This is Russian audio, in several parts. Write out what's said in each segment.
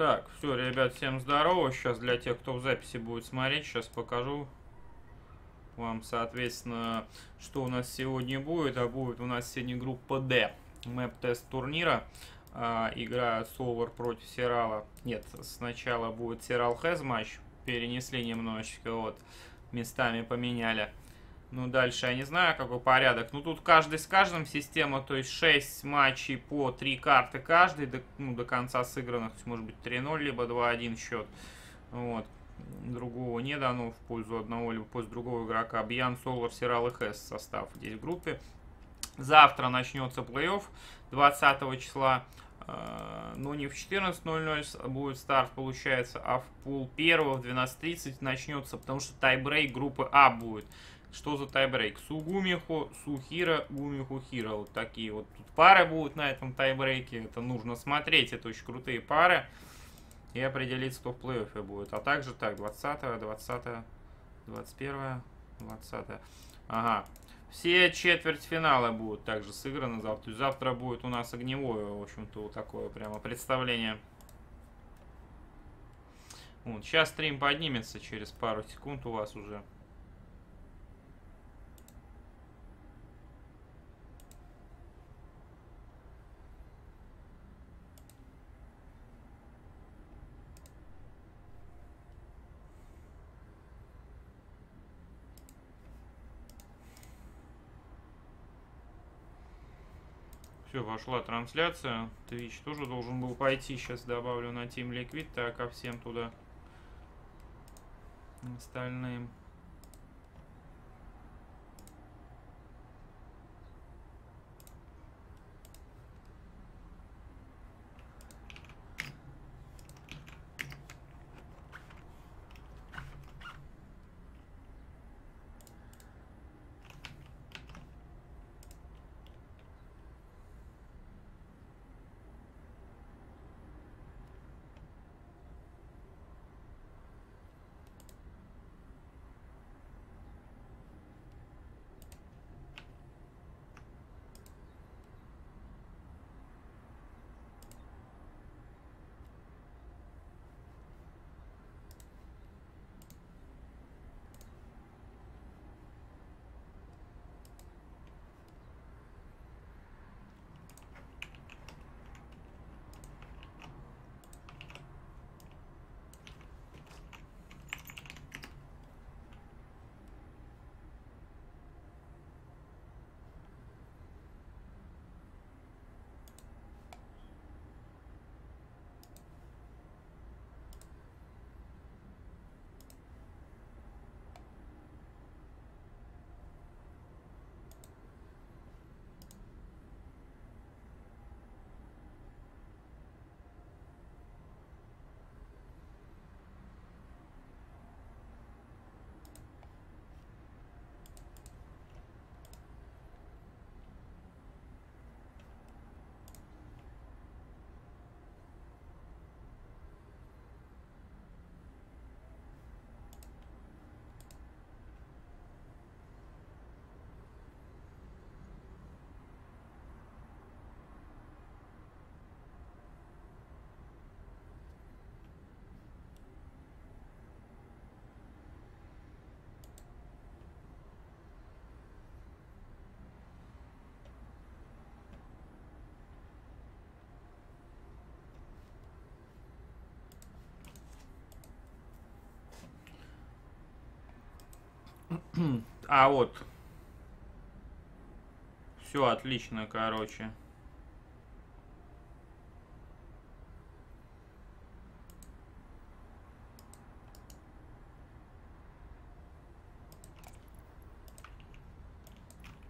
Так, все, ребят, всем здорово. Сейчас для тех, кто в записи будет смотреть, сейчас покажу вам, соответственно, что у нас сегодня будет. А будет у нас сегодня группа D. Мэп-тест турнира. А, игра Солвар против Сирала. Нет, сначала будет Сирал Хэз матч. Перенесли немножечко, вот, местами поменяли. Ну, дальше я не знаю, какой порядок. Ну, тут каждый с каждым система, то есть 6 матчей по 3 карты каждый, до, ну, до конца сыгранных, может быть 3-0, либо 2-1 счет. Вот. Другого не дано в пользу одного, либо в пользу другого игрока. Бьян, Солвар, Сирал и Хэс состав здесь в группе. Завтра начнется плей-офф 20 числа. Э, но не в 14.00 будет старт, получается, а в пул 1 в 12.30 начнется, потому что тайбрейк группы А будет. Что за тайбрейк? Сугумихо, Сухира, Гумиху, Хира. Вот такие вот тут пары будут на этом тайбрейке. Это нужно смотреть. Это очень крутые пары. И определиться, кто в плей-оффе будет. А также так, 20, 20, 21, 20. Ага. Все четвертьфиналы будут также сыграны завтра. Завтра будет у нас огневое, в общем-то, вот такое прямо представление. Вот, сейчас стрим поднимется через пару секунд у вас уже. Все, вошла трансляция. Twitch тоже должен был пойти. Сейчас добавлю на Team Liquid, так, а всем туда остальным. А вот. Все отлично, короче.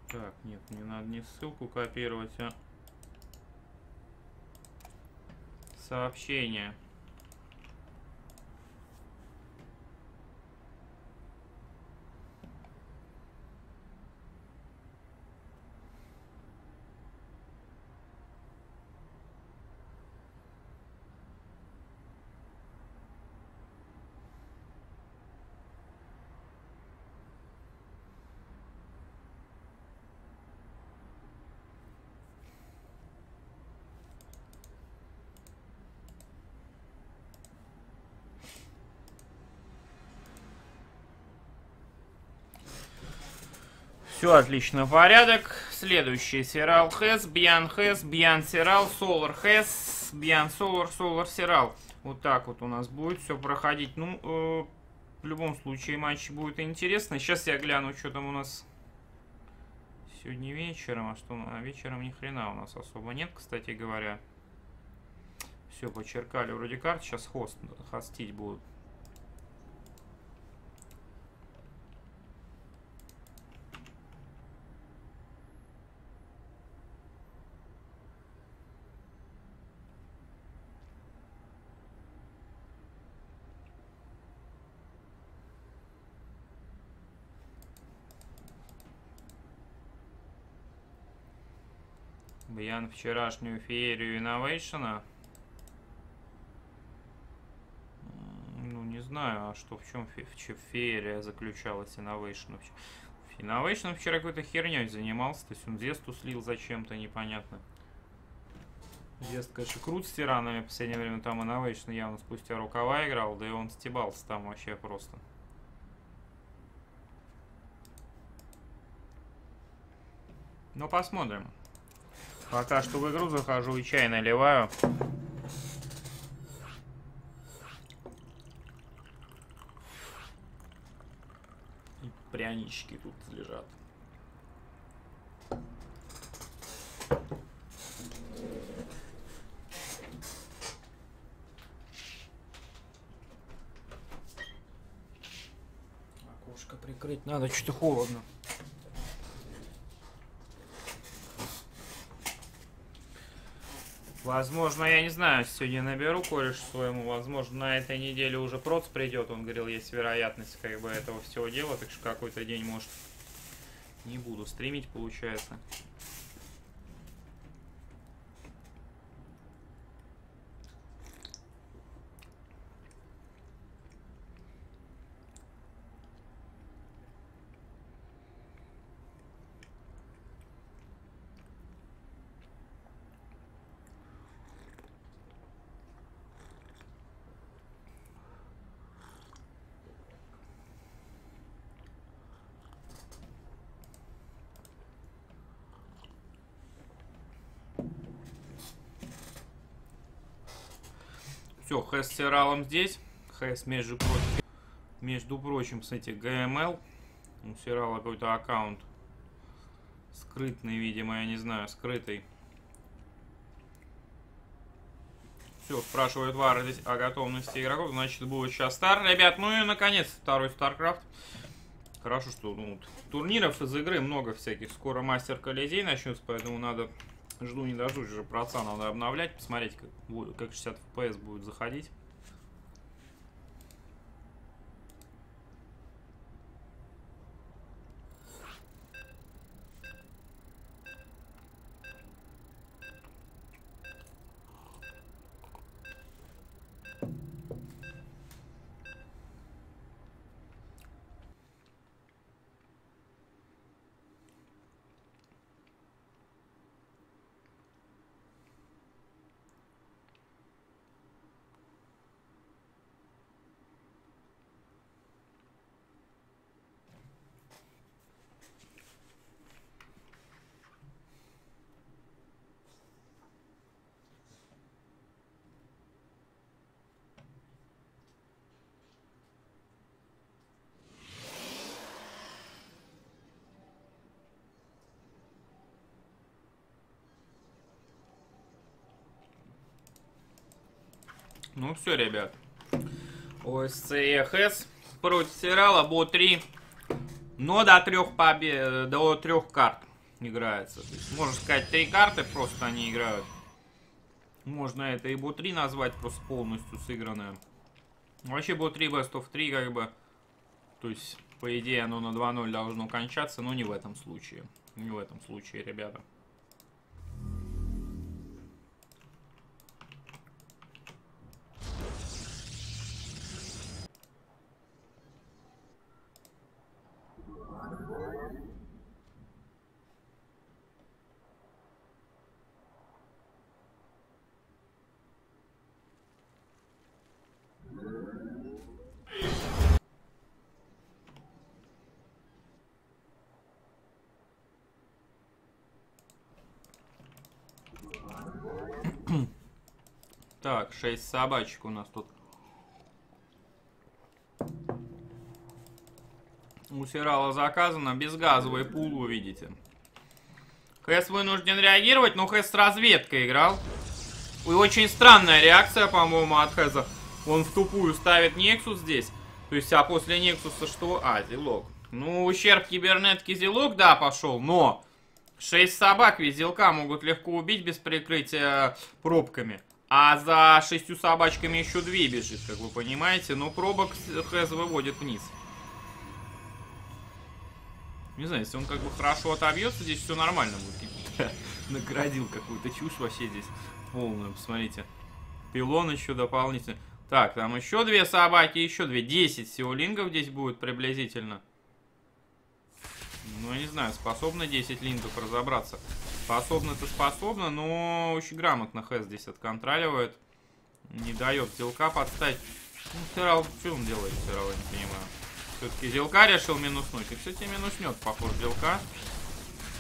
Так, нет, не надо не ссылку копировать, а сообщение. Все отлично, порядок. Следующий Сирал Хэс, Бьян Хэс, Бьян Сирал, Солар Хэс, Бьян Солар, Солар Сирал. Вот так вот у нас будет все проходить. Ну, э, в любом случае матч будет интересно. Сейчас я гляну, что там у нас сегодня вечером. А что, а вечером ни хрена у нас особо нет, кстати говоря. Все, почеркали вроде карт. Сейчас хост, хостить будут. Бьян вчерашнюю феерию инновейшена. Ну, не знаю, а что, в чем фе в феерия заключалась инновейшн? Инновейшн вчера какой-то херней занимался, то есть он Зесту слил зачем-то, непонятно. Зест, конечно, крут с терранами в последнее время, там Innovation явно спустя рукава играл, да и он стебался там вообще просто. Ну, посмотрим. Пока что в игру захожу и чай наливаю. И прянички тут лежат. Окошко прикрыть надо, что-то холодно. Возможно, я не знаю, сегодня наберу кореш своему, возможно, на этой неделе уже проц придет, он говорил, есть вероятность как бы этого всего дела, так что какой-то день, может, не буду стримить, получается. Хэс с сералом здесь. Хэс, между прочим, между прочим, кстати, GML. У серала какой-то аккаунт. Скрытный, видимо, я не знаю, скрытый. Все, спрашивают Вар здесь о готовности игроков. Значит, будет сейчас стар. Ребят, ну и наконец второй StarCraft. Хорошо, что ну, турниров из игры много всяких. Скоро мастер Колизей начнется, поэтому надо Жду не дождусь уже проца надо обновлять, посмотреть, как, как 60 FPS будет заходить. Ну все, ребят. ОСЦ против Сирала БО-3. Но до трех побед, до трех карт играется. То есть, можно сказать, три карты просто они играют. Можно это и БО-3 назвать просто полностью сыгранное. Вообще БО-3 Best of 3 как бы... То есть, по идее, оно на 2-0 должно кончаться, но не в этом случае. Не в этом случае, ребята. Так, 6 собачек у нас тут. У Сирала заказано безгазовый пул, вы видите. Хэс вынужден реагировать, но Хэс с разведкой играл. И очень странная реакция, по-моему, от Хэза. Он в тупую ставит Нексус здесь. То есть, а после Нексуса что? А, Зелок. Ну, ущерб кибернетки Зелок, да, пошел, но... Шесть собак ведь Зелка могут легко убить без прикрытия пробками. А за шестью собачками еще две бежит, как вы понимаете. Но пробок Хэз выводит вниз. Не знаю, если он как бы хорошо отобьется, здесь все нормально будет. Наградил какую-то чушь вообще здесь полную, посмотрите. Пилон еще дополнительно. Так, там еще две собаки, еще две. Десять всего лингов здесь будет приблизительно. Ну, я не знаю, способны 10 лингов разобраться. Способно-то способно, но очень грамотно Хэс здесь отконтроливает. Не дает зелка подстать. Ну, Тирал, что он делает, Сирал, я не понимаю. Все-таки Зелка решил минуснуть. И, кстати, минуснет, похож, Зелка.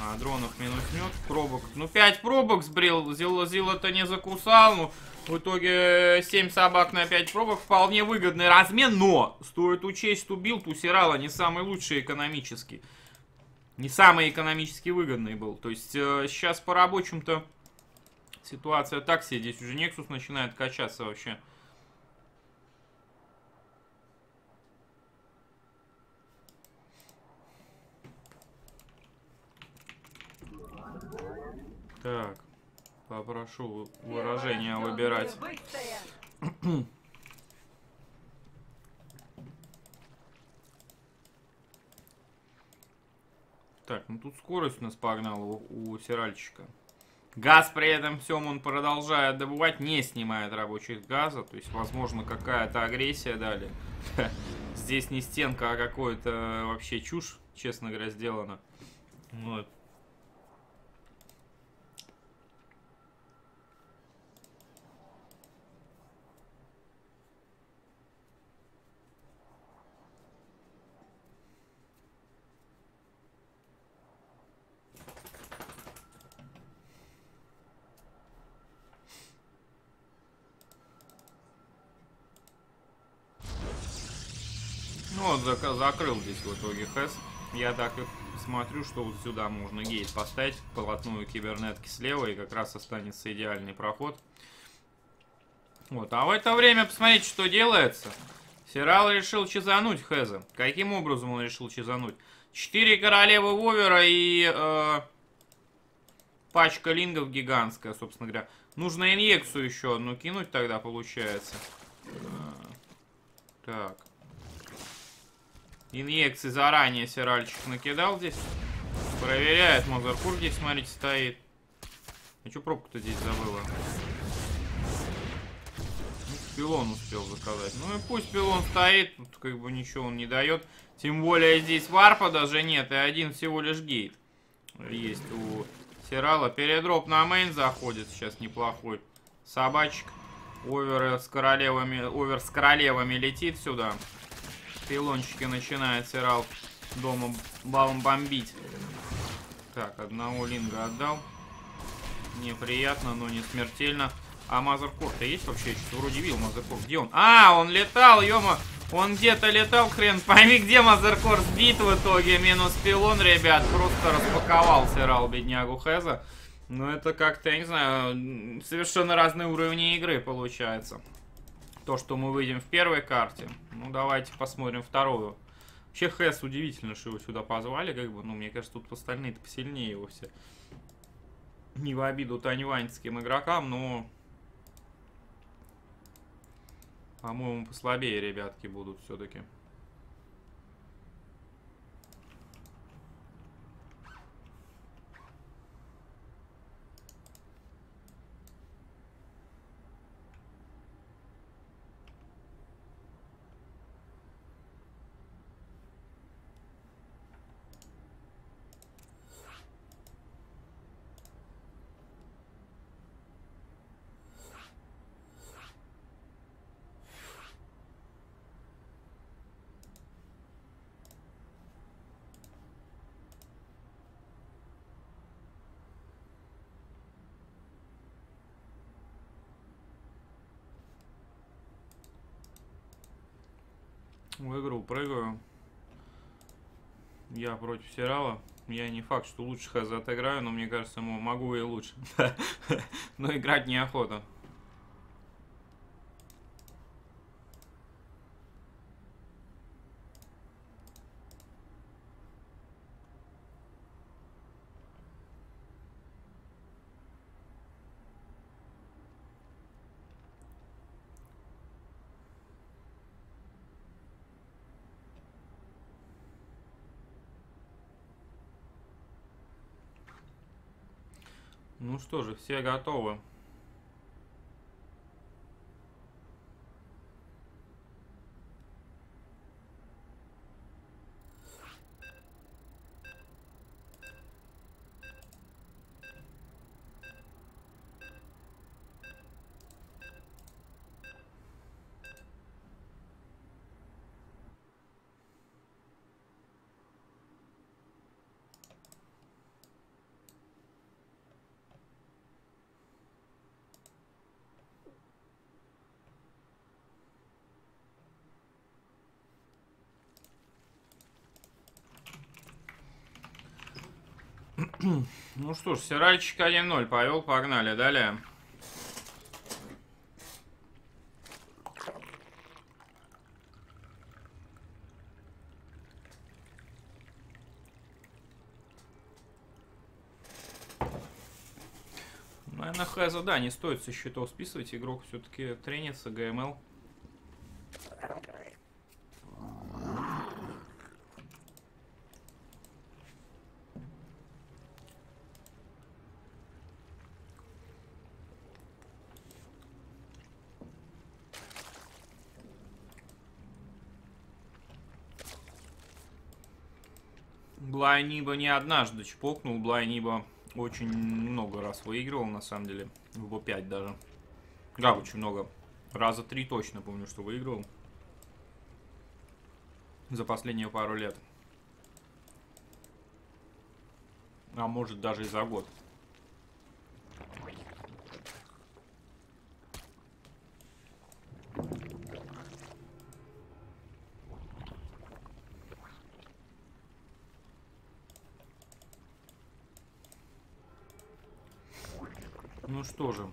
А дронов минуснет. Пробок. Ну, 5 пробок сбрил. Зила, Зила-то не закусал. Ну, в итоге 7 собак на 5 пробок. Вполне выгодный размен. Но, стоит учесть, что build у Сирала не самый лучший экономический. Не самый экономически выгодный был. То есть, э, сейчас по рабочим-то ситуация так себе. Здесь уже Nexus начинает качаться вообще. Так, попрошу выражение выбирать. Так, ну тут скорость у нас погнала у, у. Газ при этом всем он продолжает добывать, не снимает рабочих газа. То есть, возможно, какая-то агрессия дали. Здесь не стенка, а какое-то вообще чушь, честно говоря, сделано. Вот. Ну вот зак закрыл здесь в итоге хэс. Я так и смотрю, что вот сюда можно гейт поставить, полотную кибернетки слева, и как раз останется идеальный проход. Вот, а в это время посмотрите, что делается. Сирал решил чизануть Хэза. Каким образом он решил чизануть? Четыре королевы Вовера и э, пачка лингов гигантская, собственно говоря. Нужно инъекцию еще одну кинуть тогда, получается. А, так. Инъекции заранее Сиральчик накидал здесь. Проверяет Мазаркур здесь, смотрите, стоит. А что пробку-то здесь забыла? Ну, пилон успел заказать. Ну и пусть пилон стоит, тут как бы ничего он не дает. Тем более здесь варпа даже нет, и один всего лишь гейт. Есть у Сирала. Передроп на мейн заходит сейчас неплохой. Собачек. Овер с королевами, овер с королевами летит сюда. Пилончики начинает Сирал дома балом бомбить. Так, одного линга отдал. Неприятно, но не смертельно. А Мазеркор-то есть вообще? Я что вроде видел Мазеркор. Где он? А, он летал, ё Он где-то летал, хрен пойми, где Мазеркор сбит в итоге. Минус пилон, ребят. Просто распаковал Сирал беднягу Хеза. Ну, это как-то, я не знаю, совершенно разные уровни игры получается то, что мы выйдем в первой карте. Ну, давайте посмотрим вторую. Вообще, Хэс удивительно, что его сюда позвали, как бы, ну, мне кажется, тут остальные-то посильнее его все. Не в обиду таньваньским игрокам, но... По-моему, послабее ребятки будут все-таки. В игру прыгаю. Я против Сирала. Я не факт, что лучше Хэза отыграю, но мне кажется, могу и лучше. Но играть неохота. Что же, все готовы. Ну что ж, Сиральчик 1-0 повел, погнали, далее. Наверное, Хэза, да, не стоит со счетов списывать. Игрок все-таки тренится, ГМЛ. Блайниба не однажды чпокнул. Блайниба очень много раз выигрывал, на самом деле. В Б5 даже. Да, очень много. Раза три точно помню, что выигрывал. За последние пару лет. А может даже и за год. Что же.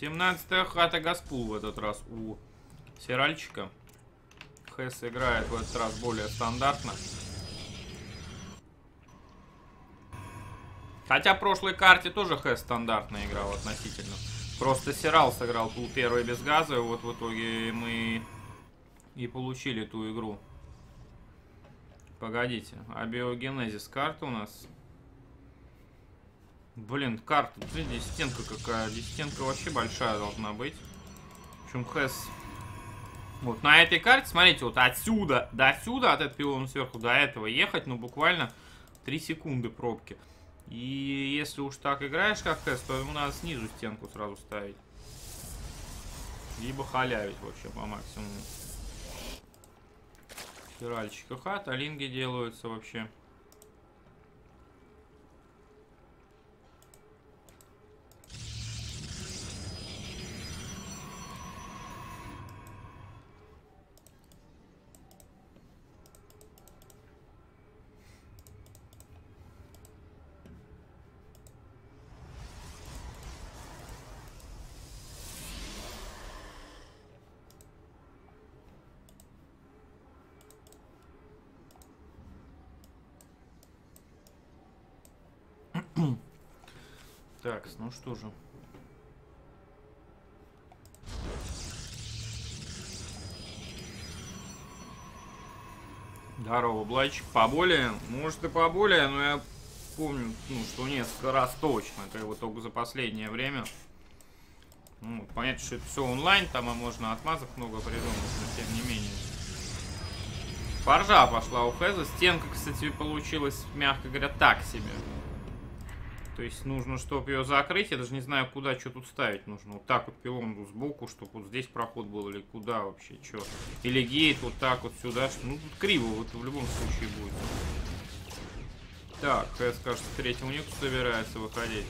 17-я хата Гаспул в этот раз у Сиральчика. Хэс играет в этот раз более стандартно. Хотя в прошлой карте тоже Хэс стандартно играл относительно. Просто Сирал сыграл ту первой без газа, и вот в итоге мы и получили ту игру. Погодите, а биогенезис карта у нас Блин, карта. Здесь стенка какая. Здесь стенка вообще большая должна быть. Общем, хэс... Вот на этой карте, смотрите, вот отсюда до отсюда, от этого пилона сверху до этого ехать, ну, буквально 3 секунды пробки. И если уж так играешь, как хэс, то ему надо снизу стенку сразу ставить. Либо халявить вообще по максимуму. Херальчика хат, а линги делаются вообще. Так, ну что же. Здорово, Блайчик. Поболее? Может и поболее, но я помню, ну, что несколько раз точно. Это вот только за последнее время. Ну, понятно, что это все онлайн, там и можно отмазок много придумать, но тем не менее. Поржа пошла у Феза. Стенка, кстати, получилась, мягко говоря, так себе. То есть нужно, чтобы ее закрыть, я даже не знаю, куда что тут ставить нужно. Вот так вот пилон сбоку, чтобы вот здесь проход был, или куда вообще, что. Или гейт вот так вот сюда. Ну, тут криво вот в любом случае будет. Так, Хэс, кажется, третий уник собирается выходить.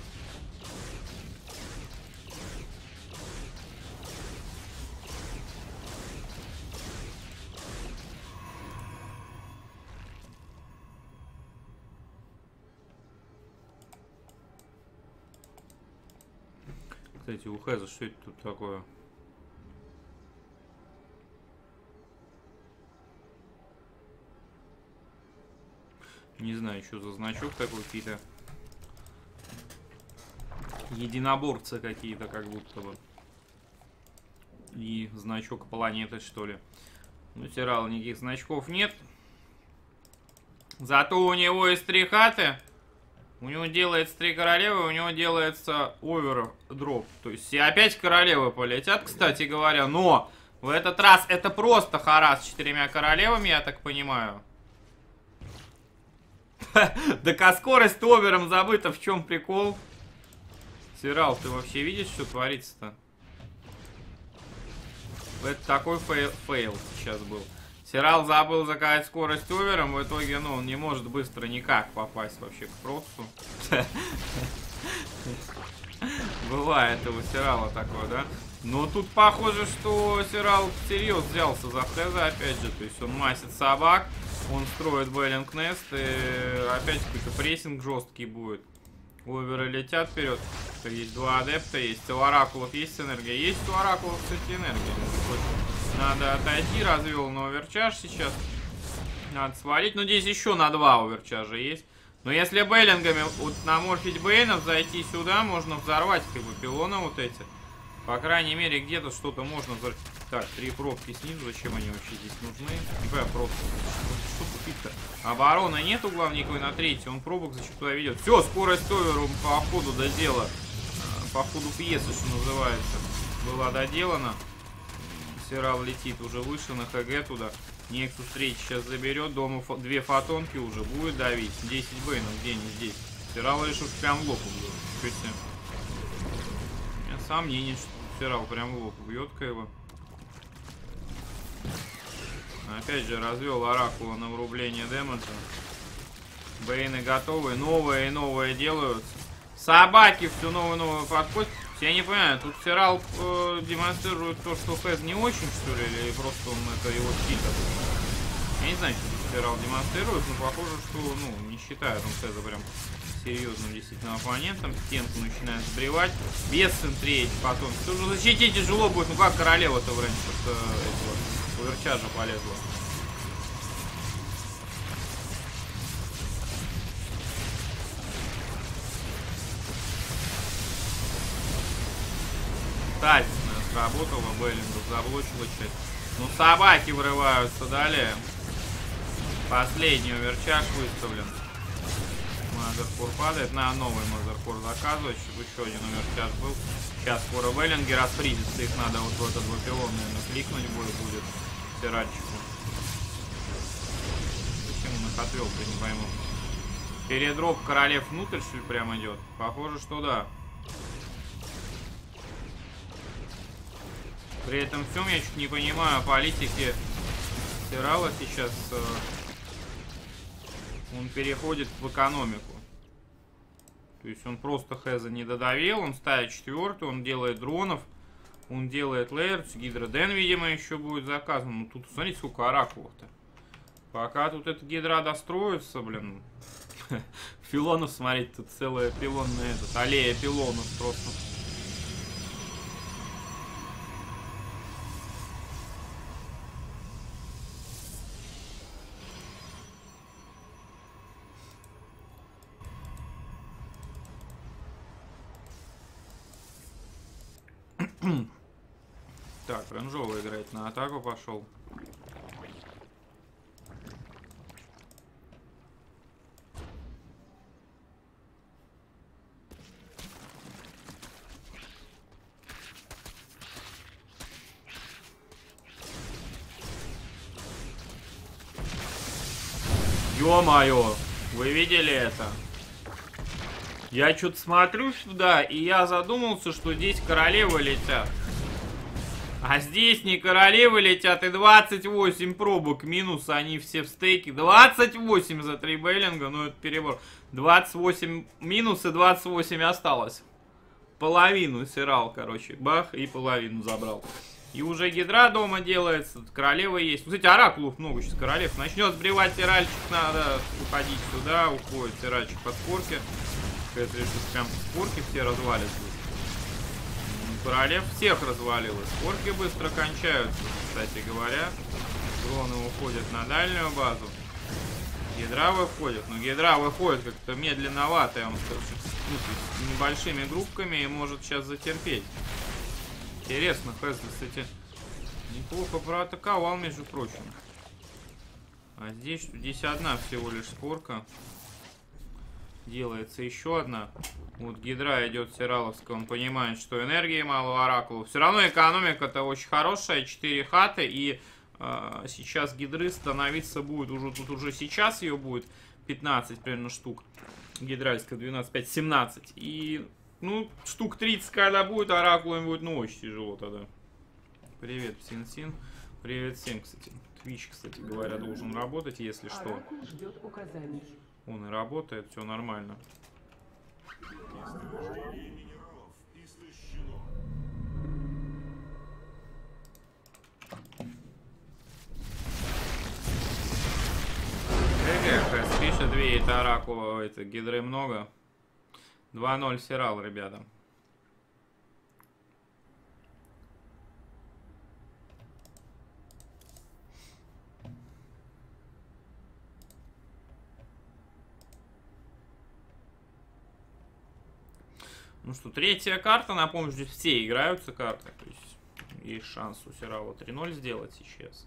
Кстати, у Хэза что это тут такое? Не знаю, что за значок такой какие-то. Единоборцы какие-то, как будто бы. И значок планеты, что ли. Ну, Тирала никаких значков нет. Зато у него есть три хаты. У него делается три королевы, у него делается overdrop. То есть и опять королевы полетят, кстати говоря. Но в этот раз это просто harass четырьмя королевами, я так понимаю. Так а скорость оверам забыта, в чем прикол? Сирал, ты вообще видишь, что творится-то? Это такой fail, fail сейчас был. Сирал забыл заказать скорость оверам, в итоге, ну, он не может быстро никак попасть вообще к Фросту. Бывает у Сирала такое, да? Но тут похоже, что Сирал всерьез взялся за Хеза, опять же, то есть он масит собак, он строит Беллинг Нест, и опять какой-то прессинг жесткий будет. Оверы летят вперед. Есть два адепта, есть у оракулов, есть энергия. Есть у оракулов, кстати, энергия. Надо отойти, развел на оверчаж сейчас. Надо свалить. Ну, здесь еще на два оверчажа есть. Но если Беллингами вот, наморфить Бейнов, зайти сюда, можно взорвать как бы пилоны вот эти. По крайней мере, где-то что-то можно взорвать. Так, три пробки снизу. Зачем они вообще здесь нужны? Не понимаю, пробки. Что купить-то? Обороны нету главниковой на третий. Он пробок зачем туда ведет. Все, скорость оверу по ходу додела. По ходу пьесы, что называется. Была доделана. Сирал летит уже выше на ХГ туда. Нексус 3 сейчас заберет. Дома фо две фотонки уже будет давить. 10 бейнов. Где они здесь? Сирал решил прям в лоб убьет. Чуть У меня сомнение, что Сирал прям в лоб убьет-ка его. Опять же, развел Оракула на врубление демеджа. Бейны готовы. Новые и новые делаются. Собаки и новые подходят. Я не понимаю, тут Сирал э, демонстрирует то, что Фэз не очень, что ли, или просто он это его стиль Я не знаю, что тут демонстрирует, но похоже, что, ну, не считает он Фэза прям серьезным действительно оппонентом. Стенку начинает сбривать. Без центреть потом. Все же защитить тяжело будет. Ну как королева-то в раньше этого Уверчажа полезла. Тазисная сработала, Беллингов заблочила часть. Ну, собаки вырываются далее. Последний уверчаж выставлен. Мазерфор падает. На новый Мазерфор заказывать, чтобы еще один уверчаж был. Сейчас скоро Беллинги распридятся. Их надо вот в этот двупилон, наверное, кликнуть будет пиратчику. Зачем он их отвел-то, не пойму. Передроп королев внутрь, что ли, прям идет? Похоже, что да. При этом всем я чуть не понимаю политики Сирала сейчас. Э, он переходит в экономику. То есть он просто Хеза не додавил, он ставит четвертый, он делает дронов. Он делает лейерс, гидроден, видимо, еще будет заказан. Ну тут, смотрите, сколько оракулов-то. Пока тут эта гидра достроится, блин. Филонов, смотрите, тут целая пилонная, этот, аллея пилонов просто. Так, Ранжова играет на атаку пошел. Ё-моё, вы видели это? Я что-то смотрю сюда, и я задумался, что здесь королевы летят. А здесь не королевы летят и 28 пробок. Минус они все в стейке. 28 за 3 бейлинга. Ну, это перебор. 28 минус и 28 осталось. Половину сирал, короче. Бах, и половину забрал. И уже гидра дома делается. Королева есть. Кстати, оракулов много сейчас королев. Начнет сбривать тиральчик, надо уходить сюда. Уходит тиральчик под спорки. Если прям спорки все развалят. Королев всех развалилось. Спорки быстро кончаются, кстати говоря. Дроны уходят на дальнюю базу. Гидра выходит. Но гидра выходит как-то медленновато, я вам скажу. Ну, небольшими группками и может сейчас затерпеть. Интересно, Хесли, кстати, неплохо проатаковал, между прочим. А здесь, здесь одна всего лишь спорка. Делается еще одна. Вот гидра идет Сираловская, он понимает, что энергии мало у Оракула. Все равно экономика-то очень хорошая, 4 хаты, и э, сейчас гидры становиться будет, уже тут уже сейчас ее будет 15 примерно штук. Гидральская 12, 5, 17. И, ну, штук 30, когда будет, Оракулом будет, ну, очень тяжело тогда. Привет, Син-Син. Привет всем, кстати. Твич, кстати говоря, должен работать, если что. Он и работает, все нормально. ГГ, пишет 2, это оракула, это гидры много. 2-0 Сирал, ребята. Ну что, третья карта, напомню, здесь все играются карты. То есть есть шанс у Сирала 3-0 сделать сейчас.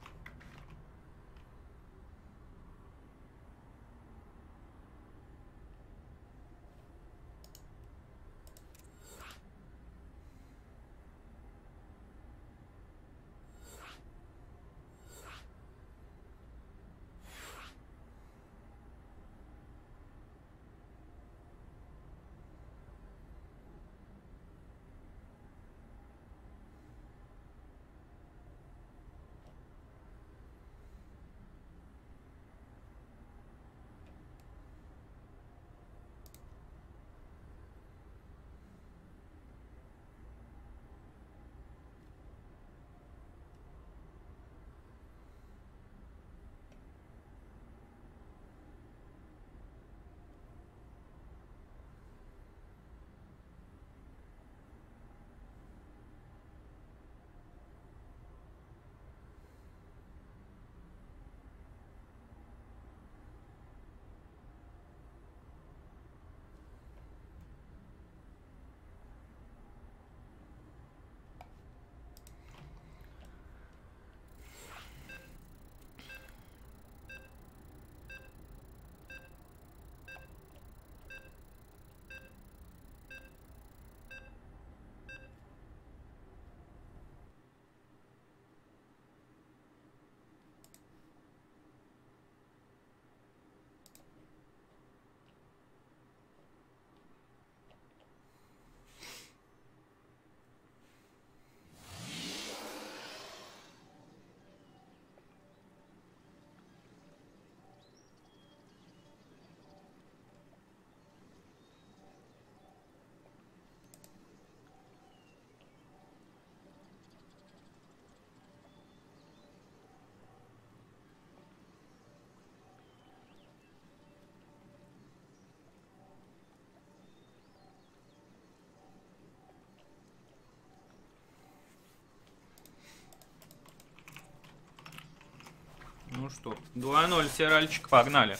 Ну что, 2-0, Сиральчик, погнали.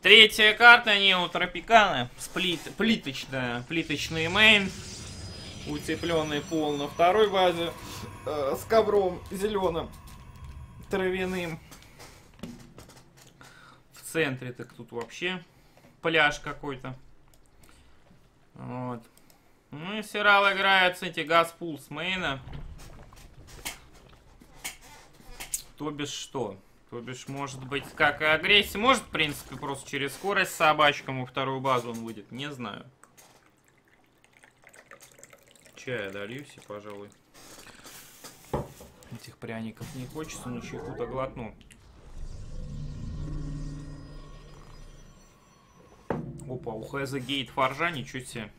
Третья карта, неотропиканы. Split, плиточная, плиточный main. Утепленный пол на второй базе. Э, с ковром зеленым, травяным. В центре так тут вообще пляж какой-то. Вот. Ну и Сирал играет, кстати, gas pool с main а. То бишь что? То бишь, может быть, как и агрессия. Может, в принципе, просто через скорость собачкам во вторую базу он выйдет. Не знаю. Чая долью себе, пожалуй. Этих пряников не хочется, но чайку-то глотну. Опа, у Хэза гейт форжа, ничего себе.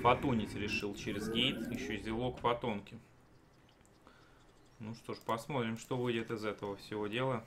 Фотонить решил через гейт. Еще зелок фотонки. Ну что ж, посмотрим, что выйдет из этого всего дела.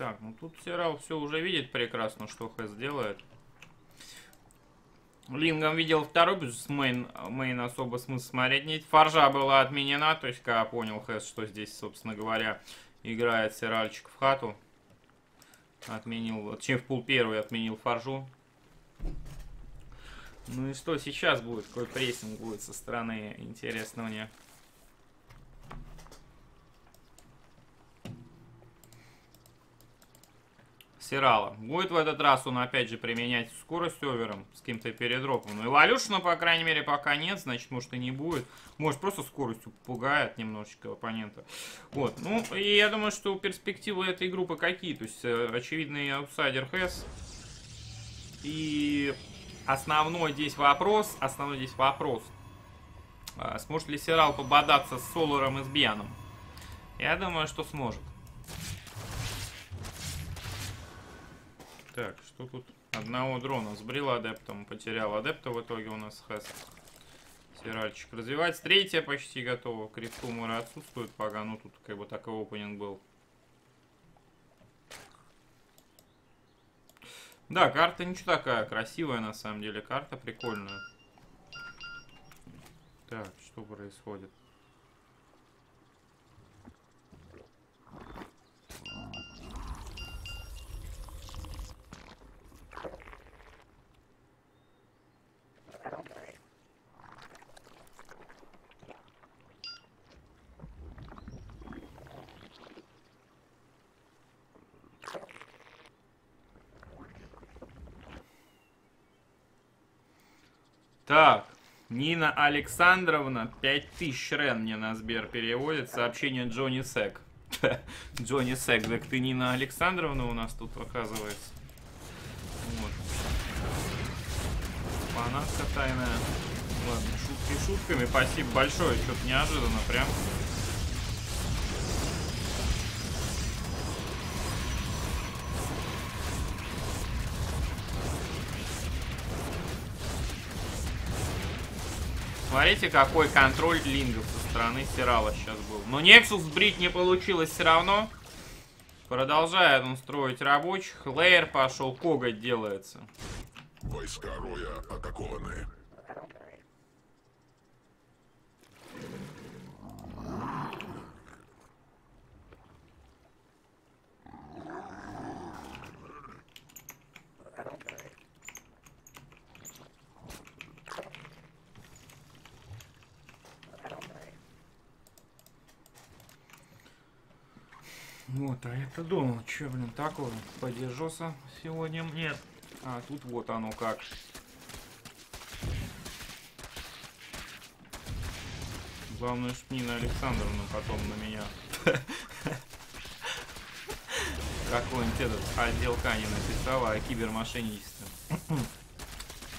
Так, ну тут Сирал все уже видит прекрасно, что Хэс делает. Лингом видел второй, что main, main особо смысл смотреть нет. Фаржа была отменена, то есть когда понял Хэс, что здесь, собственно говоря, играет Сиральчик в хату. Отменил, чем в пул первый отменил Фаржу. Ну и что сейчас будет? Какой прессинг будет со стороны, интересно мне. Сирала. Будет в этот раз он опять же применять скорость овером с каким-то передропом. Ну, Эволюшна, по крайней мере, пока нет, значит, может и не будет. Может, просто скоростью пугает немножечко оппонента. Вот. Ну, и я думаю, что перспективы этой группы какие. То есть, э, очевидный аутсайдер Хэс. И основной здесь вопрос, основной здесь вопрос. А, сможет ли Сирал пободаться с Соларом и с Бьяном? Я думаю, что сможет. Так, что тут? Одного дрона сбрил адептом, потерял адепта в итоге у нас хэс. Сиральчик развивается. Третья почти готова. Крипт умора отсутствует пока. Ну, тут как бы такой опенинг был. Да, карта ничего такая. Красивая на самом деле. Карта прикольная. Так, что происходит? Так, Нина Александровна, 5000 рен мне на Сбер переводит. Сообщение Джонни Сек. Джонни Сек, так ты Нина Александровна у нас тут оказывается. Вот. Фанатка тайная. Ладно, шутки шутками. Спасибо большое. Что-то неожиданно прям. Смотрите, какой контроль лингов со стороны Сирала сейчас был. Но Нексус сбрить не получилось все равно. Продолжает он строить рабочих. Лейер пошел, коготь делается. Войска Роя атакованы. Вот, а это думал, что, блин, такое? Подержался сегодня? Нет. А, тут вот оно как. Главное, чтоб Нина Александровна потом на меня. Какой-нибудь этот отделка не написала о кибермошенничестве.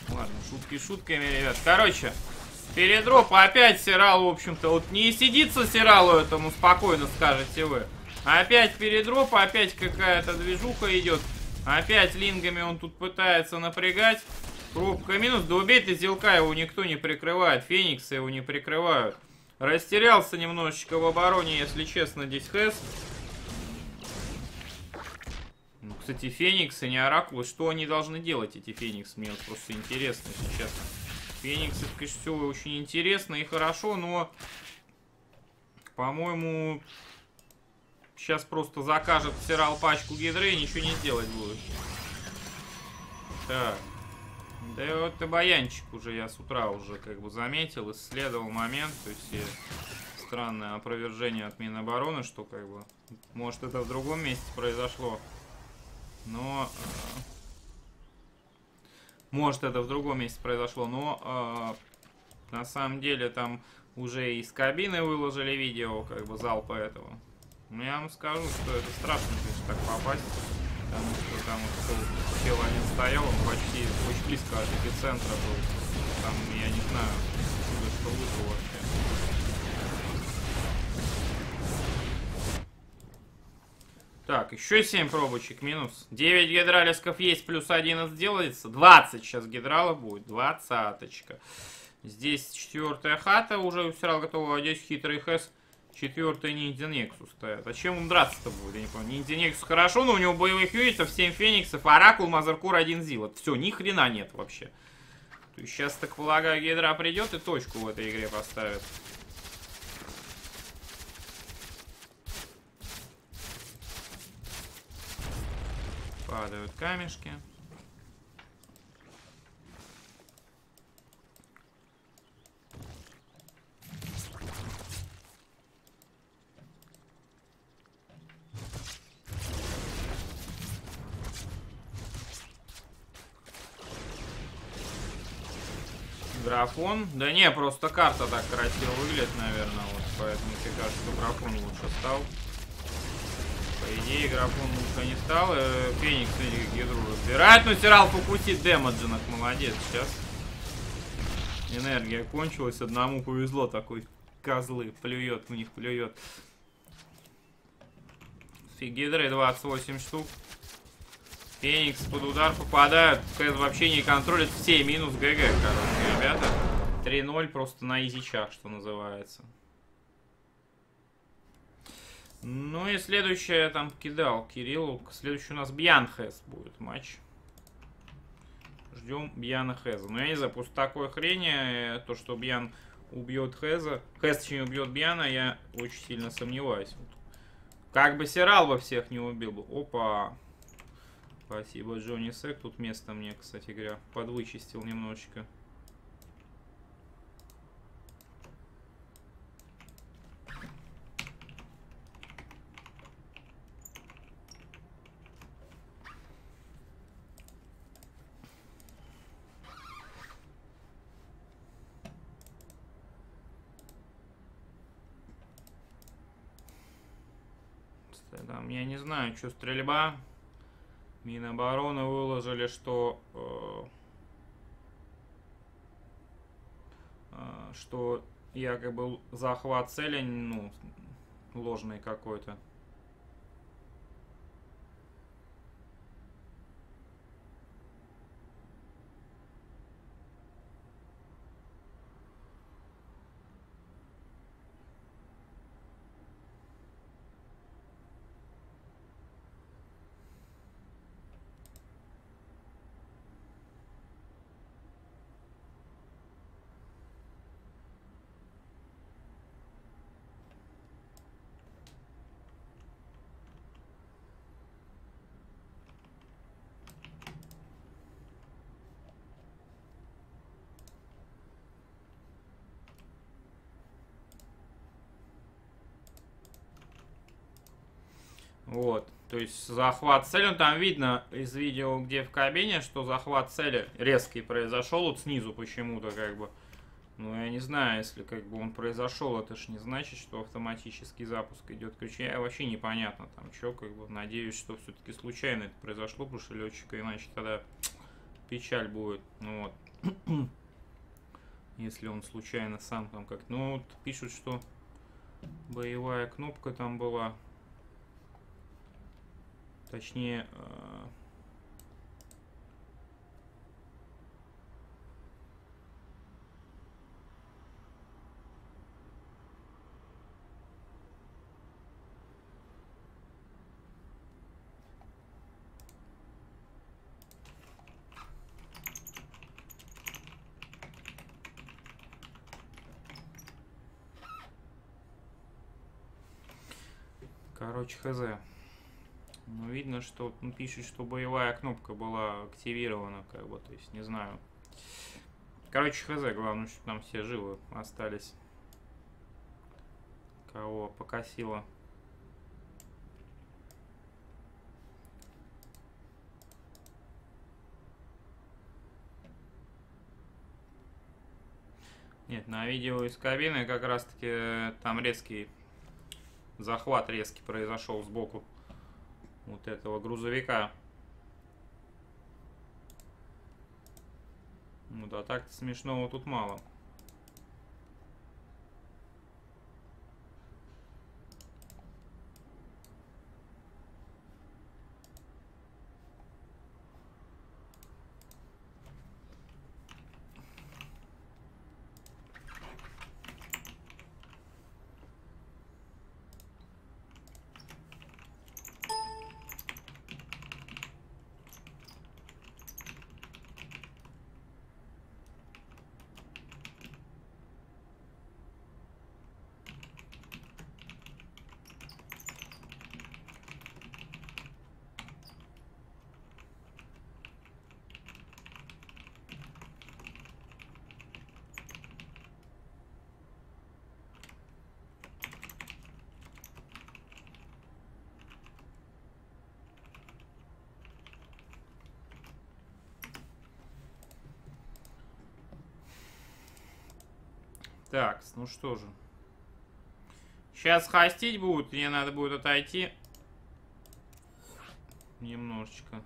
Ладно, шутки шутками, ребят. Короче, передроп опять Сиралу, в общем-то, вот не сидится Сиралу этому спокойно, скажете вы. Опять передроп, опять какая-то движуха идет. Опять лингами он тут пытается напрягать. Пробка минус. Да убей ты Зелка, его никто не прикрывает. Феникса его не прикрывают. Растерялся немножечко в обороне, если честно, здесь Хэс. Ну, кстати, Фениксы, не Оракулы. Что они должны делать, эти Фениксы? Мне вот просто интересно, если честно. Фениксы, конечно, все очень интересно и хорошо, но... По-моему, Сейчас просто закажет стирал пачку гидры и ничего не сделать будет. Так. Да и вот и баянчик уже я с утра уже как бы заметил, исследовал момент. То есть странное опровержение от Минобороны, что как бы может это в другом месте произошло. Но... Э, может это в другом месте произошло, но э, на самом деле там уже из кабины выложили видео, как бы залпа этого. Ну, я вам скажу, что это страшно, конечно, так попасть. Потому что там вот тело не стоял, он почти очень близко от эпицентра был. Там, я не знаю, откуда что вышло вообще. Так, еще 7 пробочек минус. 9 гидралисков есть, плюс 11 делается. 20 сейчас гидралов будет. Двадцаточка. Здесь четвертая хата уже все равно готова. Здесь хитрый хэс Четвертый ниндзя Нексус стоят. А чем им драться-то будет? Я не понял. Ниндзя Нексус хорошо, но у него боевых юнитов 7 фениксов, Оракул, Мазеркур, 1 Зилот. Все, ни хрена нет вообще. То есть сейчас, так полагаю, Гидра придет и точку в этой игре поставит. Падают камешки. Графон? Да не, просто карта так красиво выглядит, наверное, вот поэтому тебе кажется, графон лучше стал. По идее, графон лучше не стал. Э, Феникс и Гидру разбирает, но Сирал фокусит демоджинах, молодец сейчас. Энергия кончилась, одному повезло такой. Козлы, плюет в них, плюет. Гидры 28 штук. Феникс под удар попадают. Кэз вообще не контролит все. Минус GG, короче, ребята. 3-0 просто на изичах, что называется. Ну и следующее там кидал Кириллу. Следующий у нас Бьян Хэс будет матч. Ждем Бьяна Хэза. Но я не знаю, после такой хрени, то, что Бьян убьет Хэза, Хэз, точнее, убьет Бьяна, я очень сильно сомневаюсь. Как бы Сирал во всех не убил бы. Опа. Спасибо, Джонни Сек. Тут место мне, кстати говоря, подвычистил немножечко. Там, я не знаю, что стрельба. Минобороны выложили, что э, э, что якобы захват цели, ну, ложный какой-то. Вот. То есть захват цели, ну, там видно из видео, где в кабине, что захват цели резкий произошел, вот снизу почему-то как бы. Ну, я не знаю, если как бы он произошел, это ж не значит, что автоматический запуск идет ключа. Вообще непонятно там, что, как бы, надеюсь, что все-таки случайно это произошло, потому что летчика, иначе тогда печаль будет. Ну вот. Если он случайно сам там как... Ну, вот пишут, что боевая кнопка там была. Точнее, э, Короче, хз. Ну, видно, что ну, пишет, что боевая кнопка была активирована, как бы, то есть, не знаю. Короче, хз, главное, что там все живы остались. Кого покосило. Нет, на видео из кабины как раз таки э, там резкий захват резкий произошел сбоку вот этого грузовика. Ну да, так смешного тут мало. Так, ну что же. Сейчас хостить будут, мне надо будет отойти. Немножечко.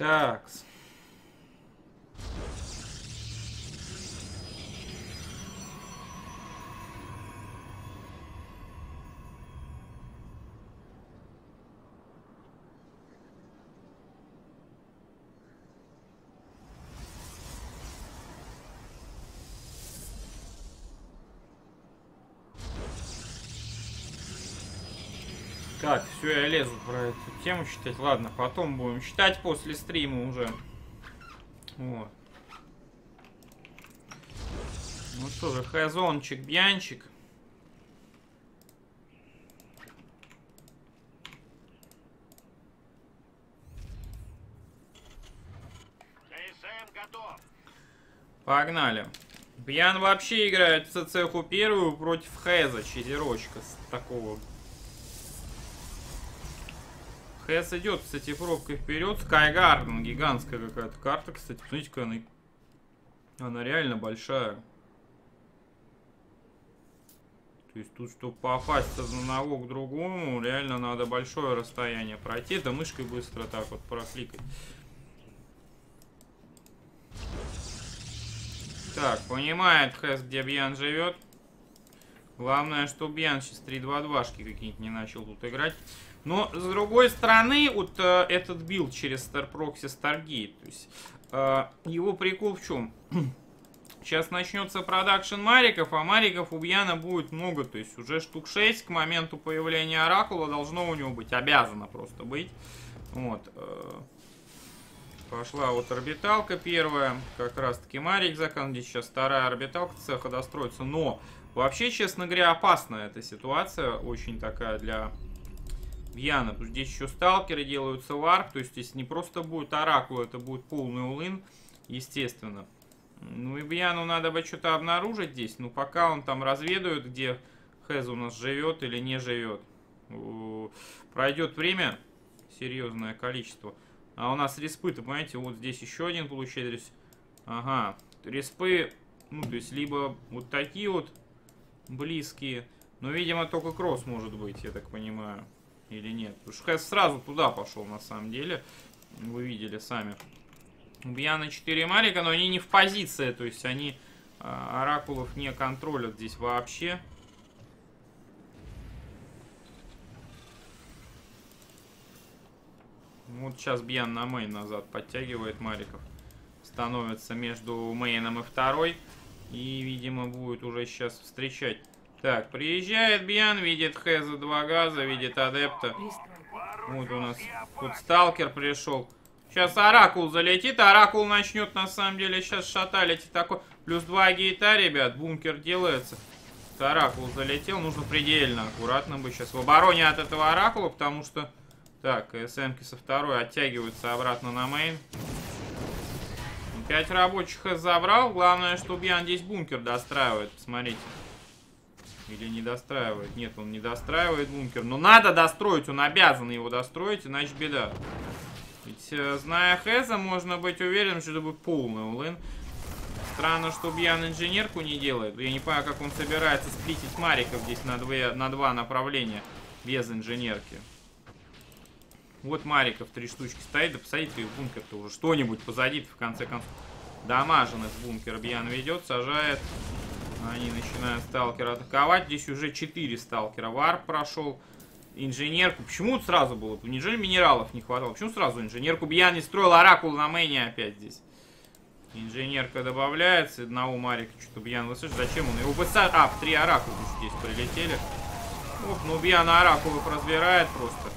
Так. Так, все, я лезу эту тему читать. Ладно, потом будем читать после стрима уже. Вот. Ну что же, хазончик, бьянчик. Погнали. Бьян вообще играет в ЦЦХу первую против Хеза, чизерочка с такого ХС идет с цифровкой вперед. Скайгарден, гигантская какая-то карта, кстати. Посмотрите, она, она реально большая. То есть тут, чтобы попасть с одного к другому, реально надо большое расстояние пройти. Это мышкой быстро так вот прокликать. Так, понимает Хэс, где Бьян живет. Главное, что Бьян сейчас 3-2-2-шки какие-нибудь не начал тут играть. Но, с другой стороны, вот э, этот build через Star Proxy Stargate, то есть, э, его прикол в чем? Сейчас начнется production мариков, а мариков у Бьяна будет много, то есть уже штук 6 к моменту появления Оракула должно у него быть, обязано просто быть. Вот. Э, пошла вот орбиталка первая, как раз таки Марик закан, здесь сейчас вторая орбиталка цеха достроится, но вообще, честно говоря, опасная эта ситуация, очень такая для Яна. Тут здесь еще сталкеры делаются варп. То есть здесь не просто будет оракул, это будет полный улын, естественно. Ну и Бьяну надо бы что-то обнаружить здесь. Ну пока он там разведывает, где Хэз у нас живет или не живет. Пройдет время, серьезное количество. А у нас респы-то, понимаете, вот здесь еще один получается. Ага, респы, ну то есть либо вот такие вот близкие. Но, видимо, только кросс может быть, я так понимаю или нет. Потому что Хэс сразу туда пошел, на самом деле. Вы видели сами. Бьяна 4 Марика, но они не в позиции. То есть они а, Оракулов не контролят здесь вообще. Вот сейчас Бьян на main назад подтягивает Мариков. Становится между мейном и второй. И, видимо, будет уже сейчас встречать Так, приезжает Бьян, видит Хеза два газа, видит адепта. Вот у нас тут сталкер пришел. Сейчас Оракул залетит, Оракул начнет на самом деле сейчас шаталить такой. Плюс два гейта, ребят, бункер делается. Оракул залетел, нужно предельно аккуратно быть сейчас в обороне от этого Оракула, потому что... Так, СМки со второй оттягиваются обратно на main. Пять рабочих забрал. Главное, что Бьян здесь бункер достраивает. Посмотрите. Или не достраивает. Нет, он не достраивает бункер. Но надо достроить. Он обязан его достроить, иначе беда. Ведь, э, зная Хэза, можно быть уверенным, что это будет полный all-in. Странно, что Бьян инженерку не делает. Я не понимаю, как он собирается сплитить Мариков здесь на, две, на два направления без инженерки. Вот Мариков три штучки стоит. Да посадите их бункер-то уже. Что-нибудь позади в конце концов. Дамажен из бункера Бьян ведет, сажает. Они начинают сталкера атаковать. Здесь уже 4 сталкера. Warp прошел. Инженерку. Почему сразу было? Неужели минералов не хватало? Почему сразу инженерку? Бьян не строил оракул на мейне опять здесь. Инженерка добавляется. Одного Марика что-то Бьян высаживает. Зачем он его высаживает? А, в три оракула здесь прилетели. Ох, ну Бьян оракулов разбирает просто.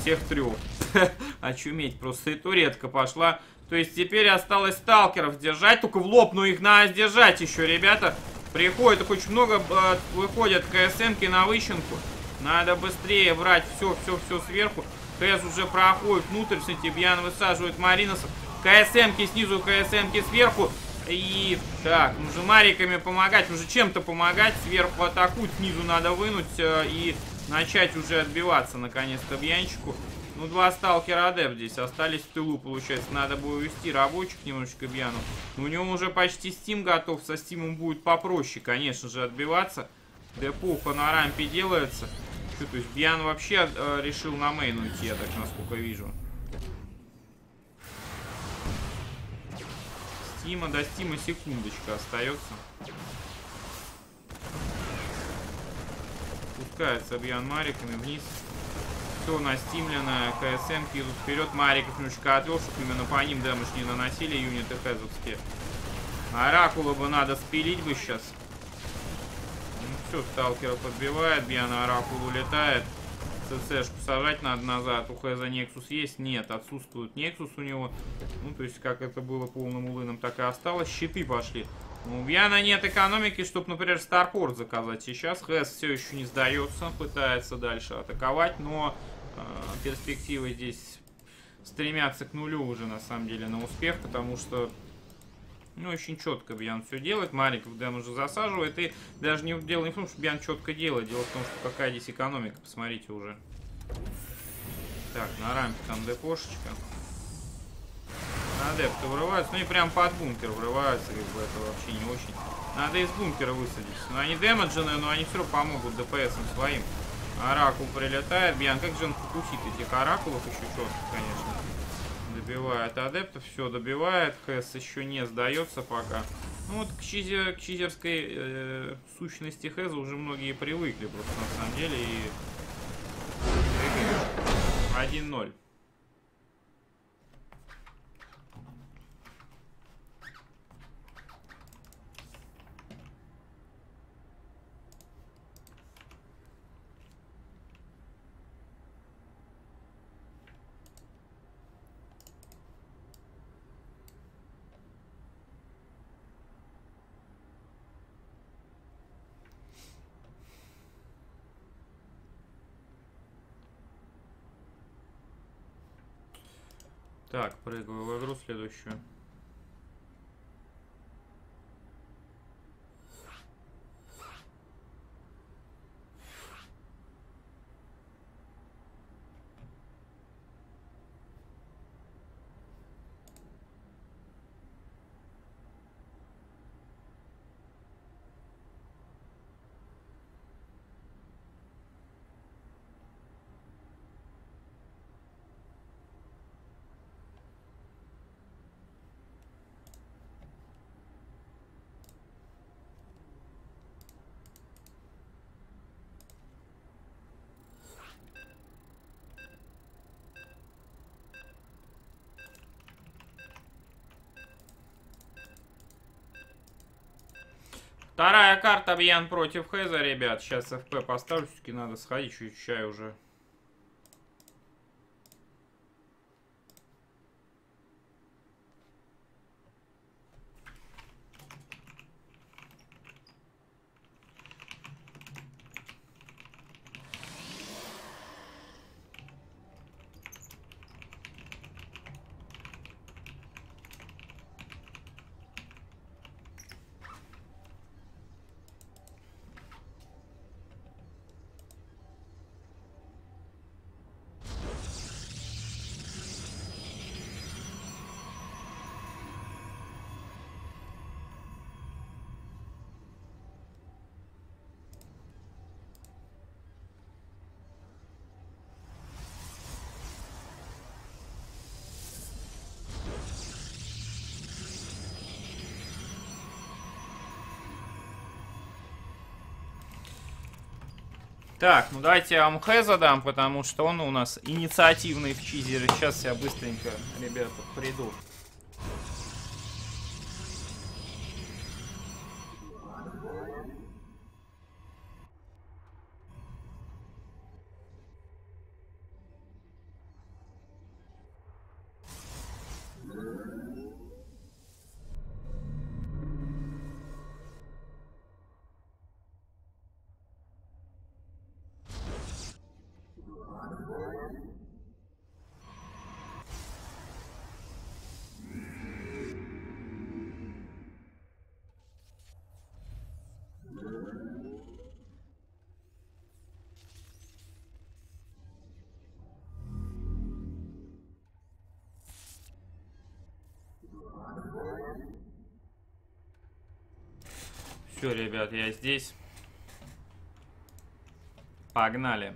Всех трех. Очуметь просто. И туретка пошла. То есть теперь осталось сталкеров держать. Только в лоб, но их надо сдержать еще, ребята. Приходит, очень много э, выходят КСМки на выщенку. Надо быстрее брать все, все, все сверху. КС уже проходит внутрь, кстати, Бьян высаживает Мариносов. КСМки снизу, КСМки сверху. И так, нужно мариками помогать, нужно чем-то помогать. Сверху атакуют, снизу надо вынуть э, и начать уже отбиваться наконец-то Бьянчику. Ну, два сталкера адепт здесь остались в тылу, получается. Надо будет увести рабочих немножечко Бьяну. Но у него уже почти stim готов. Со стимом будет попроще, конечно же, отбиваться. Депуха на рампе делается. Что, то есть Бьян вообще э, решил на main уйти, я так насколько вижу. Стима до стима секундочка остается. Спускается Бьян мариками вниз все настимлено, КСМ идут вперед, Мариков немножечко отвел, чтобы именно по ним дэмэдж не наносили юниты хезовские. Оракула бы надо спилить бы сейчас. Ну все, сталкера подбивает, Бьяна Оракул улетает. ЦЦшку сажать надо назад. У Хеза Нексус есть? Нет, отсутствует Нексус у него. Ну, то есть, как это было полным улыном, так и осталось. Щиты пошли. Ну, у Бьяна нет экономики, чтобы, например, Старпорт заказать. Сейчас Хэс все еще не сдается, пытается дальше атаковать, но перспективы здесь стремятся к нулю уже, на самом деле, на успех, потому что, ну, очень четко Бьян все делает. Мариков Дэн уже засаживает, и даже не дело не в том, что Бьян четко делает, дело в том, что какая здесь экономика, посмотрите уже. Так, на рампе там депошечка. Адепты врываются, ну и прям под бункер врываются, как бы это вообще не очень. Надо из бункера высадить. Но они демеджены, но они все равно помогут ДПСам своим. Оракул прилетает. Бьян, как же он фокусит этих оракулов еще четко, конечно. Добивает адептов, все добивает. Хэс еще не сдается пока. Ну вот к, чизер, к чизерской э, сущности Хэза уже многие привыкли просто на самом деле. И 1-0. Так, прыгаю в игру следующую. Вторая карта Бьян против Хеза, ребят. Сейчас ФП поставлю, все-таки надо сходить, чуть чай уже. Так, ну давайте я вам Хэ задам, потому что он у нас инициативный в чизере. Сейчас я быстренько, ребята, приду. Все, ребят, я здесь. Погнали.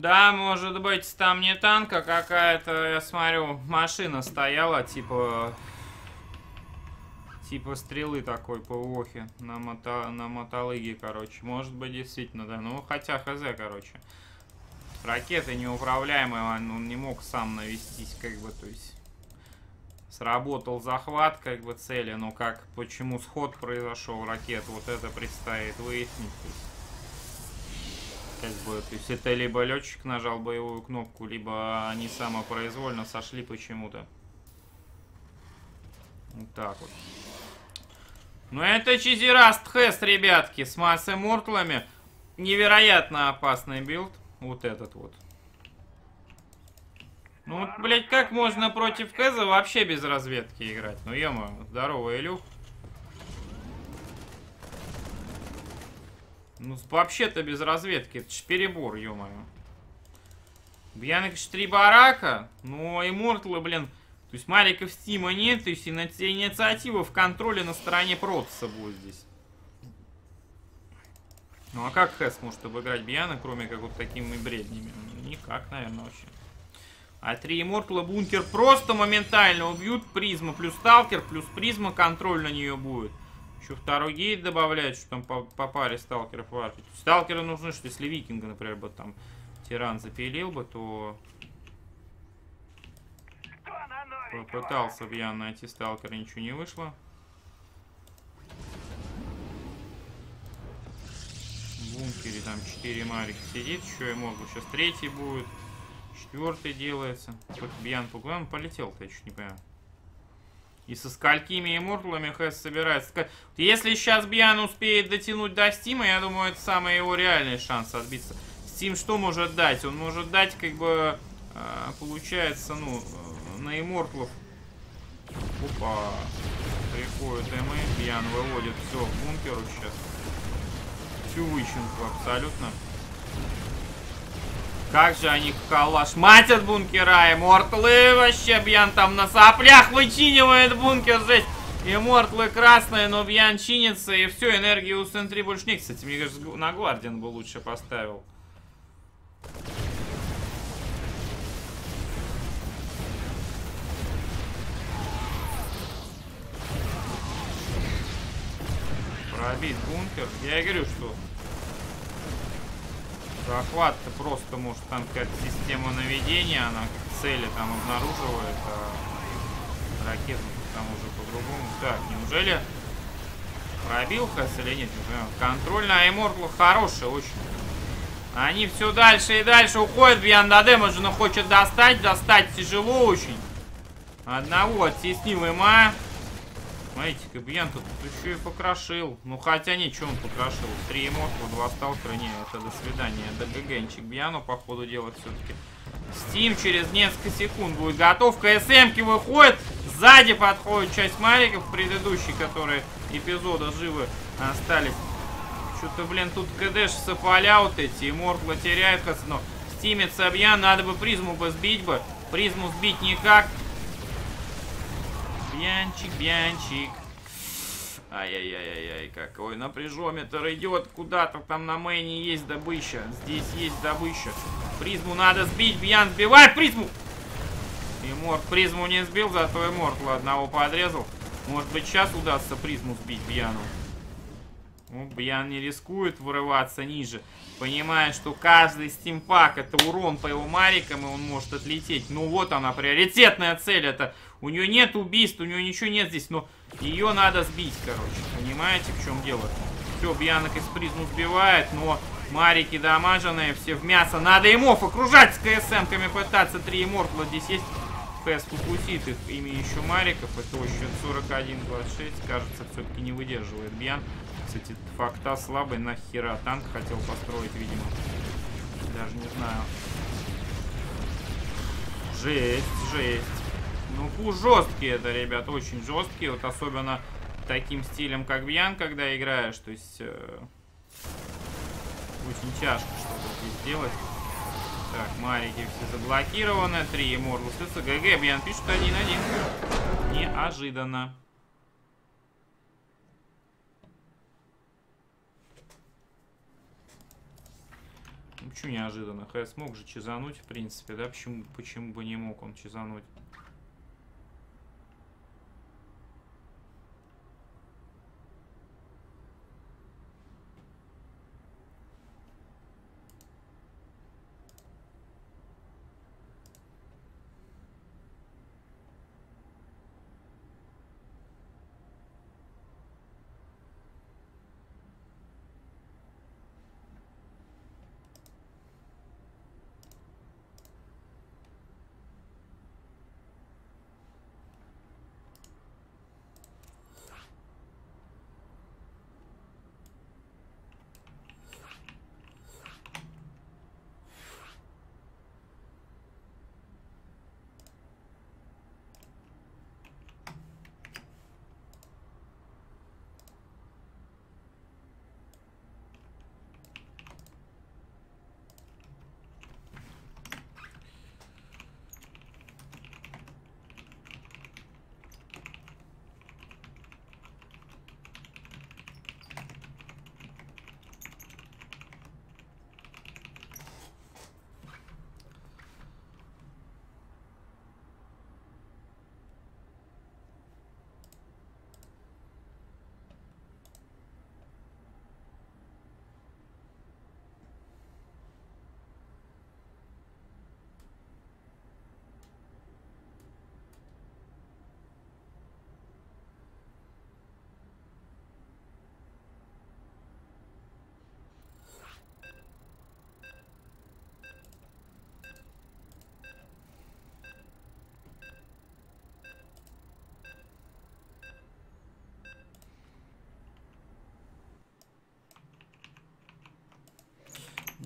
Да, может быть, там не танка какая-то, я смотрю, машина стояла, типа... Типа стрелы такой по ОХе на, мото, на мотолыге, короче. Может быть, действительно, да. Ну, хотя хз, короче. Ракеты неуправляемые, он не мог сам навестись, как бы, то есть... Сработал захват, как бы, цели, но как, почему сход произошел ракет, вот это предстоит выяснить. То есть как бы, то есть это либо летчик нажал боевую кнопку, либо они самопроизвольно сошли почему-то. Вот так вот. Ну это Чизераст Хэс, ребятки, с mass иммортлами. Невероятно опасный build. Вот этот вот. Ну, вот, блядь, как можно против Хэза вообще без разведки играть? Ну, ё здорово, Илюх. Ну, вообще-то без разведки. Это ж перебор, ё-моё. Бьянок три барака. Ну, и Мортлы, блин. То есть Мариков Стима нет, то есть инициатива в контроле на стороне Протаса будет здесь. Ну а как Хэс может обыграть Бьяна, кроме как вот такими бреднями? Никак, наверное, вообще. А три Иммортала бункер просто моментально убьют. Призма плюс сталкер, плюс призма контроль на нее будет. Еще второй гейт добавляет, что там по, по паре сталкеров варпить. Сталкеры нужны, что если викинга, например, бы там тиран запилил бы, то... Попытался бы я найти сталкера, ничего не вышло. В бункере там 4 марика сидит, еще и могу. Сейчас третий будет. Четвертый делается. Тут Бьян Пуглан полетел-то, я чуть не понимаю. И со сколькими иммортлами Хэс собирается. Если сейчас Бьян успеет дотянуть до Стима, я думаю, это самый его реальный шанс отбиться. Стим что может дать? Он может дать, как бы, а, получается, ну, на иммортлов. Опа. Приходит МЭ. Бьян выводит все в бункеру сейчас. Всю вычинку абсолютно. Как же они калаш матят бункера, и мортлы вообще, Бьян там на соплях вычинивает бункер, жесть. Иммортлы красные, но Бьян чинится, и все, энергии у Сентри больше нет. Кстати, мне кажется, на Гвардиан бы лучше поставил. Пробить бункер. Я и говорю, что захват просто может там какая-то система наведения, она цели там обнаруживает, а ракету там уже по-другому. Так, неужели пробил Хэс или нет? Контроль на Immortal хороший очень. Они все дальше и дальше уходят. Бьянда Дэмэджина хочет достать. Достать тяжело очень. Одного оттеснил Има. Смотрите-ка, Бьян тут еще и покрошил. Ну, хотя ничего он покрошил. Три Immortal, два сталкера. Не, это до свидания. ДГГнчик Бьяну, по ходу все-таки. Стим через несколько секунд будет готов. КСМки выходит. Сзади подходит часть мариков, предыдущие, которые эпизода живы остались. Что-то, блин, тут КДш вот эти, Моркла теряют, но стимится объян, надо бы призму бы сбить бы. Призму сбить никак. Бьянчик, бьянчик. Ай-яй-яй-яй, какой напряжометр идет куда-то. Там на мейне есть добыча. Здесь есть добыча. Призму надо сбить. Бьян, сбивай призму! И Морт призму не сбил, зато и Мортла одного подрезал. Может быть, сейчас удастся призму сбить Бьяну. Ну, Бьян не рискует вырываться ниже. Понимая, что каждый стимпак это урон по его марикам, и он может отлететь. Ну вот она, приоритетная цель. Это у нее нет убийств, у нее ничего нет здесь, но ее надо сбить, короче. Понимаете, в чем дело? Все, Бьянок из призму сбивает, но марики дамаженные, все в мясо. Надо имов окружать с КСМками, пытаться. Три иммортла здесь есть. ФС покусит их ими еще Мариков. Это счет 41-26. Кажется, все-таки не выдерживает Бьян. Кстати, факта слабый. Нахера танк хотел построить, видимо. Даже не знаю. Жесть, жесть. Ну, жесткие это, ребят, очень жесткие. Вот особенно таким стилем, как Бьян, когда играешь. То есть, э, очень тяжко что-то здесь делать. Так, марики все заблокированы. Три Immortal с ГГ. Бьян пишет 1-1. Неожиданно. Ну, почему неожиданно? ХС мог же чизануть, в принципе, да? Почему, почему бы не мог он чизануть?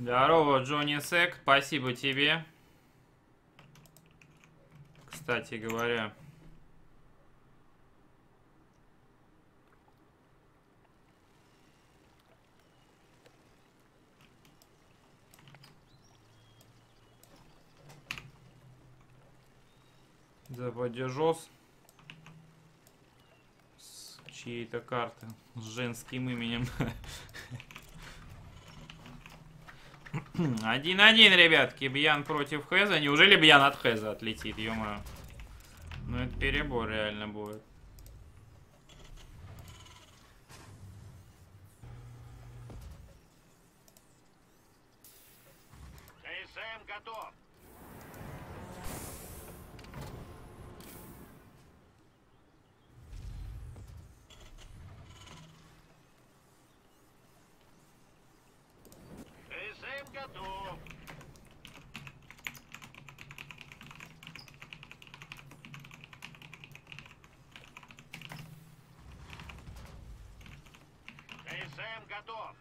Здорово, Джонни Сек, спасибо тебе. Кстати говоря. За поддержос. чьей-то карты с женским именем. Один-один, ребятки. Бьян против Хеза. Неужели Бьян от Хеза отлетит, ё -моё. Ну это перебор реально будет. КСМ готов. КСМ готов. КСМ готов.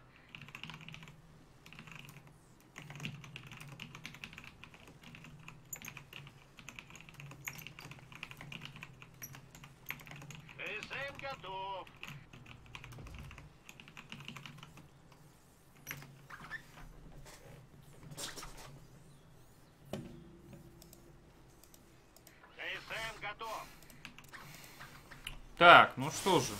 КСМ готов. КСМ готов. Так, ну что же.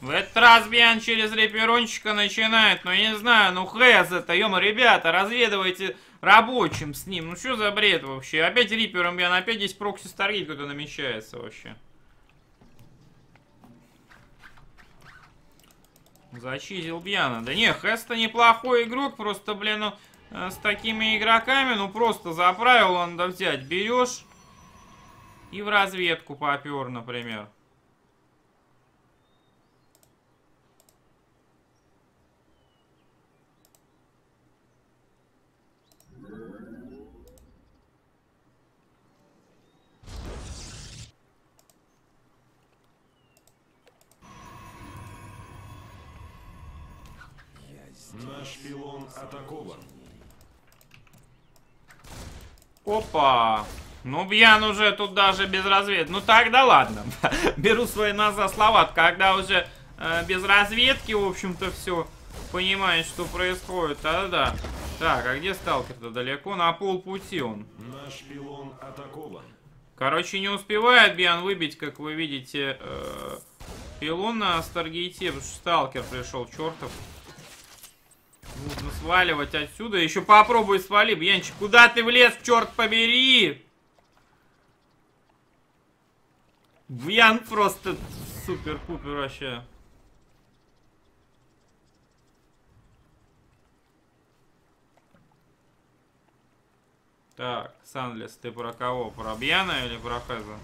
В этот раз Бьян через реперончика начинает, но я не знаю, ну Хэз это, ё ребята, разведывайте рабочим с ним. Ну что за бред вообще? Опять рипером Бьян, опять здесь proxy Stargate какой-то намечается вообще. Зачизил Бьяна. Да не, Хэс-то неплохой игрок, просто, блин, ну, э, с такими игроками, ну, просто за правило надо взять. Берешь и в разведку попер, например. Наш пилон атакован. Опа! Ну, Бьян уже тут даже без разведки. Ну, тогда ладно. Беру свои назад слова. Когда уже э, без разведки, в общем-то, все понимаешь, что происходит, тогда да. Так, а где сталкер-то? Далеко? На полпути он. Наш пилон атакован. Короче, не успевает Бьян выбить, как вы видите, э, пилон на Старгейте, сталкер пришел, чертов. Нужно сваливать отсюда. Еще попробуй свали, Бьянчик. Куда ты влез, черт побери? Бьян просто супер-пупер вообще. Так, Санлес, ты про кого? Про Бьяна или про Хеза?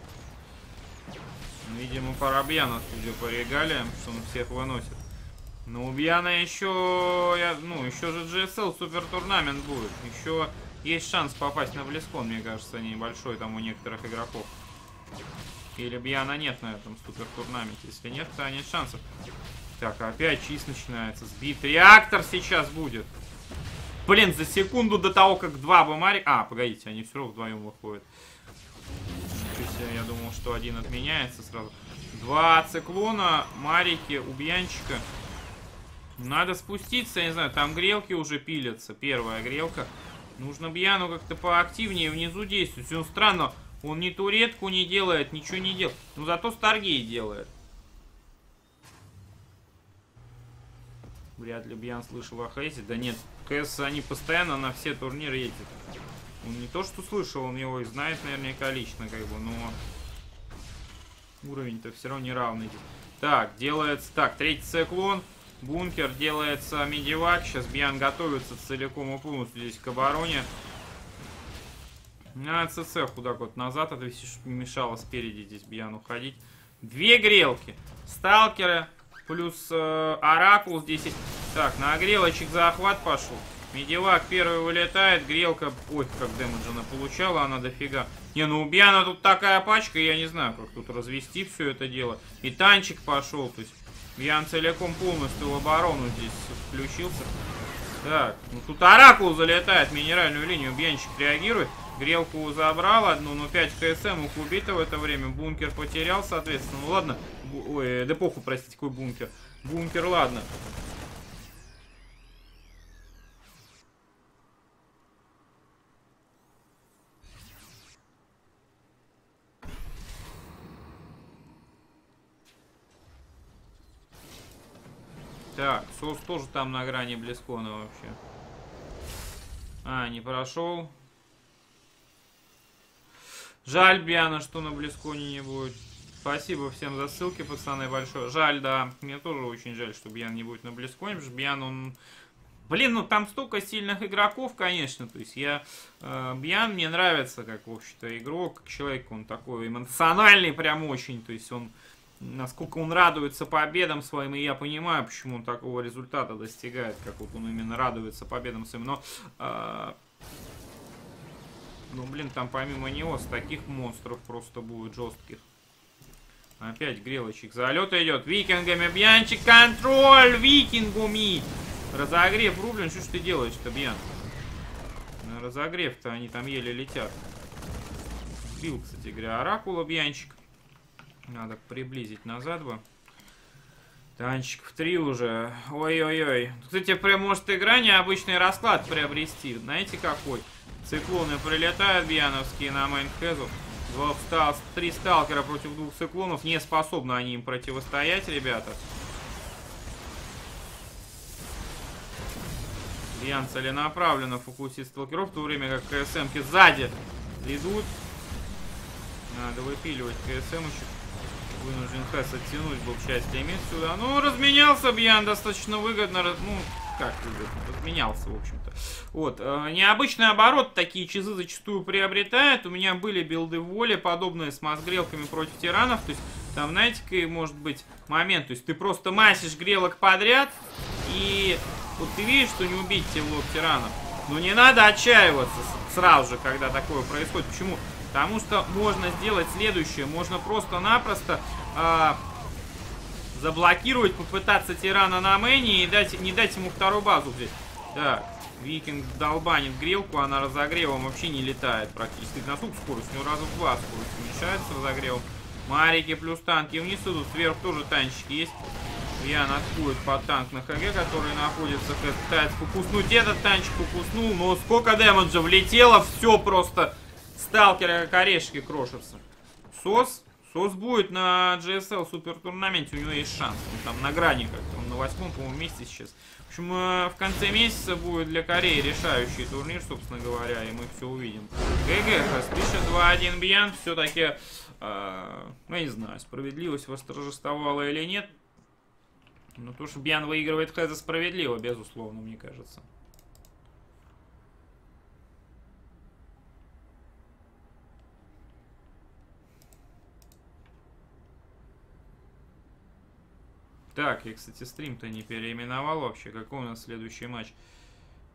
Видимо, про Бьяна, судя по регалиям, что он всех выносит. Но у Бьяна еще, я, ну, еще же GSL супер турнамент будет. Еще есть шанс попасть на Близкон, мне кажется, небольшой там у некоторых игроков. Или Бьяна нет на этом супер турнаменте. Если нет, то нет шансов. Так, опять чист начинается. Сбит реактор сейчас будет. Блин, за секунду до того, как два бумари... А, погодите, они все равно вдвоем выходят. Я думал, что один отменяется сразу. Два циклона, марики, убьянчика. Надо спуститься, я не знаю, там грелки уже пилятся. Первая грелка. Нужно Бьяну как-то поактивнее внизу действовать. Все странно, он ни туретку не делает, ничего не делает. Но зато Старгей делает. Вряд ли Бьян слышал о Хейсе. Да нет, КС они постоянно на все турниры ездят. Он не то что слышал, он его и знает наверняка лично, как бы, но... Уровень-то все равно неравный. Так, делается... Так, третий циклон. Бункер делается медивак. Сейчас Бьян готовится целиком и полностью здесь к обороне. На ЦЦ худак вот назад, это если не мешало спереди здесь Бьян уходить. Две грелки. Сталкеры плюс э, Оракул здесь есть. Так, на грелочек захват пошел. Медивак первый вылетает, грелка... Ой, как дэмэджа она получала, она дофига. Не, ну у Бьяна тут такая пачка, я не знаю, как тут развести все это дело. И танчик пошел, то есть Бьян целиком полностью в оборону здесь включился. Так, ну тут Оракул залетает, минеральную линию, Бьянчик реагирует. Грелку забрал одну, но 5 КСМ у Кубита в это время. Бункер потерял, соответственно. Ну ладно. Ой, да похуй, простите, какой бункер. Бункер, ладно. Сос тоже там на грани Близкона вообще. А, не прошел. Жаль, Биана, что на Близконе не будет. Спасибо всем за ссылки, пацаны, большое. Жаль, да. Мне тоже очень жаль, что Бьян не будет на Близконе, потому что Бьян, он... Блин, ну там столько сильных игроков, конечно. То есть я... Э, Бьян мне нравится, как, в общем-то, игрок, как человек. Он такой эмоциональный прям очень. То есть он... Насколько он радуется победам своим, и я понимаю, почему он такого результата достигает, как вот он именно радуется победам своим. Но... Э, ну, блин, там помимо него с таких монстров просто будет жестких. Опять грелочек. Залет идет. Викингами. Бьянчик. Контроль. Викингуми. Разогрев рублен. Что ж ты делаешь-то, Бьян? Разогрев-то они там еле летят. Бил, кстати говоря, оракула Бьянчик. Надо приблизить назад бы. Танчик в три уже. Ой-ой-ой. Кстати, прям может игра необычный расклад приобрести. Знаете какой? Циклоны прилетают бьяновские на Майнхезу. Стал, три сталкера против двух циклонов. Не способны они им противостоять, ребята. Бьян целенаправленно фокусит сталкеров, в то время как КСМки сзади идут. Надо выпиливать КСМочек. Вынужден Хэс оттянуть был часть лимит сюда. Ну, разменялся Бьян достаточно выгодно. Ну, как выгодно? Разменялся, в общем-то. Вот. Э, необычный оборот такие чизы зачастую приобретают. У меня были билды в воле, подобные с мозгрелками против тиранов. То есть, там, знаете, может быть момент. То есть, ты просто масишь грелок подряд, и вот ты видишь, что не убить тебе лоб тиранов. Но не надо отчаиваться сразу же, когда такое происходит. Почему? Потому что можно сделать следующее. Можно просто-напросто э, заблокировать, попытаться тирана на мэне и дать, не дать ему вторую базу взять. Так, Викинг долбанит грелку, она разогревом вообще не летает практически. Насколько скорость? У него раза в два скорость уменьшается разогревом. Марики плюс танки вниз идут, сверху тоже танчики есть. Ян отходит под танк на ХГ, который находится, пытается фокуснуть этот танчик, фокуснул, но сколько дэмэджа влетело, все просто Сталкеры как орешки крошатся. СОС. СОС будет на GSL супер турнаменте, у него есть шанс. Он там на грани как-то, он на восьмом, по-моему, месте сейчас. В общем, э, в конце месяца будет для Кореи решающий турнир, собственно говоря, и мы все увидим. ГГ, пишет 2-1 Бьян, все-таки, э, ну, я не знаю, справедливость восторжествовала или нет. Ну, то, что Бьян выигрывает Хэза справедливо, безусловно, мне кажется. Так, я, кстати, стрим-то не переименовал вообще. Какой у нас следующий матч?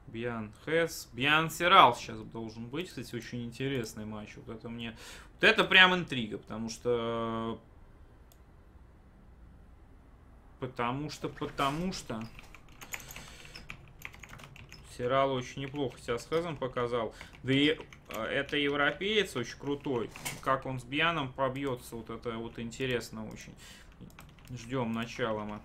Бьян Хэс. Бьян Сирал сейчас должен быть. Кстати, очень интересный матч. Вот это мне... Вот это прям интрига, потому что... Потому что, потому что... Сирал очень неплохо себя с Хэзом показал. Да и э, это европеец очень крутой. Как он с Бьяном побьется, вот это вот интересно очень. Ждем начала мы.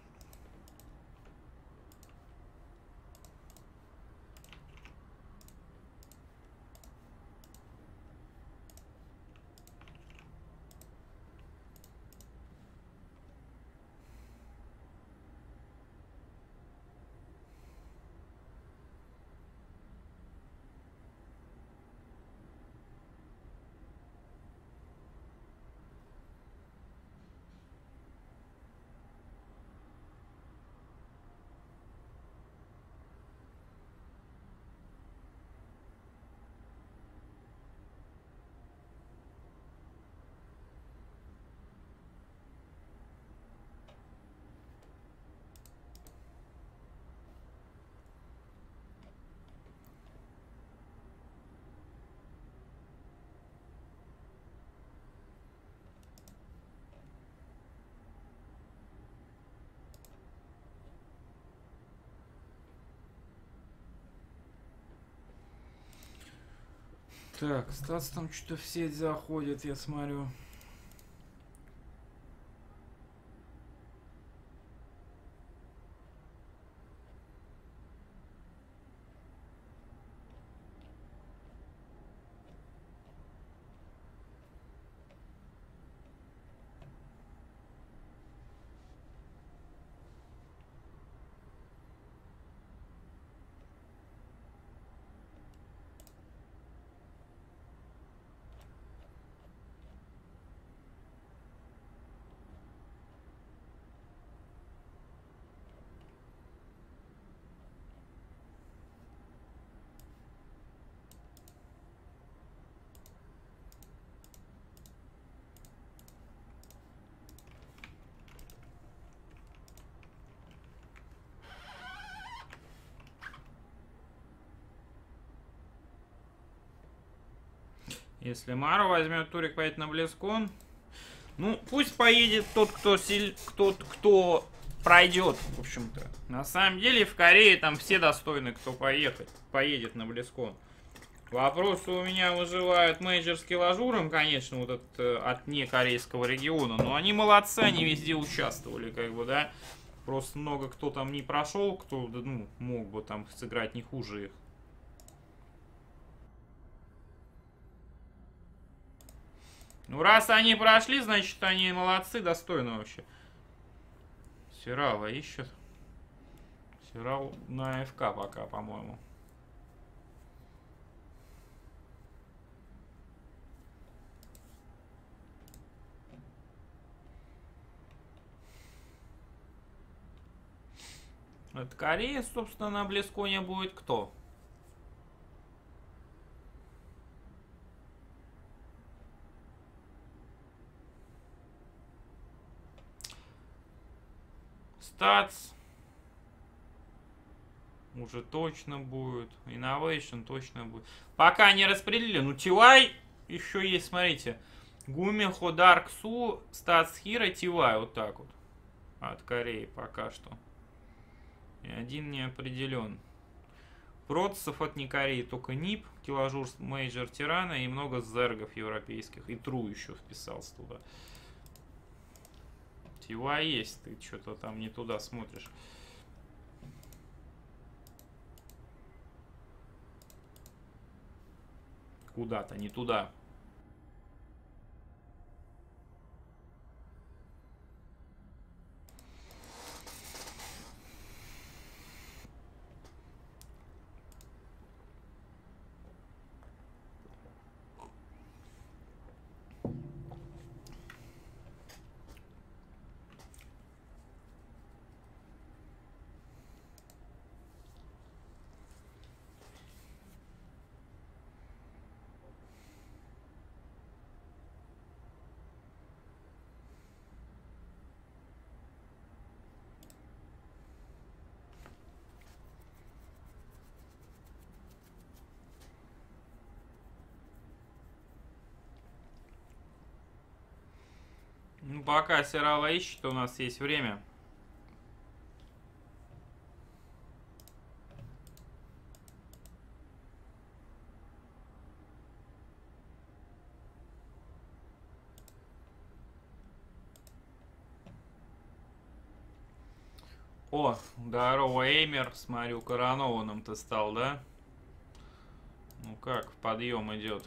Так, Стас там что-то в сеть заходит, я смотрю. Если Мару возьмет турик, поедет на BlizzCon. Ну, пусть поедет тот, кто силь... тот, кто пройдет, в общем-то. На самом деле в Корее там все достойны, кто поехать, поедет на BlizzCon. Вопросы у меня вызывают Major с Киложуром, конечно, вот от, э, от некорейского региона. Но они молодцы, они везде участвовали, как бы, да. Просто много кто там не прошел, кто, ну, мог бы там сыграть не хуже их. Ну, раз они прошли, значит, они молодцы, достойны вообще. Сирала ищет. Сирал на ФК пока, по-моему. От Кореи, собственно, на Блесконе будет кто? Статс. Уже точно будет. Innovation точно будет. Пока не распределили. Ну, Тивай еще есть, смотрите. Гуми, Ходар, Ксу, Статс Хира, Тивай. Вот так вот. От Кореи пока что. И один не определен. Процессов от не Кореи только НИП, Киложур Мейджор Тирана и много зергов европейских. И Тру еще вписался туда. Тива есть, ты что-то там не туда смотришь. Куда-то, не туда. Пока Сирала ищет, у нас есть время. О, здорово, Эймер. Смотрю, коронованным ты стал, да? Ну как, подъем идет.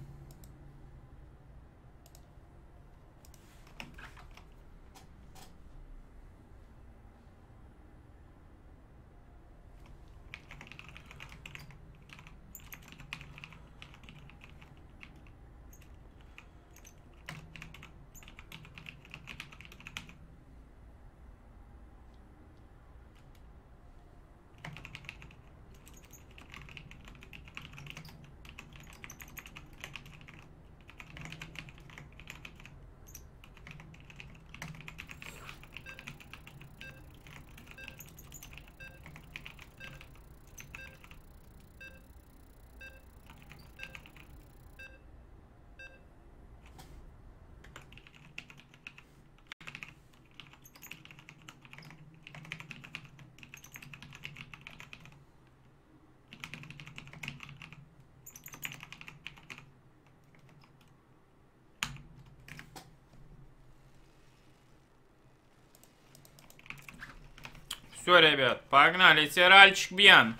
Все, ребят, погнали. Сиральчик Бьян.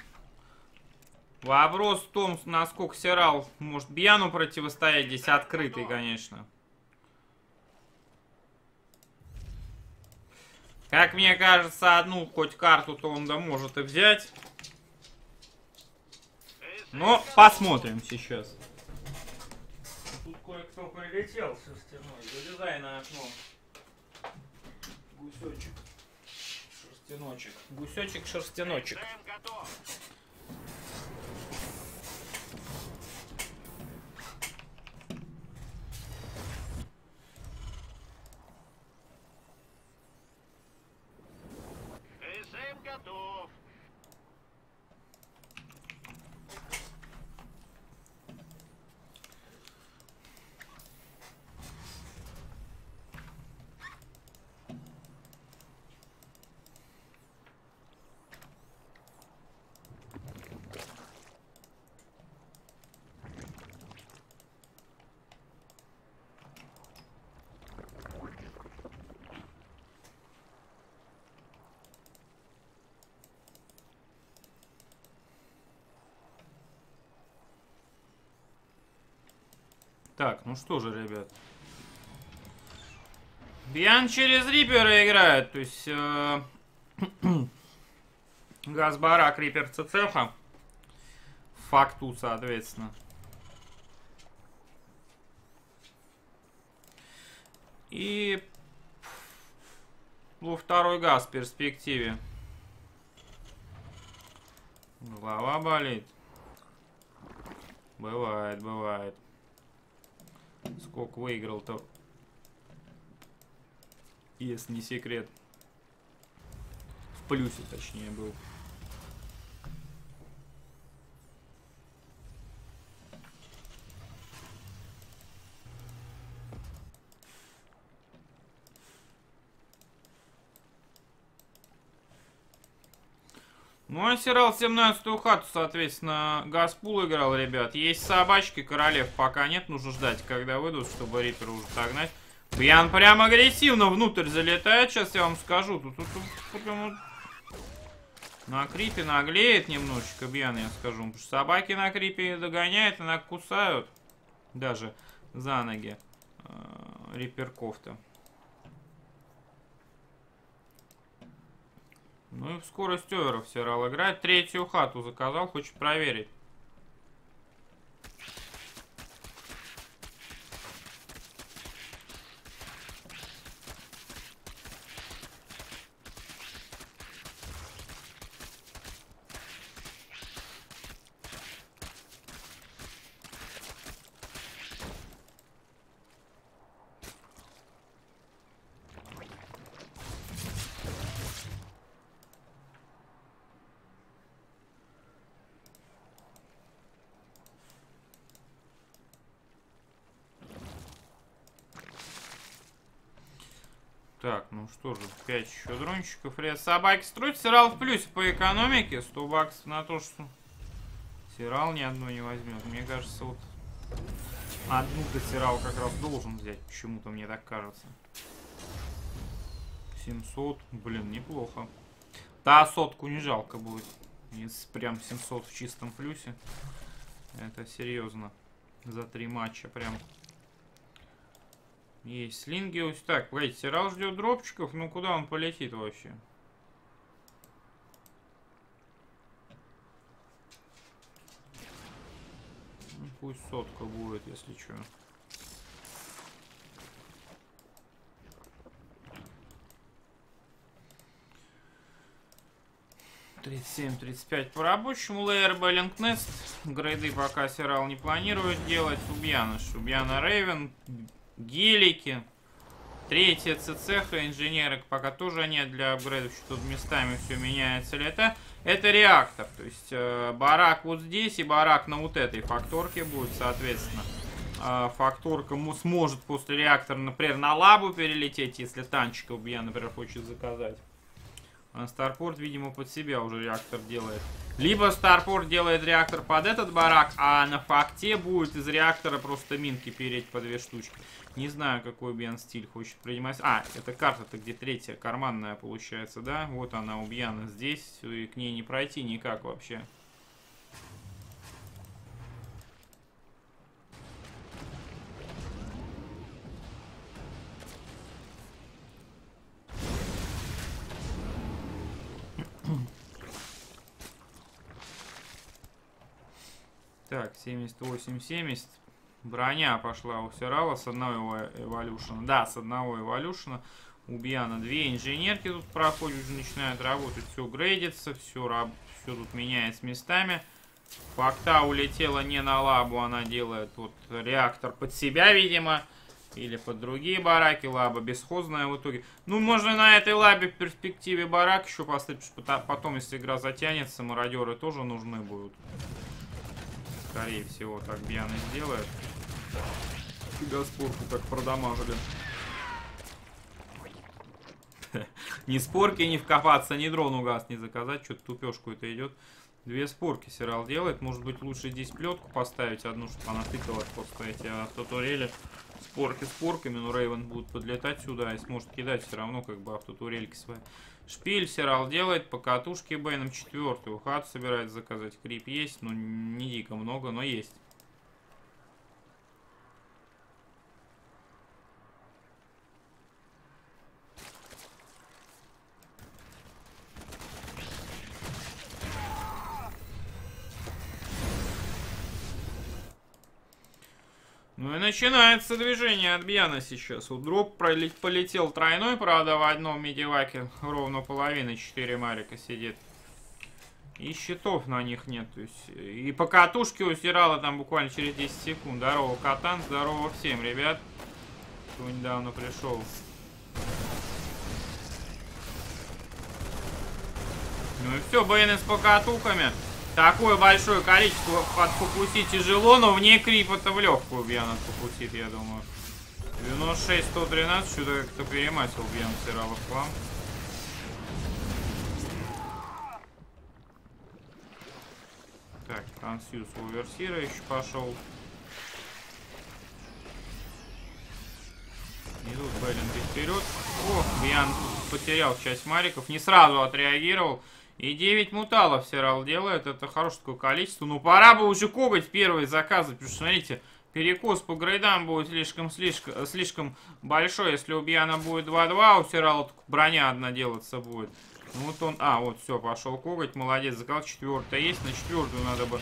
Вопрос в том, насколько Сирал может Бьяну противостоять. Здесь открытый, конечно. Как мне кажется, одну хоть карту-то он да может и взять. Но посмотрим сейчас. Тут кое-кто прилетел шерстяной. Залезай на окно. Гусечек. Шерстяночек. Гусечек, шерстяночек. КСМ готов. КСМ готов. Так, ну что же, ребят. Бьян через Рипера играет, то есть... Э, Газбарак, Рипер Цецеха. Факту, соответственно. И во второй газ в перспективе. Голова болит. Бывает, бывает. Сколько выиграл-то? Если не секрет. В плюсе, точнее, был. Ну, Сирал 17-ю хату, соответственно, Газпул играл, ребят. Есть собачки, королев пока нет. Нужно ждать, когда выйдут, чтобы Рипера уже догнать. Бьян прям агрессивно внутрь залетает, сейчас я вам скажу. Тут, тут, тут, прям на крипе наглеет немножечко Бьян, я скажу. Потому что собаки на крипе догоняют и накусают. Даже за ноги э, Риперков-то. Ну и скорость оверов Сирал играет. Третью хату заказал, хочет проверить. Так, ну что же, 5 еще дрончиков. Ред собаки строить. Сирал в плюсе по экономике. 100 баксов на то, что Сирал ни одну не возьмет. Мне кажется, вот одну-то Сирал как раз должен взять. Почему-то мне так кажется. 700. Блин, неплохо. Да, сотку не жалко будет. Если прям 700 в чистом плюсе. Это серьезно. За три матча прям. Есть Слингиус. Так, погодите, Сирал ждет дропчиков. Ну, куда он полетит вообще? Ну, пусть сотка будет, если что. Тридцать семь, тридцать пять по рабочему. Лейер Беллинг Нест. Грейды пока Сирал не планирует делать. Убьяна. Убьяна Рейвен. Гелики. Третья цеха инженерок пока тоже нет для апгрейдов, что тут местами все меняется ли это. Это реактор, то есть э, барак вот здесь и барак на вот этой факторке будет, соответственно. Э, факторка сможет после реактора, например, на лабу перелететь, если танчиков я, например, хочет заказать. А Старпорт, видимо, под себя уже реактор делает. Либо Старпорт делает реактор под этот барак, а на факте будет из реактора просто минки переть по две штучки. Не знаю, какой Бьян стиль хочет принимать. А, это карта-то где третья, карманная получается, да? Вот она у Бьяна здесь, и к ней не пройти никак вообще. Так, 78-70. Броня пошла у Сирала с одного эволюшена. Да, с одного эволюшена. У Биана две инженерки тут проходят, уже начинают работать. Все грейдится, все, раб, все тут меняется местами. Факта улетела не на лабу, она делает вот реактор под себя, видимо. Или под другие бараки. Лаба бесхозная в итоге. Ну, можно на этой лабе в перспективе барак еще поставить. Потом, если игра затянется, мародеры тоже нужны будут. Скорее всего, так Бьян и сделает. Фига спорку так продамажили. ни спорки не вкопаться, ни дрон угас не заказать. Что-то тупешку это идет. Две спорки Сирал делает. Может быть лучше здесь плетку поставить одну, чтобы она тыкалась просто эти автотурели. Спорки спорками, но Рейвен будет подлетать сюда и сможет кидать все равно как бы автотурельки свои. Шпиль Сирал делает по катушке Бэйном четвертую. Хат собирается заказать. Крип есть, ну не дико много, но есть. Ну и начинается движение от Бьяна сейчас. У дроп полетел тройной, правда, в одном медиваке ровно половина, 4 марика сидит. И щитов на них нет. То есть, и по катушке у Сирала там буквально через 10 секунд. Здорово, Катан, здорово всем, ребят. Кто недавно пришел. Ну и все, БНС по катуками. Такое большое количество подфокусить тяжело, но вне крип это в легкую Бьян отфокусит, я думаю. 96, 113, что-то как-то перемасил Бьян Сиралов план. Так, трансьюз у еще пошел. Идут Беллинги вперед. О, Бьян потерял часть мариков. Не сразу отреагировал. И 9 муталов Сирал делает. Это хорошее такое количество. Ну, пора бы уже коготь первые заказы. Потому что, смотрите, перекос по грейдам будет слишком, слишком, слишком большой. Если у Бьяна будет 2-2, у Сирала броня одна делаться будет. Ну, вот он... А, вот, все, пошел коготь. Молодец. Заказал четвертая есть. На четвертую надо бы...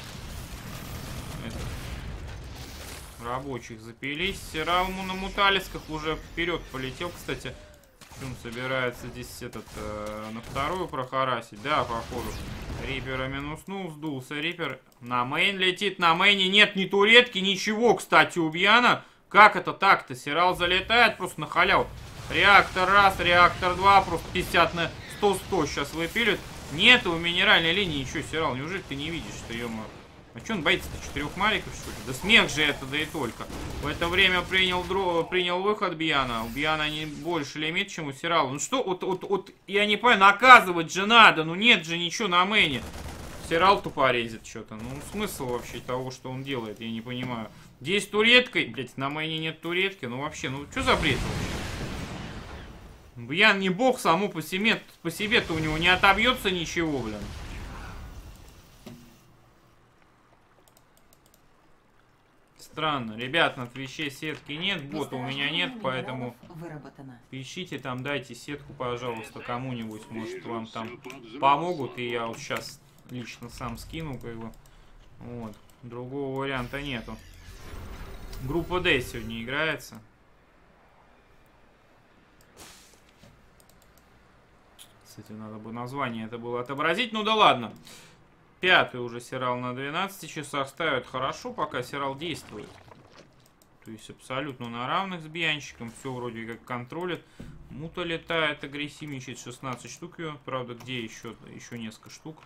Это... Рабочих запились. Сирал на муталисках уже вперед полетел, кстати. Он собирается здесь этот э, на вторую прохарасить. Да, походу. Рипера минуснул, сдулся. Рипер на мейн летит. На мейне нет ни туретки, ничего, кстати, у Бьяна. Как это так-то? Сирал залетает просто на халяву. Реактор раз, реактор два, просто 50 на 100-100 сейчас выпилят. Нет у минеральной линии ничего, Сирал. Неужели ты не видишь, что, ё а что он боится-то? Четырех мариков, что ли? Да смех же это, да и только. В это время принял, дро... принял выход Бьяна. У Бьяна не больше лимит, чем у Сирала. Ну что, вот, вот, вот, я не понимаю, наказывать же надо. Ну нет же ничего на мэне. Сирал тупо резит что-то. Ну смысл вообще того, что он делает, я не понимаю. Здесь туреткой, блять, на мэне нет туретки. Ну вообще, ну что за бред вообще? Бьян не бог, саму по себе, по себе-то у него не отобьется ничего, блин. Странно. Ребят, на Твиче сетки нет, бота у меня нет, поэтому Выработано. пишите там, дайте сетку, пожалуйста, кому-нибудь. Может, вам там помогут, и я вот сейчас лично сам скину, как бы. Вот. Другого варианта нету. Группа D сегодня играется. Кстати, надо бы название это было отобразить. Ну да ладно. Пятый уже Сирал на 12 часах ставят хорошо, пока Сирал действует. То есть абсолютно на равных с Бьянщиком. Все вроде как контролит. Мута летает, агрессивничает. 16 штук ее. Правда, где еще? Еще несколько штук.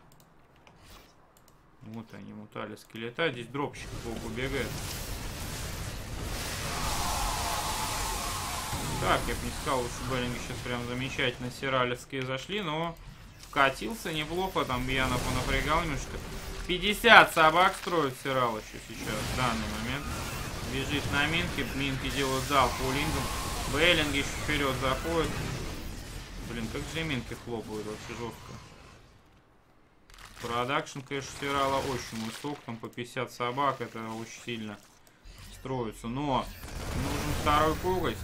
Вот они, муталиски летают. Здесь дропщик сбоку бегает. Так, я бы не сказал, что Беллинги сейчас прям замечательно сиралевские зашли, но вкатился неплохо, там Бьянов напрягал немножко. 50 собак строит Сирал еще сейчас, в данный момент. Бежит на минке, минки делают зал по лингам. Беллинги еще вперед заходит. Блин, как же минки хлопают вообще жестко. Продакшн, конечно, Сирала очень высок, там по 50 собак, это очень сильно строится. Но нужен второй коготь.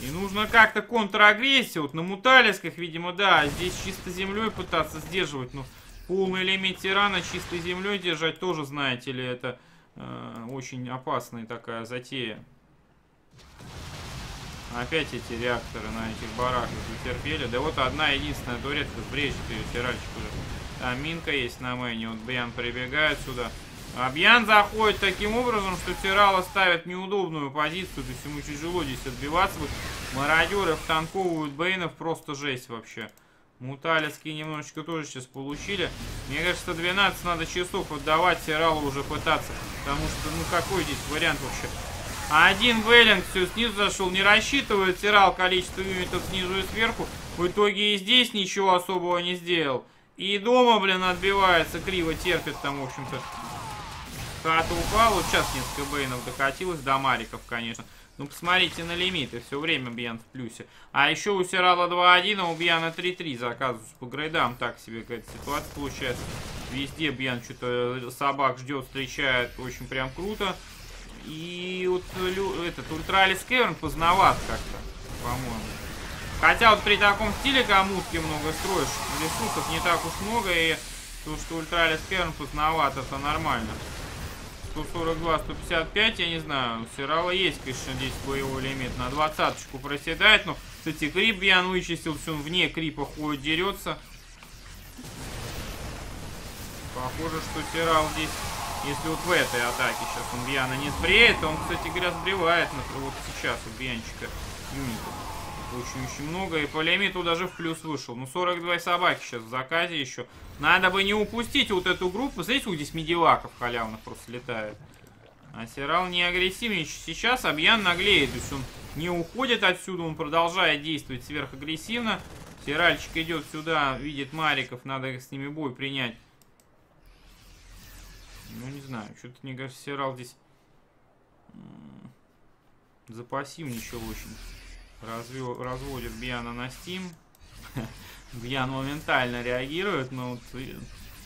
И нужно как-то контрагрессию. Вот на муталисках, видимо, да. Здесь чисто землей пытаться сдерживать. Но полный лимит терана чистой землей держать тоже, знаете ли, это э, очень опасная такая затея. Опять эти реакторы на этих бараках затерпели. Да вот одна единственная турель, брежет ее тиральчик уже. Там минка есть на мэне. Вот Бьян прибегает сюда. Абьян заходит таким образом, что Тирала ставит неудобную позицию, то есть ему тяжело здесь отбиваться. Мародеры втанковывают Бейнов, просто жесть вообще. Муталецкие немножечко тоже сейчас получили. Мне кажется, 12 надо часов отдавать Тиралу уже пытаться, потому что, ну какой здесь вариант вообще? Один Вейлинг все снизу зашел, не рассчитывает Тирал количество юнитов снизу и сверху. В итоге и здесь ничего особого не сделал. И дома, блин, отбивается, криво терпит там, в общем-то. Хата упала, вот сейчас несколько бейнов докатилось, до мариков, конечно. Ну, посмотрите на лимиты, все время Бьян в плюсе. А еще у Сирала 2-1, а у Бьяна 3-3 заказываются по грейдам. Так себе какая-то ситуация получается. Везде Бьян что-то собак ждет, встречает, очень прям круто. И вот этот Ultralisk Cavern поздноват как-то, по-моему. Хотя вот при таком стиле как мутки много строишь, ресурсов не так уж много, и то, что Ultralisk Cavern поздноват, это нормально. 142, 155, я не знаю. У Сирала есть, конечно, здесь боевой лимит. На двадцаточку проседает. Но, кстати, крип Бьян вычистил. Все, он вне крипа ходит, дерется. Похоже, что Сирал здесь, если вот в этой атаке сейчас он Бьяна не сбреет, он, кстати говоря, сбривает. Вот сейчас у Бьянчика юнитов. Очень-очень много. И по лимиту даже в плюс вышел. Ну, 42 собаки сейчас в заказе еще. Надо бы не упустить вот эту группу. Смотрите, вот здесь медиваков халявных просто летает. А Сирал не агрессивнее. Сейчас Обьян наглеет. То есть он не уходит отсюда, он продолжает действовать сверхагрессивно. Сиральчик идет сюда, видит Мариков, надо с ними бой принять. Ну, не знаю, что-то, мне кажется, Сирал здесь запассивничал очень. Развел, разводит Бьяна на Steam. Бьян моментально реагирует, но вот,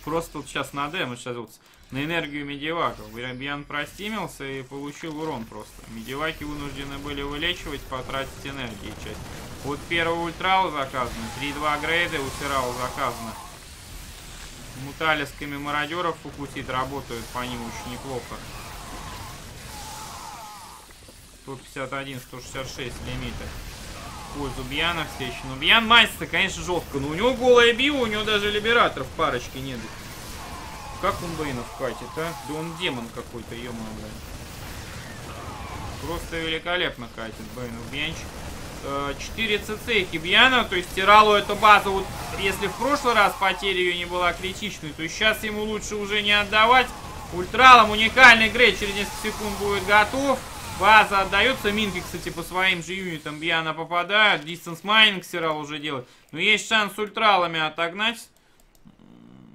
просто вот сейчас на демо, сейчас вот на энергию медиваков. Бьян простимился и получил урон просто. Медиваки вынуждены были вылечивать, потратить энергии часть. Вот первый ультрал заказано, 3-2 грейды у Сирала заказано. Муталисками мародеров фокусит, работают по ним очень неплохо. 151, 166 лимита пользу Бьяна все еще. Ну, Бьян мастер, конечно, жестко. Но у него голая био, у него даже либераторов парочки нет. Как он Бейнов катит, а? Да он демон какой-то, ё блин. Просто великолепно катит Бейнов Бьянчик. 4 ЦЦшки Бьяна, то есть Сиралу эту базу, вот, если в прошлый раз потеря ее не была критичной, то сейчас ему лучше уже не отдавать. Ультралом уникальный грейд через несколько секунд будет готов. База отдается. Минки, кстати, по своим же юнитам Бьяна попадают. Distance mining Сирал уже делает. Но есть шанс ультралами отогнать.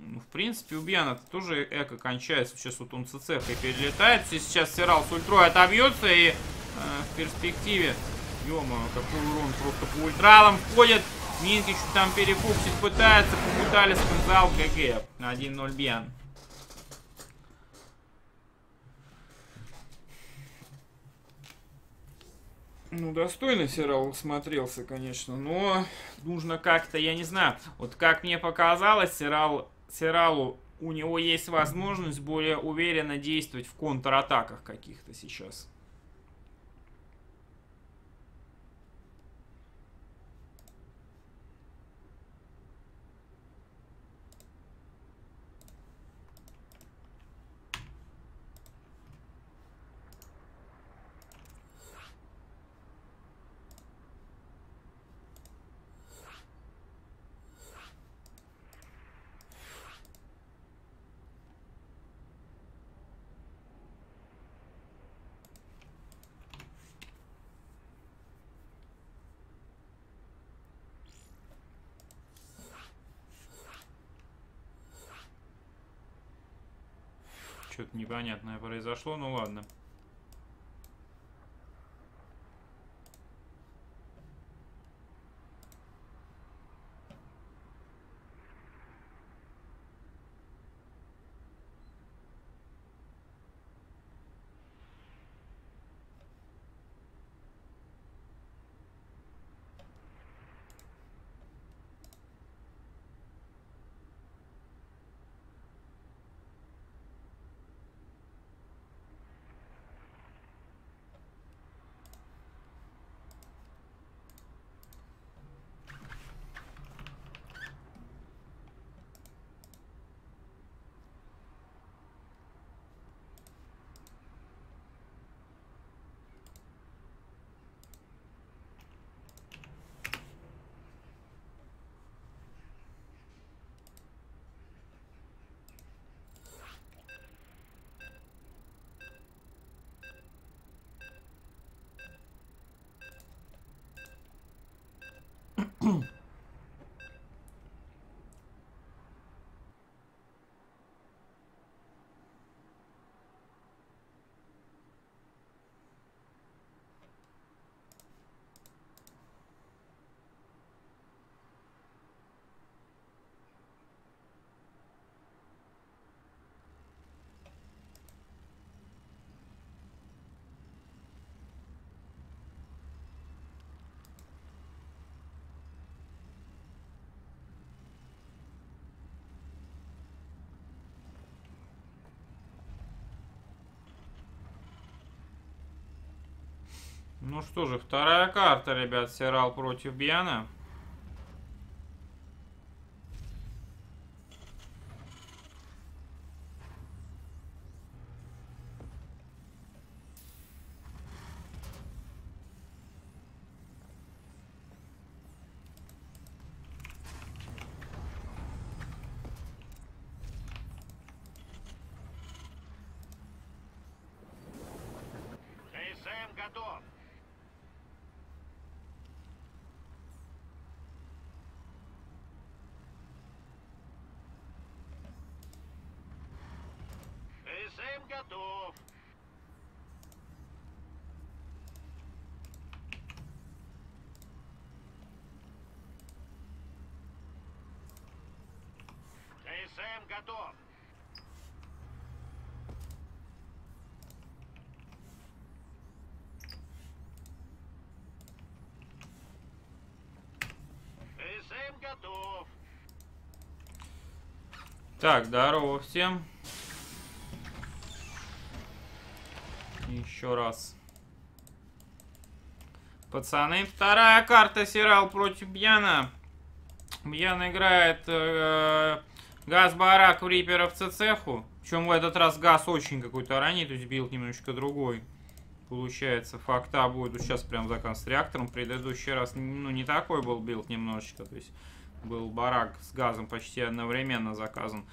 Ну, в принципе, у Бьяна тоже эко кончается. Сейчас вот он ЦЦХ перелетает. Сейчас Сирал с ультрой отобьется. И э, в перспективе... ё какой урон просто по ультралам входит. Минки что там перефуксить пытается. Попытали скандал ГГ. 1-0 Бьян. Ну, достойно сериал смотрелся, конечно, но нужно как-то, я не знаю, вот как мне показалось, сериал, сериалу у него есть возможность более уверенно действовать в контратаках каких-то сейчас. Что-то непонятное произошло, ну ладно. Ну что же, вторая карта, ребят, Сирал против Бьяна. КСМ готов. КСМ готов. КСМ готов. КСМ готов. Так, здорово всем. Еще раз. Пацаны, вторая карта Сирал против Бьяна. Бьян играет э, газ барак в Рипера в цеху. Причем в этот раз газ очень какой-то ранний, то есть билд немножечко другой. Получается, факта будет сейчас прям заказ с реактором. Предыдущий раз, ну, не такой был билд немножечко. То есть был барак с газом почти одновременно заказан.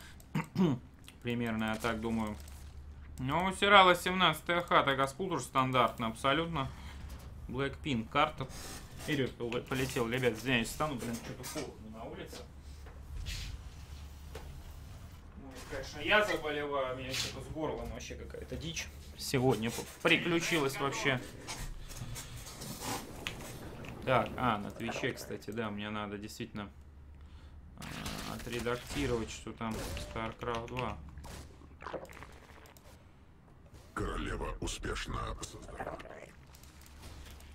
Примерно, я так думаю. Ну, у Сирала 17 хата, Гаспутур стандартно, абсолютно. Blackpink карта. Вперед полетел, ребят, извиняюсь, стану, блин, что-то холодно на улице. Ну, конечно, я заболеваю, у меня что-то с горлом вообще какая-то дичь. Сегодня приключилась вообще. Так, а, на Твиче, кстати, да, мне надо действительно отредактировать, что там StarCraft 2. Королева успешно создана.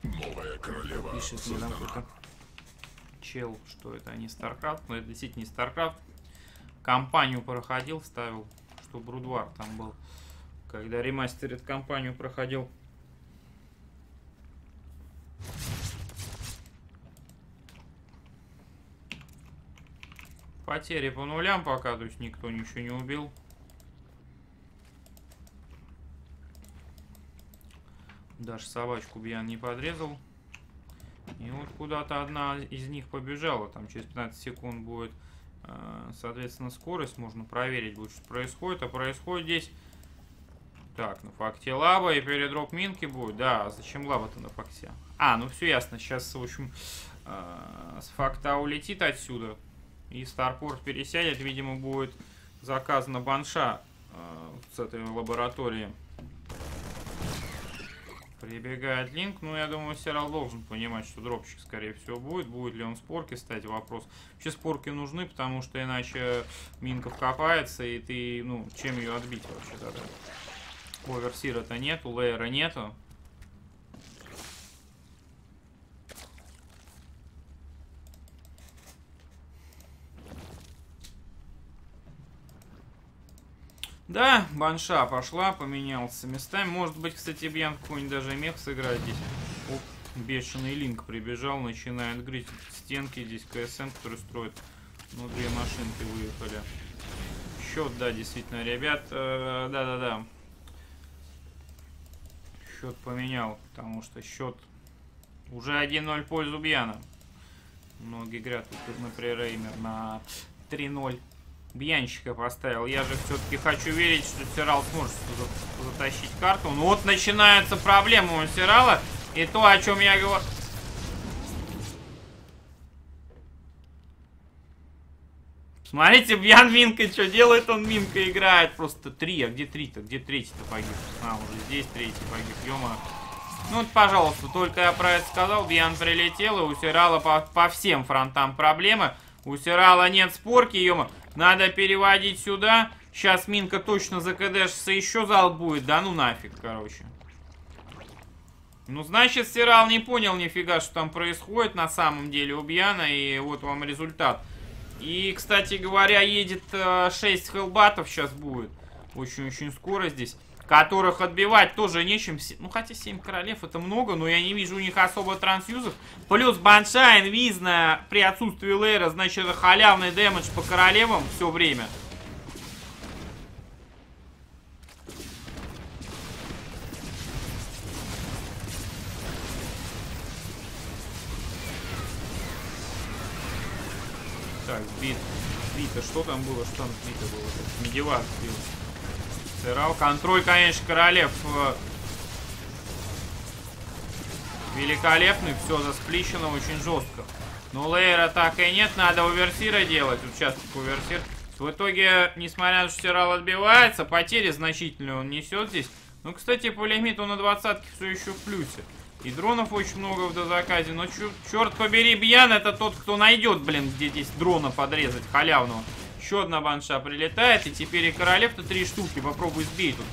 Новая королева Пишет мне там создана. чел, что это не StarCraft, но это действительно не StarCraft. Компанию проходил, ставил, что Брудвар там был. Когда ремастерит компанию проходил. Потери по нулям пока, то есть никто ничего не убил. Даже собачку Бьян не подрезал. И вот куда-то одна из них побежала. Там через 15 секунд будет, э, соответственно, скорость. Можно проверить будет, что происходит. А происходит здесь... Так, на факте лаба и передроп минки будет. Да, а зачем лаба-то на факте? А, ну все ясно. Сейчас, в общем, э, с факта улетит отсюда. И Старпорт пересядет. Видимо, будет заказана банша э, с этой лаборатории. Прибегает линк. Ну, я думаю, Серал должен понимать, что дропчик, скорее всего, будет. Будет ли он спорки, кстати, вопрос. Вообще спорки нужны, потому что иначе минка вкопается, и ты, ну, чем ее отбить вообще тогда? Оверсира-то нету, лейера нету. Да, банша пошла, поменялся местами. Может быть, кстати, Бьян какой-нибудь даже мех сыграть здесь. Оп, бешеный линк прибежал, начинает грызть стенки. Здесь КСМ, который строит. Ну, две машинки выехали. Счет, да, действительно, ребят. э, Да-да-да. Счет поменял, потому что счет уже 1-0 в пользу Бьяна. Многие тут, например, Реймер на 3-0 Бьянщика поставил. Я же все-таки хочу верить, что Сирал сможет за- затащить карту. Ну вот начинаются проблемы у Сирала. И то, о чем я говорю... Смотрите, Бьян Минка, что делает он? Минка играет просто три. А где три-то? Где третий-то погиб? А, уже здесь третий погиб. Ё ну вот, пожалуйста, только я про это сказал, Бьян прилетел, и у Сирала по, по всем фронтам проблемы. У Сирала нет спорки, ё Надо переводить сюда. Сейчас Минка точно закдшится, еще зал будет. Да ну нафиг, короче. Ну, значит, Сирал не понял нифига, что там происходит на самом деле у Бьяна, и вот вам результат. И, кстати говоря, едет э, 6 хелбатов сейчас будет. Очень-очень скоро здесь. Которых отбивать тоже нечем. Ну, хотя 7 королев это много, но я не вижу у них особо трансюзов. Плюс банша инвизная при отсутствии лейра, значит, халявный дэмэдж по королевам все время. Так, сбит. Сбито. Что там было? Что там сбито было? Медиват сбил. Сырал. Контроль, конечно, королев. э, Великолепный. Все засплищено очень жестко. Но лейера так и нет. Надо уверсира делать. Участок уверсир. В итоге, несмотря на то, что Сирал отбивается, потери значительные он несет здесь. Ну, кстати, по лимиту на двадцатке все еще в плюсе. И дронов очень много в дозаказе. Но черт побери, Бьян это тот, кто найдет, блин, где здесь дрона подрезать халявного. Еще одна банша прилетает. И теперь и королев-то три штуки. Попробуй сбей тут.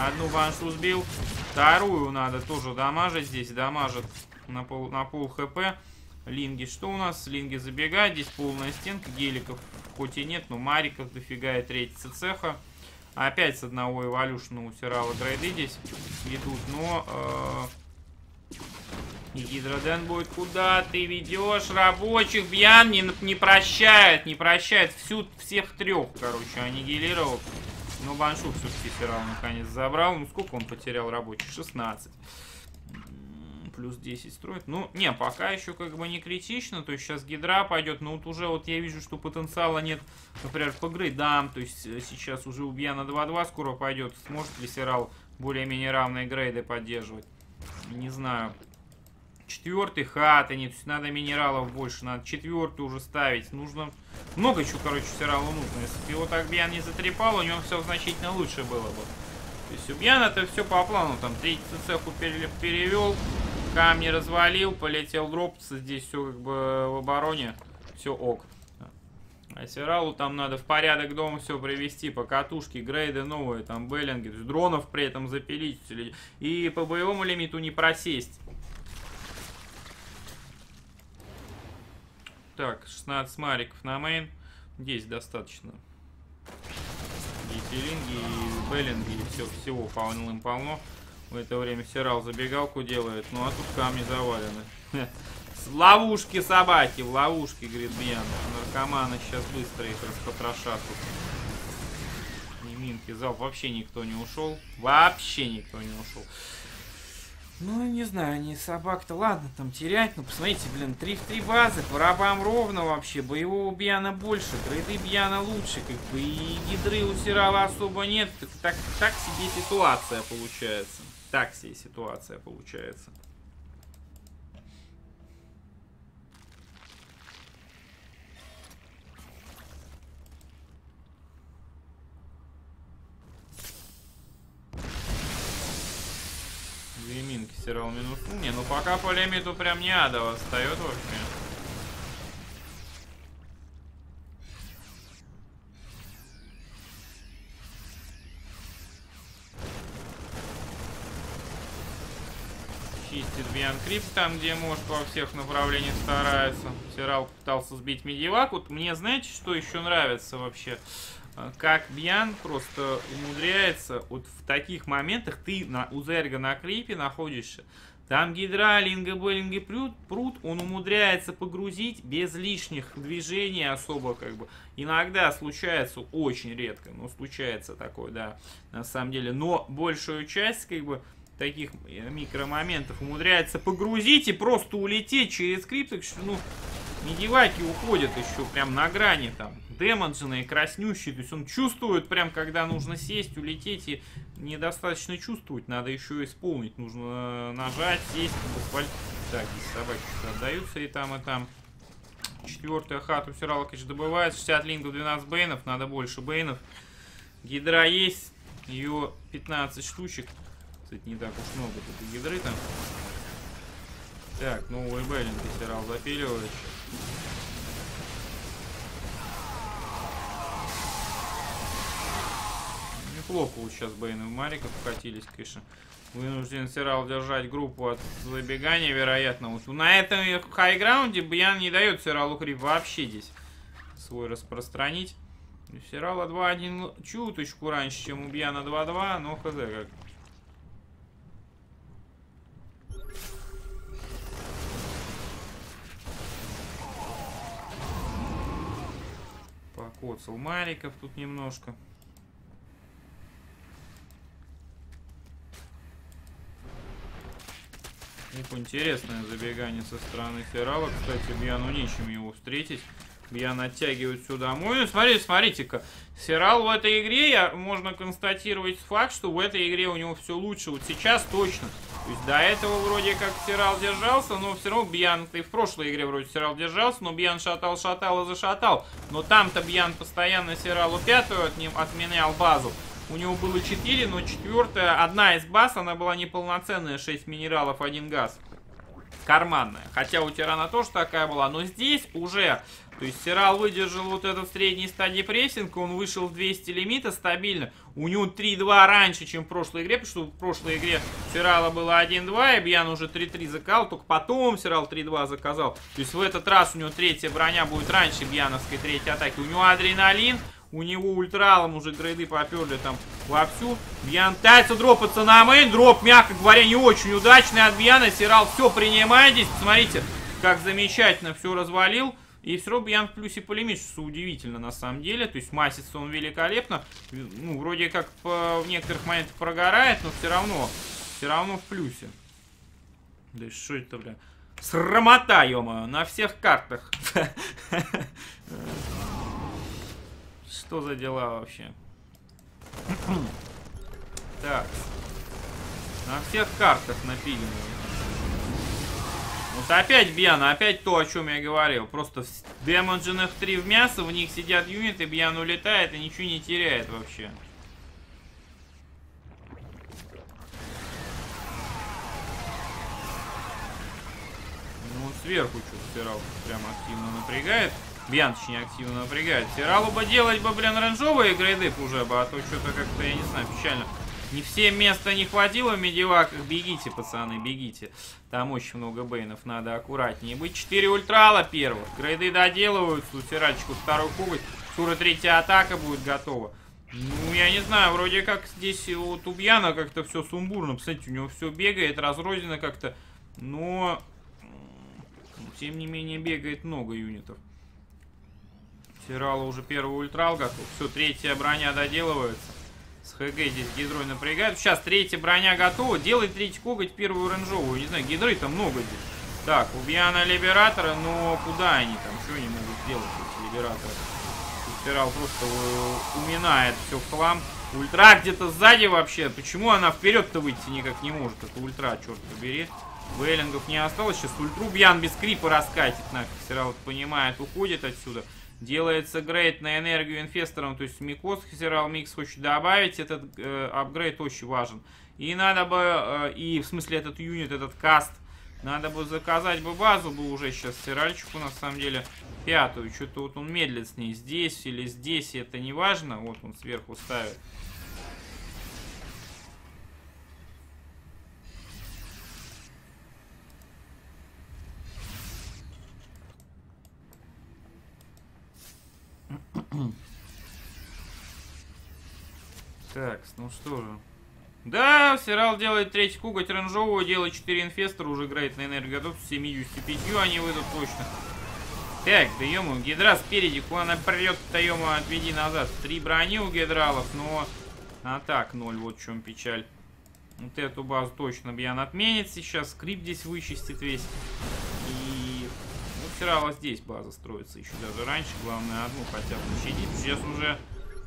Одну баншу сбил. Вторую надо тоже дамажить. Здесь дамажит на пол, на пол хп. Линги что у нас? Линги забегают. Здесь полная стенка. Геликов хоть и нет, но мариков дофига и третьего цеха. Опять с одного эволюшна усирала грейды здесь идут, но... э, и Гидроден будет куда ты ведешь рабочих? Бьян не, не прощает, не прощает всю, всех трех, короче, аннигилировал. Но Баншу все-таки Ферал наконец забрал. Ну сколько он потерял рабочих? 16. М, Плюс 10 строит. Ну, не, пока еще как бы не критично. То есть сейчас гидра пойдет. Но вот уже вот я вижу, что потенциала нет, например, по грейдам. То есть э, сейчас уже у Бьяна 2-2 скоро пойдет. Сможет ли Сирал более-менее равные грейды поддерживать? Не знаю. Четвертый хаты нет, надо минералов больше, надо четвертый уже ставить. Нужно много чего, короче, все равно нужно. Если бы его так Бьян не затрепал, у него все значительно лучше было бы. То есть у Бьяна это все по плану. Там третий цеху пере- перевел, камни развалил, полетел дропаться. Здесь все как бы в обороне. Все ок. А Сиралу там надо в порядок дома все привести, по катушке, грейды новые, там беллинги, дронов при этом запилить. И по боевому лимиту не просесть. Так, 16 мариков на мейн. Здесь достаточно. И и беллинги, и все, всего полным полно. В это время Сирал забегалку делает, ну а тут камни завалены. С- Ловушки собаки, в ловушке, говорит Бьян. Наркоманы сейчас быстро их распотрошат тут. И минки, залп, вообще никто не ушел. Вообще никто не ушел. Ну, не знаю, не собак-то, ладно, там терять. Ну, посмотрите, блин, 3 в 3 базы, по рабам ровно вообще. Боевого Бьяна больше, грейды Бьяна лучше, как бы. И гидры у Сирала особо нет. Так, так, так себе ситуация получается. Так себе ситуация получается. Две минки Сирал минус. Ну, не, ну пока по лимиту прям не адово встает вообще. Чистит Бьян Крип там, где может, во всех направлениях старается. Сирал пытался сбить медивак. Вот мне, знаете, что еще нравится вообще? А, Как Бьян просто умудряется вот в таких моментах ты на, у Зерга на крипе находишься. Там гидра, линга, беллинги, прут, прут, он умудряется погрузить без лишних движений особо, как бы. Иногда случается, очень редко, но случается такое, да, на самом деле. Но большую часть, как бы, таких э, микромоментов умудряется погрузить и просто улететь через скрипт, что, ну, медиваки уходят еще прям на грани там. Демонженые, краснющие, то есть он чувствует прям, когда нужно сесть, улететь, и недостаточно чувствовать, надо еще исполнить, нужно э, нажать, сесть, асфальт. Так, здесь собаки отдаются и там, и там. Четвертая хату Сирала, конечно, добывает, 60 лингов, 12 бейнов, надо больше бейнов. Гидра есть, ее 15 штучек. Кстати, не так уж много тут гидры там. Так, новый бейлинг Сирал запиливает. Неплохо вот сейчас Бейн и Мариков вкатились, конечно. Вынужден Сирал держать группу от забегания, вероятно. На этом хайграунде Бьян не дает Сиралу Крип вообще здесь свой распространить. Сирала 2-1 чуточку раньше, чем у Бьяна 2-2, но хз как. Покоцал Мариков тут немножко. Ух, интересное забегание со стороны Сирала. Кстати, Бьяну нечем его встретить. Бьян оттягивает все домой. Ну, смотрите, смотрите-ка. Сирал в этой игре, я, можно констатировать факт, что в этой игре у него все лучше. Вот сейчас точно. То есть до этого вроде как Сирал держался, но все равно Бьян, и в прошлой игре вроде Сирал держался, но Бьян шатал, шатал и зашатал. Но там-то Бьян постоянно Сиралу пятую от ним отменял базу. У него было 4, но четвертая, одна из баз, она была неполноценная, 6 минералов, один газ. Карманная. Хотя у Тирана тоже такая была, но здесь уже... То есть Сирал выдержал вот этот средний стадии прессинга, он вышел в 200 лимита стабильно. У него 3-2 раньше, чем в прошлой игре, потому что в прошлой игре Сирала было 1-2, и Бьян уже 3-3 заказал, только потом Сирал 3-2 заказал. То есть в этот раз у него третья броня будет раньше Бьяновской третьей атаки. У него адреналин, у него ультралом уже грейды поперли там вовсю. Бьян пытается дропаться на мейн. Дроп, мягко говоря, не очень удачный от Бьяна. Сирал все принимает здесь. Посмотрите, как замечательно все развалил. И все равно Бьян в плюсе по удивительно на самом деле. То есть масится он великолепно. Ну, вроде как по, в некоторых моментах прогорает, но все равно, все равно в плюсе. Да что это, бля? Срамота, ё на всех картах. Что за дела вообще? Так. На всех картах напилены. Вот опять Бьяна, опять то, о чем я говорил. Просто в демонженных 3 в мясо, в них сидят юниты, Бьян улетает и ничего не теряет вообще. Ну, сверху что-то прям активно напрягает. Бьян, точнее, активно напрягает. Сиралу бы делать бы, блин, ранжовые грейды уже бы, а то что-то как-то, я не знаю, печально. Не всем места не хватило в медиваках. Бегите, пацаны, бегите. Там очень много бейнов, надо аккуратнее быть. 4 ультрала первых. Грейды доделываются. У Сиральчику второй коготь. Скоро третья атака будет готова. Ну, я не знаю, вроде как здесь у Тубьяна как-то все сумбурно. Посмотрите, у него все бегает, разрознено как-то. Но, тем не менее, бегает много юнитов. Сирала уже первый ультрал готов. Все, третья броня доделывается. С ХГ здесь гидрой напрягают. Сейчас третья броня готова. Делает третий коготь первую оранжевую. Не знаю, гидры-то много здесь. Так, убьяна Либератора, но куда они там? Что они могут сделать, эти Либераторы? Спирал просто уминает все в хлам. Ультра где-то сзади вообще. Почему она вперед-то выйти никак не может? Это ультра, черт побери. Бейлингов не осталось. Сейчас ультру Бьян без крипа раскатит. Нафиг. Сирал понимает, уходит отсюда. Делается грейд на энергию инфестором, то есть микоски Сирал в микс хочет добавить, этот э, апгрейд очень важен. И надо бы, э, и в смысле этот юнит, этот каст, надо бы заказать бы базу бы уже сейчас. Сиральчик у нас на самом деле пятую. Что-то вот он медлит с ней здесь или здесь, это не важно. Вот он сверху ставит. Так, ну что же. Да, Сирал делает третий куготь ранжовую, делает 4 инфестора, уже играет на энергию готов с 75 они выйдут точно. Так, да ему, гидра спереди, куда она прет-то ему отведи назад. Три брони у гидралов, но... А так, ноль, вот в чем печаль. Вот эту базу точно Бьян отменит сейчас, скрип здесь вычистит весь. Сирала здесь база строится еще даже раньше, главное одну хотя бы защитить. Сейчас уже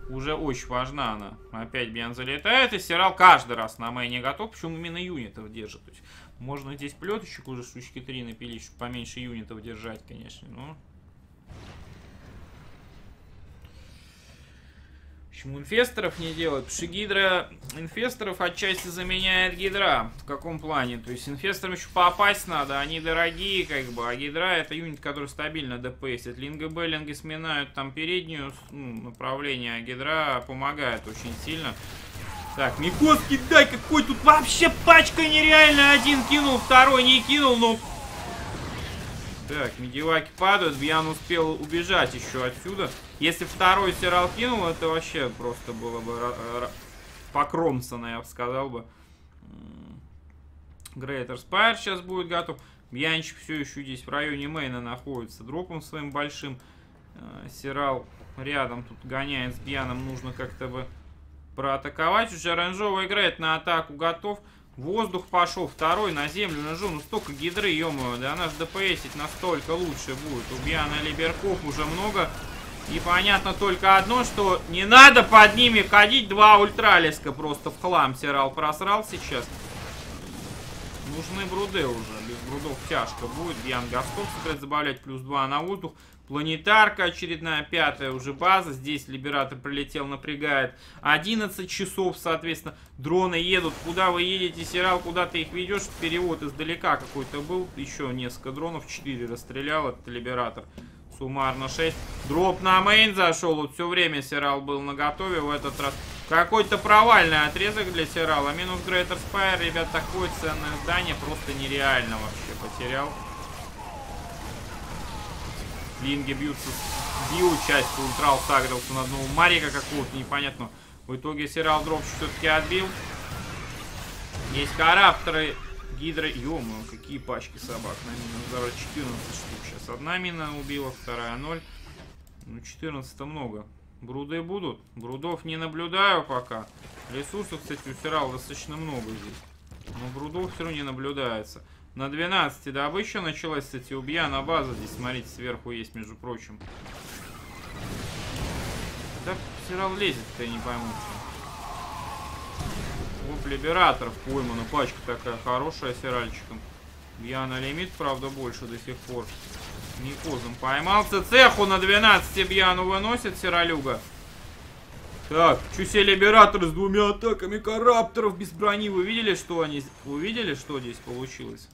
уже очень важна она. Опять Бьян залетает, и Сирал каждый раз на мэйне готов, почему именно юнитов держит. То есть можно здесь плеточек уже штучки 3 напилить, чтобы поменьше юнитов держать, конечно. Но Почему инфесторов не делают? Потому что гидра инфесторов отчасти заменяет гидра. В каком плане? То есть инфесторам еще попасть надо, они дорогие, как бы, а гидра это юнит, который стабильно дпсит. Линга Беллинги сминают там переднюю ну, направление, а гидра помогает очень сильно. Так, Микоски, дай какой тут вообще пачка нереально. Один кинул, второй не кинул, но... Так, медиваки падают, Бьян успел убежать еще отсюда. Если второй Сирал кинул, это вообще просто было бы покромсано, я бы сказал бы. Greater Spire сейчас будет готов. Бьянчик все еще здесь в районе мейна находится. Дропом своим большим. Э, Сирал рядом тут гоняет с Бьяном. Нужно как-то бы проатаковать. Уже оранжевый играет на атаку готов. Воздух пошел, второй на землю нажал. Ну столько гидры, ё да она же ДПСить настолько лучше будет. У Бьяна Либерков уже много. И понятно только одно, что не надо под ними ходить. Два ультралиска просто в хлам Сирал просрал сейчас. Нужны бруды уже. Без брудов тяжко будет. Бьян Гастов собирает забавлять плюс 2 на воздух. Планетарка очередная, пятая уже база. Здесь Либератор прилетел, напрягает. 11 часов, соответственно. Дроны едут. Куда вы едете, Сирал? Куда ты их ведешь? Перевод издалека какой-то был. Еще несколько дронов. 4 расстрелял этот Либератор. Суммарно 6. Дроп на мейн зашел. Вот все время Сирал был на готове в этот раз. Какой-то провальный отрезок для Сирала. Минус Greater Spire. Ребят, такое ценное здание просто нереально вообще потерял. Линги бьются с био частью. Ультрал сагрился на одного Марика какого-то непонятного. В итоге Сирал дроп все-таки отбил. Есть корапторы. Гидра... ё какие пачки собак на минус 14 штук. Сейчас одна мина убила, вторая 0. Ну, 14 много. Бруды будут. Брудов не наблюдаю пока. Ресурсов, кстати, у Сирал достаточно много здесь. Но брудов все равно не наблюдается. На 12 добыча началась, кстати, у на база здесь, смотрите, сверху есть, между прочим. Да Сирал лезет-то, я не пойму. Оп, Либератор поймана. Пачка такая хорошая сиральчиком. Бьяна лимит, правда, больше до сих пор. Микозом поймался. Цеху на 12 Бьяну выносит Сиралюга. Так, чусе Либератор с двумя атаками Карапторов без брони. Вы видели, что они... Вы видели, что здесь получилось?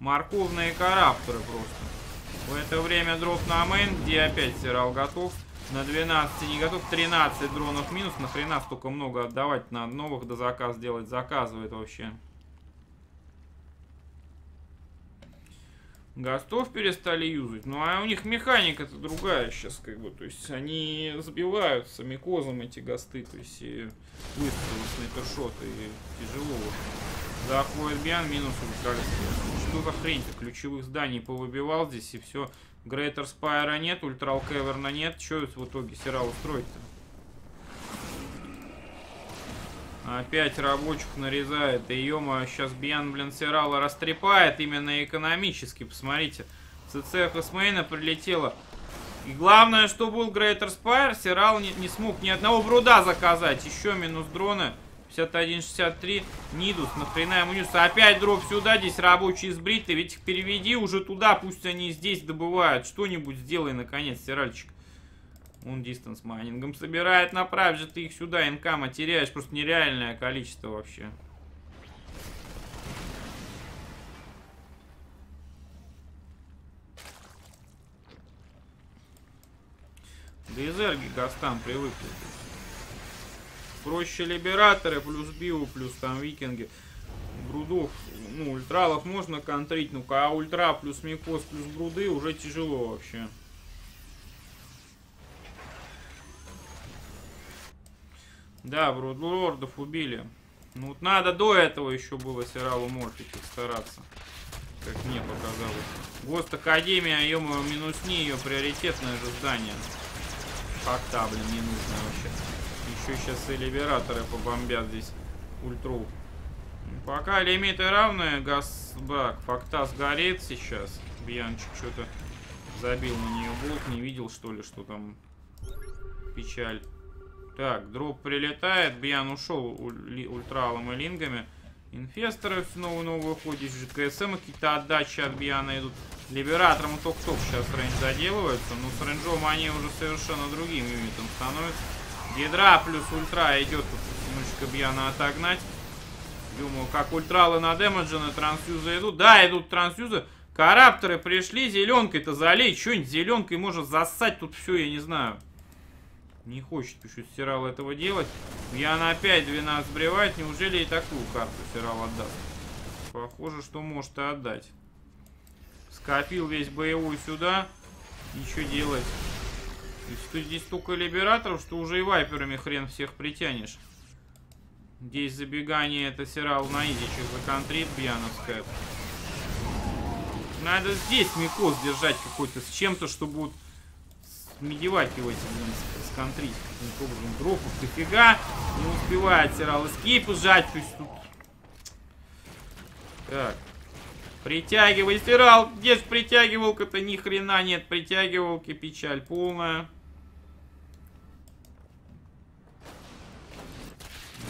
Морковные Карапторы просто. В это время дроп на мейн, где опять Сирал готов. На 12 не готов. 13 дронов минус. Нахрена столько много отдавать? Надо новых до заказ делать. Заказывает вообще. Гостов перестали юзать. Ну, а у них механика-то другая сейчас, как бы. То есть они забиваются микозом эти госты. То есть и выстрелы снайпершоты. И тяжело. Заходит Биан, минус ультралистер. Что за хрень-то? Ключевых зданий повыбивал здесь и все. Грейтер Спайра нет, Ультрал Кеверна нет. Что в итоге Сирал устроить-то? Опять рабочих нарезает. И ё сейчас Бьян, блин, Сирала растрепает именно экономически. Посмотрите. ЦЦха с мейна прилетело. И главное, что был Greater Spire, Сирал не, не смог ни одного бруда заказать. Еще минус дроны. 51-63. Нидус, нахрена ему Нидус. Опять дроп сюда, здесь рабочие сбриты. Ведь их переведи уже туда, пусть они здесь добывают. Что-нибудь сделай, наконец, Сиральчик. Он дистанс майнингом собирает, направь же ты их сюда, инкама теряешь просто нереальное количество вообще. Да изерги гастам привыкли. Проще либераторы, плюс био, плюс там викинги. Брудов, ну, ультралов можно контрить, ну а ультра плюс микос плюс бруды уже тяжело вообще. Да, брудлордов убили. Ну вот надо до этого еще было Сиралу морфить стараться. Как мне показалось. Гост Академия, ё минусни ее приоритетное же здание. Факта, блин, не нужно вообще. Еще сейчас и либераторы побомбят здесь ультру. Пока лимиты равные, газбак. Фактас горит сейчас. Бьянчик что-то забил на нее блок. Не видел, что ли, что там печаль. Так, дроп прилетает. Бьян ушел ультралом и лингами. Инфесторы снова новые выходят. ЖКСМ какие-то отдачи от Бьяна идут. Либератором ток-ток сейчас range заделывается. Но с рейнджом они уже совершенно другим юнитом становятся. Гидра плюс ультра идет тут бьяна отогнать. Думаю, как ультралы на демеджи на трансфьюзы идут. Да, идут трансфьюзы. Корапторы пришли, зеленкой-то залей. Что-нибудь зеленкой может засать тут все, я не знаю. Не хочет, пишет Сирал этого делать. Бьяна опять 12 сбривает. Неужели и такую карту Сирал отдаст? Похоже, что может и отдать. Скопил весь боевой сюда. Ничего делать. То есть здесь столько либераторов, что уже и вайперами хрен всех притянешь. Здесь забегание, это Сирал на изичек законтрит бьяновская. Надо здесь Микос держать какой-то с чем-то, что будут медивать его этим, сконтрить. Каким-то образом. Дропов дофига. Не успевает Сирал эскейп сжать. То есть тут... Так. Притягивай, Сирал. Где же притягивалка-то? Ни хрена нет притягивалки. Печаль полная.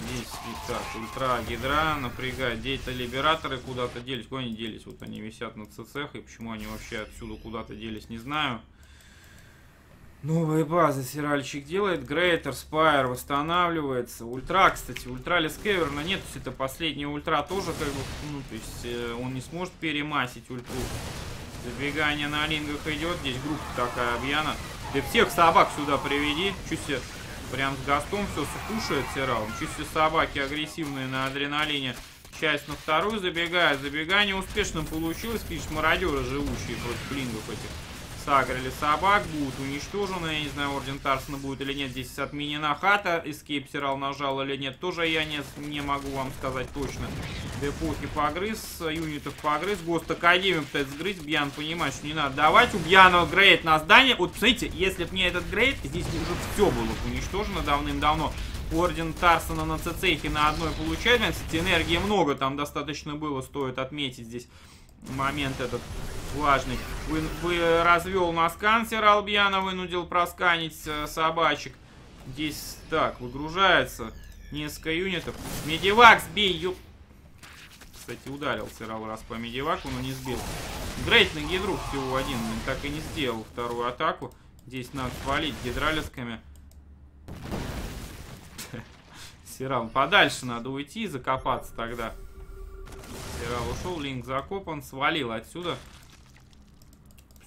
Здесь так, ультра, гидра, напрягать. Где-то либераторы куда-то делись. Куда они делись? Вот они висят на цехах. И почему они вообще отсюда куда-то делись, не знаю. Новая база Сиральчик делает. Greater Spire восстанавливается. Ультра, кстати, Ultralisk Cavern а нет. То есть это последний Ультра тоже как бы, ну, то есть э, он не сможет перемасить Ультру. Забегание на лингах идет. Здесь группа такая у Бьяна. Ты всех собак сюда приведи. Себе Прям с гастом все кушает Сирал. Чуть собаки агрессивные на адреналине. Часть на вторую забегает. Забегание успешным получилось. Пишет мародеры, живущие против блингов этих сагрили собак, будут уничтожены. Я не знаю, Орден Тарсона будет или нет. Здесь отменена хата. Эскейп Сирал нажал или нет. Тоже я не, не могу вам сказать точно. Депохи погрыз, юнитов погрыз. Гост Академию пытается сгрызть. Бьян понимает, что не надо давать. У Бьяна грейд на здание. Вот, посмотрите, если бы не этот грейд, здесь уже все было уничтожено давным-давно. Орден Тарсона на ЦЦХе на одной получает. Кстати, энергии много там достаточно было, стоит отметить здесь момент этот важный. Вы, вы развел на скансер Албьяна, вынудил просканить э, собачек. Здесь так, выгружается несколько юнитов. Медивак сбей, ёп. Кстати, ударил Сирал раз по медиваку, но не сбил. Грейт на гидру всего один, так и не сделал вторую атаку. Здесь надо свалить гидралисками. Сирал, подальше надо уйти и закопаться тогда. Сирал ушел, Линк закопан, свалил отсюда.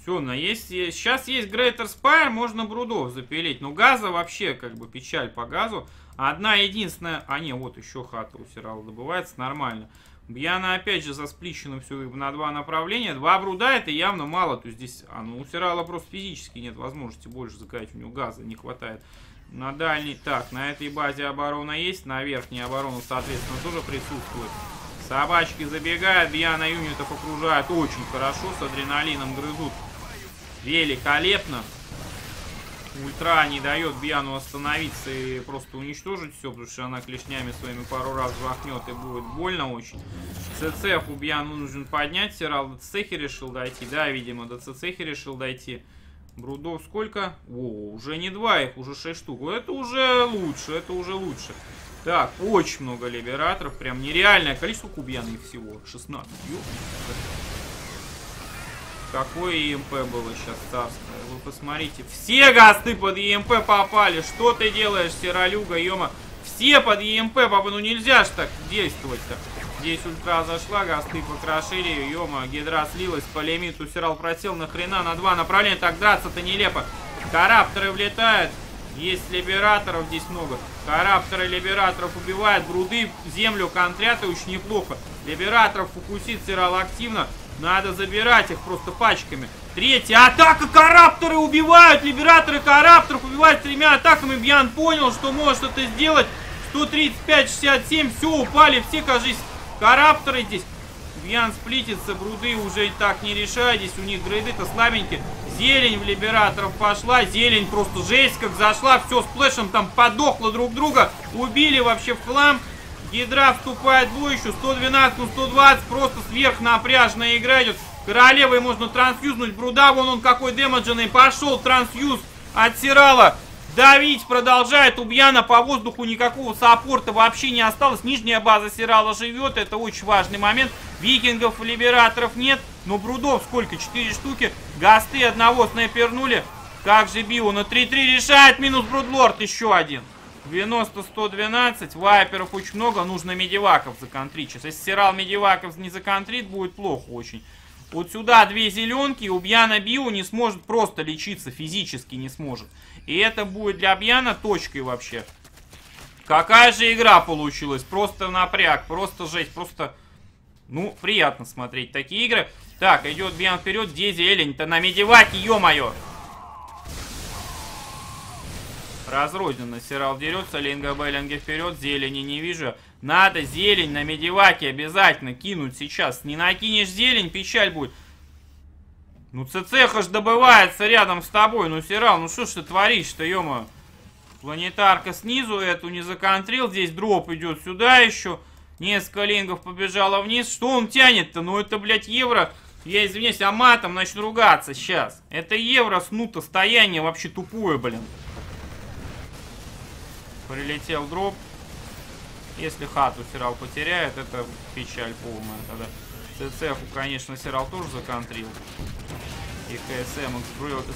Все, на есть, есть. Сейчас есть Greater Spire, можно брудов запилить. Но газа вообще, как бы, печаль по газу. Одна единственная... А, не, вот еще хата у Сирала добывается, нормально. Бьяна опять же засплищена все на два направления. Два бруда это явно мало. То есть здесь, а, ну, у Сирала просто физически нет возможности больше заказать. У него газа не хватает. На дальней... Так, на этой базе оборона есть. На верхней оборону, соответственно, тоже присутствует. Собачки забегают, Бьяна юнитов окружают очень хорошо. С адреналином грызут. Великолепно. Ультра не дает Бьяну остановиться и просто уничтожить все, потому что она клешнями своими пару раз жахнет и будет больно очень. ЦЦХ у Бьяну нужен поднять. Сирал до ЦЦХи решил дойти. Да, видимо, до ЦЦХи решил дойти. Брудов сколько? О, уже не два их, уже шесть штук. Это уже лучше, это уже лучше. Так, очень много либераторов. Прям нереальное количество кубьяны всего. 16. Ё Какое ЕМП было сейчас царское. Вы посмотрите. Все гасты под ЕМП попали. Что ты делаешь, Сиролюга, ема? Все под ЕМП попали. Ну нельзя ж так действовать-то. Здесь ультра зашла, гасты покрошили ема, гидра слилась, по лимиту Сирал просел, нахрена на два направления, так драться-то нелепо. Карапторы влетают, есть либераторов здесь много. Карапторы либераторов убивают, бруды землю контрят и очень неплохо. Либераторов фокусит Сирал активно, надо забирать их просто пачками. Третья атака, карапторы убивают, либераторы карапторов убивают тремя атаками. Бьян понял, что может это сделать. 135-67, все, упали все, кажись, Карапторы здесь. Бьян сплитится, бруды уже так не решают. Здесь у них грейды-то слабенькие. Зелень в либераторов пошла. Зелень просто жесть как зашла. Все, с плэшем там подохло друг друга. Убили вообще в хлам. Гидра вступает в бой еще. 112, ну 120. Просто сверхнапряжная игра идет. Королевой можно трансфьюзнуть. Бруда, вон он какой демодженный. Пошел трансфьюз от Сирала. Давить продолжает. У Бьяна по воздуху никакого саппорта вообще не осталось. Нижняя база Сирала живет. Это очень важный момент. Викингов, либераторов нет. Но брудов сколько? Четыре штуки. Гасты одного снайпернули. Как же Био на 3-3 решает. Минус Брудлорд еще один. 90-112. Вайперов очень много. Нужно медиваков законтрить. Сейчас если Сирал медиваков не законтрит, будет плохо очень. Вот сюда две зеленки. У Бьяна Био не сможет просто лечиться. Физически не сможет. И это будет для Бьяна точкой вообще. Какая же игра получилась. Просто напряг, просто жесть, просто... Ну, приятно смотреть такие игры. Так, идет Бьян вперед. Где зелень-то на медиваке, ё-моё. Разрозненно Сирал дерется, Линга Беллинги вперед, зелени не вижу. Надо зелень на медиваке обязательно кинуть сейчас. Не накинешь зелень, печаль будет. Ну, ЦЦХ ж добывается рядом с тобой. Ну, Сирал, ну что ж ты творишь-то, ё Планетарка снизу эту не законтрил. Здесь дроп идет сюда еще. Несколько лингов побежало вниз. Что он тянет-то? Ну, это, блядь, евро... Я извиняюсь, а матом начну ругаться сейчас. Это евро снуто стояние вообще тупое, блин. Прилетел дроп. Если хату Сирал потеряет, это печаль полная тогда. ЦЦХу, конечно, Сирал тоже законтрил. И КСМ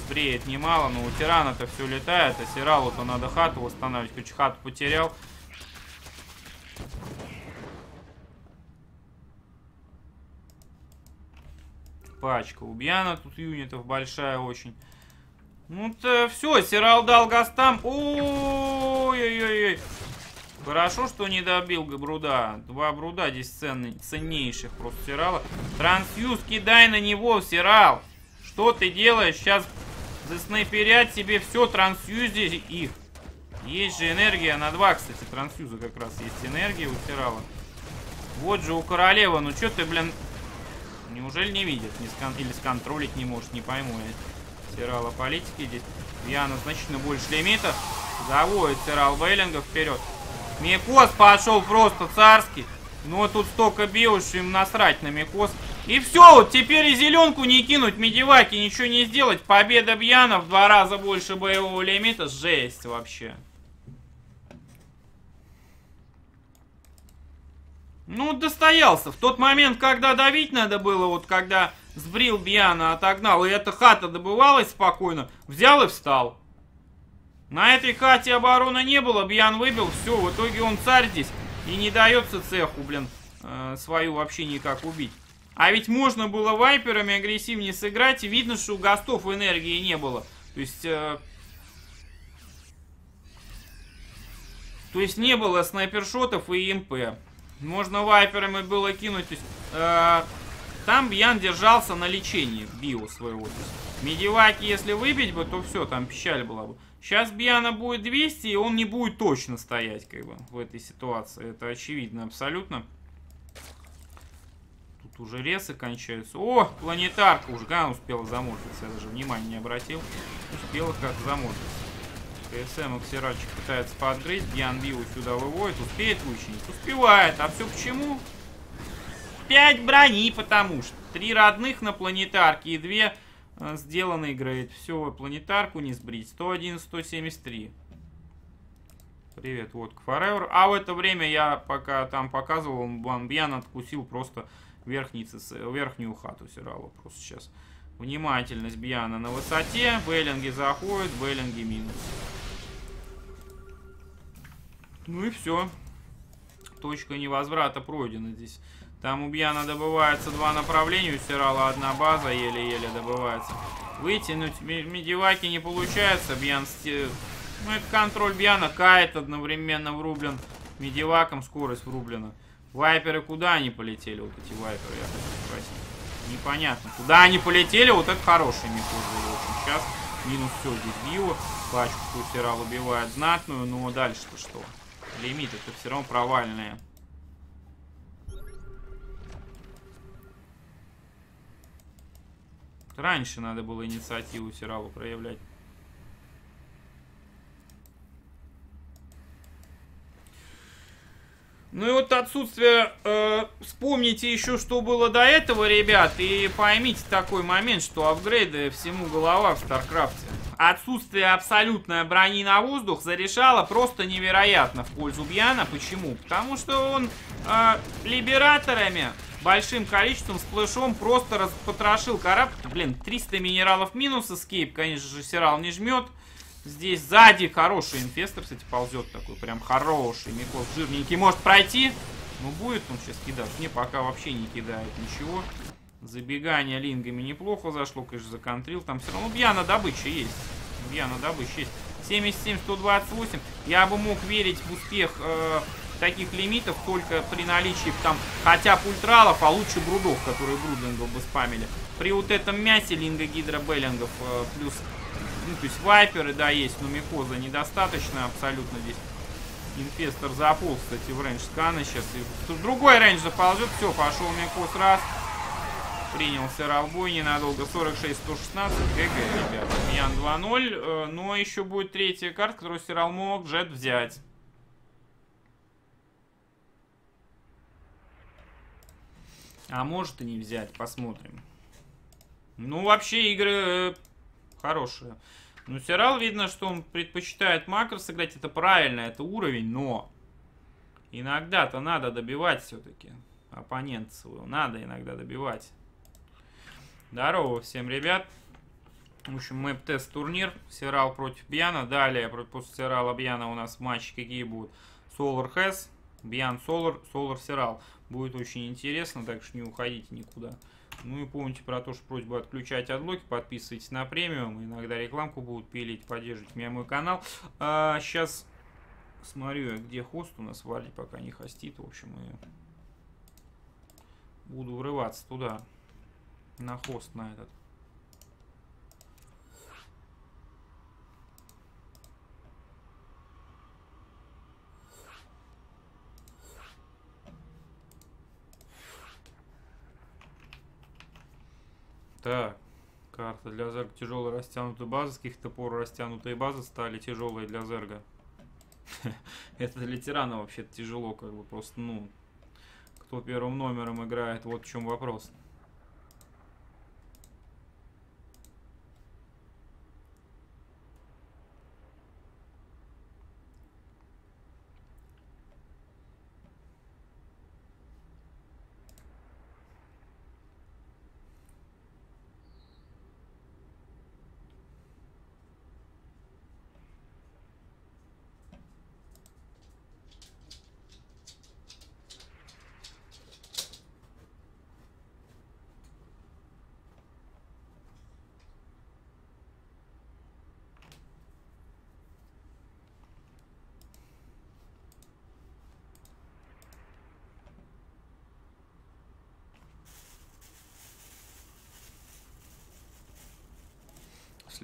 сбреет немало, но у Тирана-то все летает, а Сиралу-то надо хату восстанавливать. Хоть хату потерял. Пачка. У Бьяна тут юнитов большая очень. Ну-то все, Сирал дал гастам. Ой-ой-ой. Хорошо, что не добил Бруда. Два Бруда здесь ценный, ценнейших просто Сирала. Трансфьюз кидай на него, Сирал. Что ты делаешь? Сейчас заснайперять себе все, трансфьюзи их. Есть же энергия на два, кстати, трансфьюза как раз есть энергия у Сирала. Вот же у королевы, ну что ты, блин... Неужели не видит? Не скон... Или сконтролить не может, не пойму я. Сирала политики здесь. Яна значительно больше лимита. Заводит Сирал Вейлинга вперед. Микос пошел просто царский. Ну, тут столько бил, что им насрать на Микос. И все, вот теперь и зеленку не кинуть, медиваки, ничего не сделать. Победа Бьяна в два раза больше боевого лимита. Жесть вообще. Ну, достоялся. В тот момент, когда давить надо было, вот когда сбрил Бьяна, отогнал, и эта хата добывалась спокойно, взял и встал. На этой хате обороны не было, Бьян выбил, все, в итоге он царь здесь. И не дается цеху, блин, э, свою вообще никак убить. А ведь можно было вайперами агрессивнее сыграть, и видно, что у гостов энергии не было. То есть... Э, то есть не было снайпершотов и МП. Можно вайперами было кинуть. То есть, э, там Бьян держался на лечении био своего. Медиваки, если выбить бы, то все, там печаль была бы. Сейчас Бьяна будет 200, и он не будет точно стоять, как бы, в этой ситуации. Это очевидно абсолютно. Тут уже ресы кончаются. О, планетарка когда она успела заморфиться? Я даже внимания не обратил. Успела как заморфиться. КСМ Оксирачик пытается подгрызть. Бьян Био сюда выводит. Успеет вычинить? Успевает. А все почему? 5 брони, потому что. Три родных на планетарке и две э, сделанные грейд. Все, планетарку не сбрить. 101, 173. Привет, вот Forever. А в это время я пока там показывал, Бьян откусил просто верхницы, верхнюю хату Сирала просто сейчас. Внимательность Бьяна на высоте. Беллинги заходят, Беллинги минус. Ну и все. Точка невозврата пройдена здесь. Там у Бьяна добывается два направления, у Сирала одна база еле-еле добывается. Вытянуть медиваки не получается, Бьян... Ну, это контроль Бьяна, Кайт одновременно врублен медиваком, скорость врублена. Вайперы куда они полетели, вот эти вайперы, я хочу спросить. Непонятно. Куда они полетели, вот это хороший микроз. Сейчас минус все здесь био. Пачку Сирал убивает знатную, но дальше-то что? Лимиты это все равно провальные. Раньше надо было инициативу Сиралу проявлять. Ну и вот отсутствие... Э, вспомните еще, что было до этого, ребят, и поймите такой момент, что апгрейды всему голова в Старкрафте. Отсутствие абсолютной брони на воздух зарешало просто невероятно в пользу Бьяна. Почему? Потому что он э, либераторами большим количеством сплэшом просто распотрошил корабль. Блин, 300 минералов минус, escape, конечно же, Сирал не жмет. Здесь сзади хороший инфестор, кстати, ползет такой, прям хороший. Микоз жирненький может пройти, но будет он сейчас кидать. Не, пока вообще не кидает ничего. Забегание лингами неплохо зашло, конечно, законтрил. Там все равно бьяна добыча есть. Бьяна добыча есть. 77-128. Я бы мог верить в успех э, таких лимитов только при наличии там хотя бы ультралов, а лучше брудов, которые брудлингов бы спамили. При вот этом мясе линга гидробеллингов э, плюс, ну, то есть вайперы, да, есть, но микоза недостаточно абсолютно здесь. Инфестор заполз, кстати, в range скана сейчас. И другой range заползет, все, пошел микоз раз. Принялся ралбой ненадолго. 46-116. GG, ребята. Ян 2-0. Э, но еще будет третья карта, которую Сирал может взять. А может и не взять, посмотрим. Ну, вообще игры э, хорошие. Ну, Сирал видно, что он предпочитает макрос сыграть. Это правильно, это уровень, но... Иногда-то надо добивать все-таки оппонент своего. Надо иногда добивать. Здорово всем, ребят. В общем, мэп-тест турнир. Сирал против Бьяна. Далее, после Сирала Бьяна у нас матчи какие будут. Solar Хэс, Бьян Solar, Solar Сирал. Будет очень интересно, так что не уходите никуда. Ну и помните про то, что просьба отключать AdBlock и, подписывайтесь на премиум, иногда рекламку будут пилить, поддерживайте меня мой канал. А, сейчас смотрю, где хост у нас валит, пока не хостит, в общем, и буду врываться туда, на хост на этот. Так, карта для зерга тяжелая растянутая база. С каких-то пор растянутые базы стали тяжелые для зерга. Это для тирана вообще-то тяжело, как бы просто, ну, кто первым номером играет, вот в чем вопрос.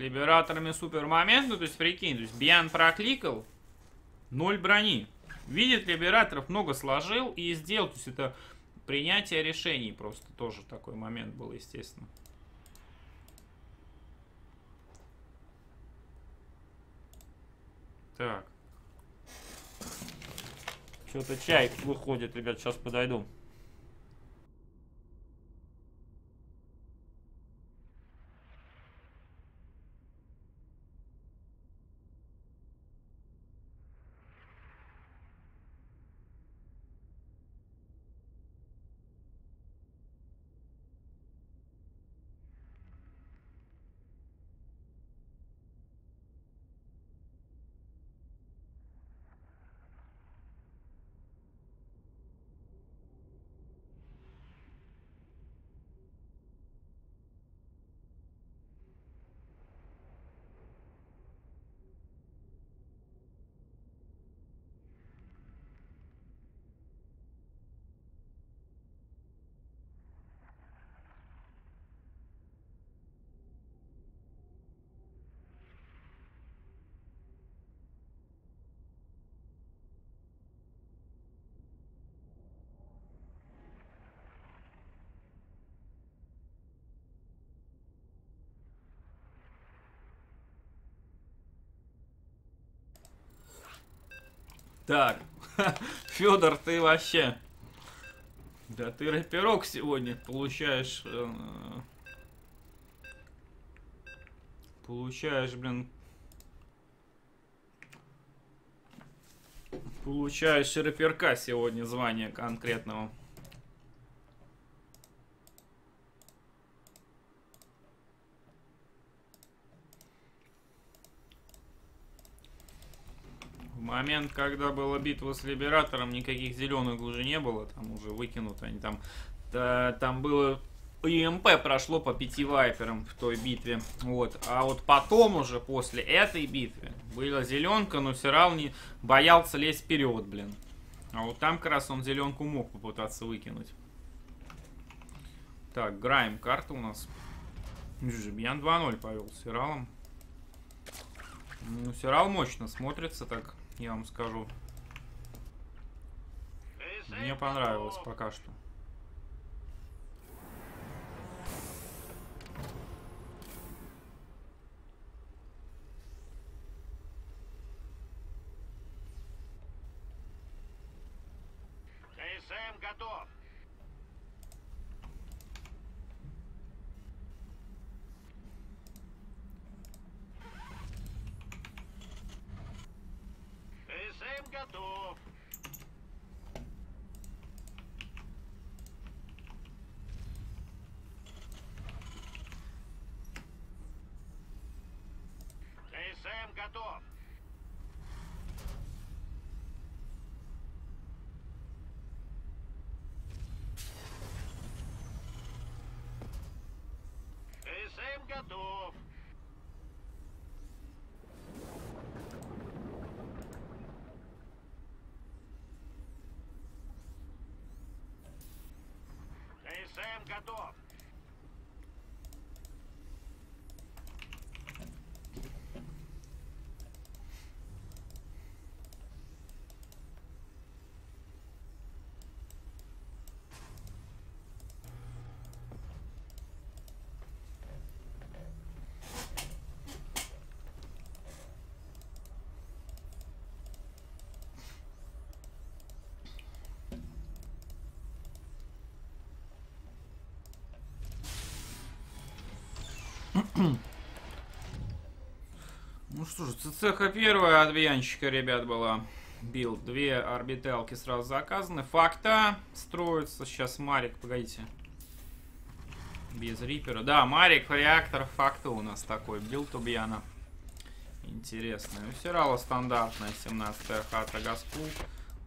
Либераторами супер момент. Ну, то есть, прикинь, то есть Бьян прокликал, ноль брони. Видит либераторов, много сложил и сделал. То есть, это принятие решений просто тоже такой момент был, естественно. Так. Что-то чай выходит, ребят, сейчас подойду. Так, Федор, ты вообще... Да ты рэперок сегодня получаешь... э, Получаешь, блин... Получаешь рэперка сегодня звание конкретного. Момент, когда была битва с Либератором, никаких зеленых уже не было, там уже выкинуто, они там, та- там было ИМП прошло по пяти вайперам в той битве, вот, а вот потом уже, после этой битвы, была зеленка, но все равно не боялся лезть вперед, блин. А вот там как раз он зеленку мог попытаться выкинуть. Так, Грайм, карта у нас. Бьян 2-0 повел с Сиралом. Ну, Сирал мощно смотрится так, я вам скажу. Мне понравилось пока что. ТСМ готов. ТСМ готов. ТСМ готов. ТСМ готов. ТСМ готов. Ну что ж, ЦЦХ первая от Вьянщика, ребят, была. Build. Две орбиталки сразу заказаны. Факта строится. Сейчас Марик, погодите. Без Рипера. Да, Марик, реактор факта у нас такой. Build у Бьяна. Интересно. И Сирала стандартная 17 хата газ, пул.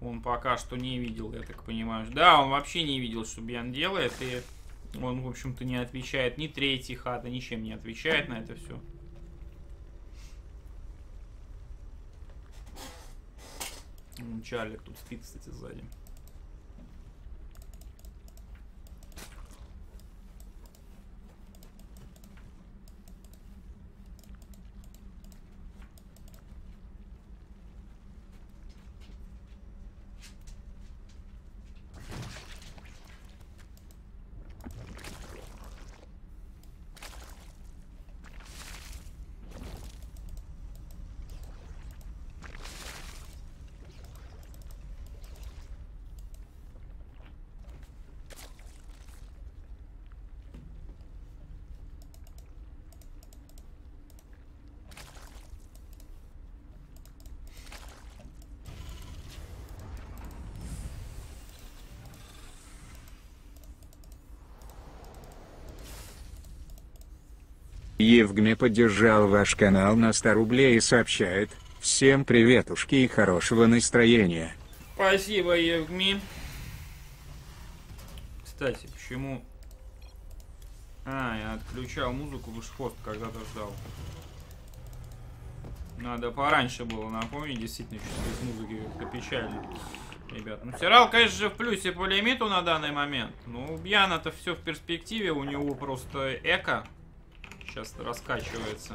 Он пока что не видел, я так понимаю. Да, он вообще не видел, что Бьян делает. И он, в общем-то, не отвечает ни третьей хата, ничем не отвечает на это все. Чарлик тут спит, кстати, сзади. Евгме поддержал ваш канал на 100 рублей и сообщает, всем приветушки и хорошего настроения. Спасибо, Евгми. Кстати, почему... А, я отключал музыку, вы ж хост когда-то ждал. Надо пораньше было напомнить, действительно, что без музыки как-то печально. Ребят, ну Сирал, конечно же, в плюсе по лимиту на данный момент. Ну, Бьяна-то все в перспективе, у него просто эко сейчас раскачивается.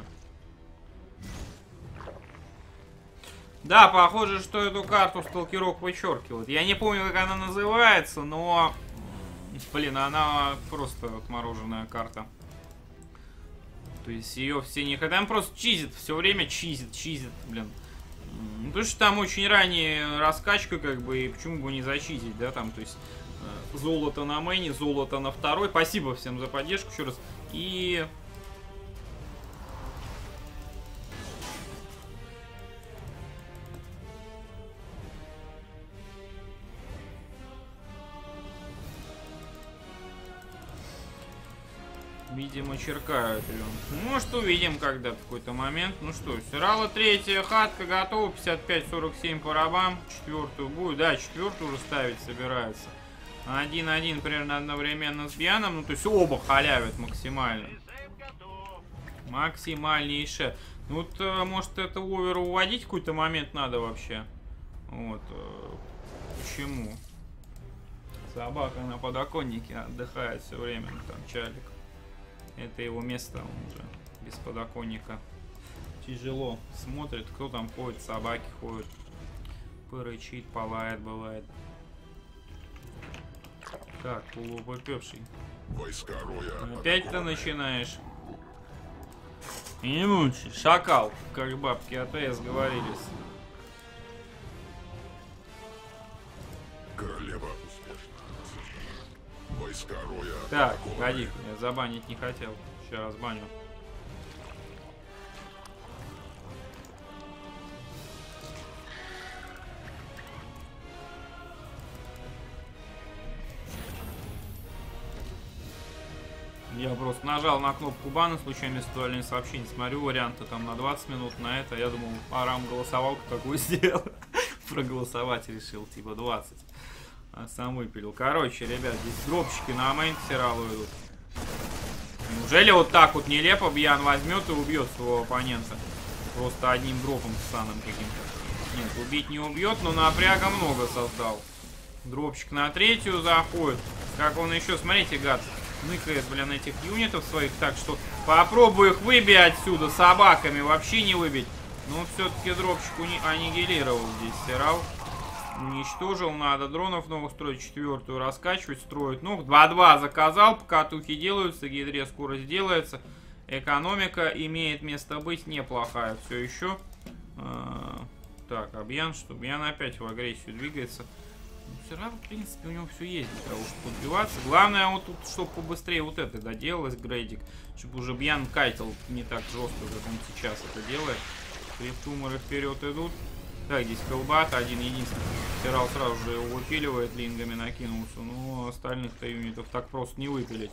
Да, похоже, что эту карту Сталкерок вычеркивает. Я не помню, как она называется, но... Блин, она просто отмороженная карта. То есть ее все не... Там просто чизит, все время чизит, чизит, блин. Ну, потому что там очень ранняя раскачка, как бы, и почему бы не зачизить, да, там, то есть э, золото на мэне, золото на второй. Спасибо всем за поддержку еще раз. И Видимо, черкают ее. Может, увидим когда в какой-то момент. Ну что, Сирала третья хатка готова. 55-47 по рабам. Четвертую будет. Да, четвертую уже ставить собирается. Один-один примерно одновременно с Бьяном. Ну, то есть оба халявят максимально. КСМ готов. Максимальнейше. Ну, вот, э, может, это овер уводить в какой-то момент надо вообще. Вот. э, Почему? Собака на подоконнике отдыхает все время. ну, Там чалик. Это его место, он уже без подоконника. Тяжело смотрит, кто там ходит, собаки ходят. Порычит, полает, бывает. Так, полупопевший. Войска Роя Опять ты начинаешь. И не мучай. Шакал, как бабки АТС говорились. Королева. Войска Роя Так, погоди, я забанить не хотел. Сейчас баню. Я просто нажал на кнопку бана, случайно виртуальные сообщения, смотрю варианты там на 20 минут, на это, я думал, Арам голосовалку какую сделал. Проголосовать решил, типа 20. А сам выпилил. Короче, ребят, здесь дропчики на мейн идут. Неужели вот так вот нелепо Бьян возьмет и убьет своего оппонента? Просто одним дропом станом каким-то. Нет, убить не убьет, но напряга много создал. Дропчик на третью заходит. Как он еще, смотрите, гад, ныкает, блин, этих юнитов своих. Так что попробую их выбить отсюда собаками. Вообще не выбить. Но все-таки дропчик уни- аннигилировал здесь Сирал. Уничтожил, надо дронов новых строить, четвертую раскачивать, строить. Ну, 2-2 заказал, покатухи делаются, гидре скорость делается. Экономика имеет место быть неплохая все еще. А, Так, Обьян, что Обьян опять в агрессию двигается. Ну, все равно, в принципе, у него все есть для того, чтобы подбиваться. Главное, вот тут, чтобы побыстрее вот это доделалось, грейдик. Чтобы уже Бьян кайтил не так жестко, как он сейчас это делает. Криптуморы вперед идут. Так, здесь колбат один единственный. Сирал сразу же его выпиливает, лингами накинулся. Ну, остальных-то юнитов так просто не выпилить.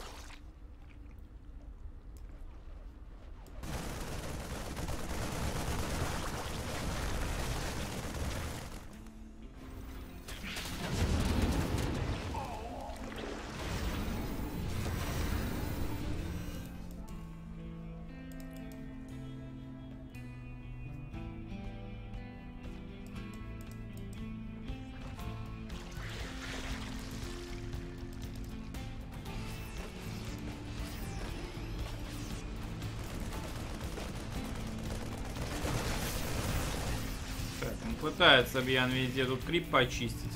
Пытается Бьян везде тут крип почистить.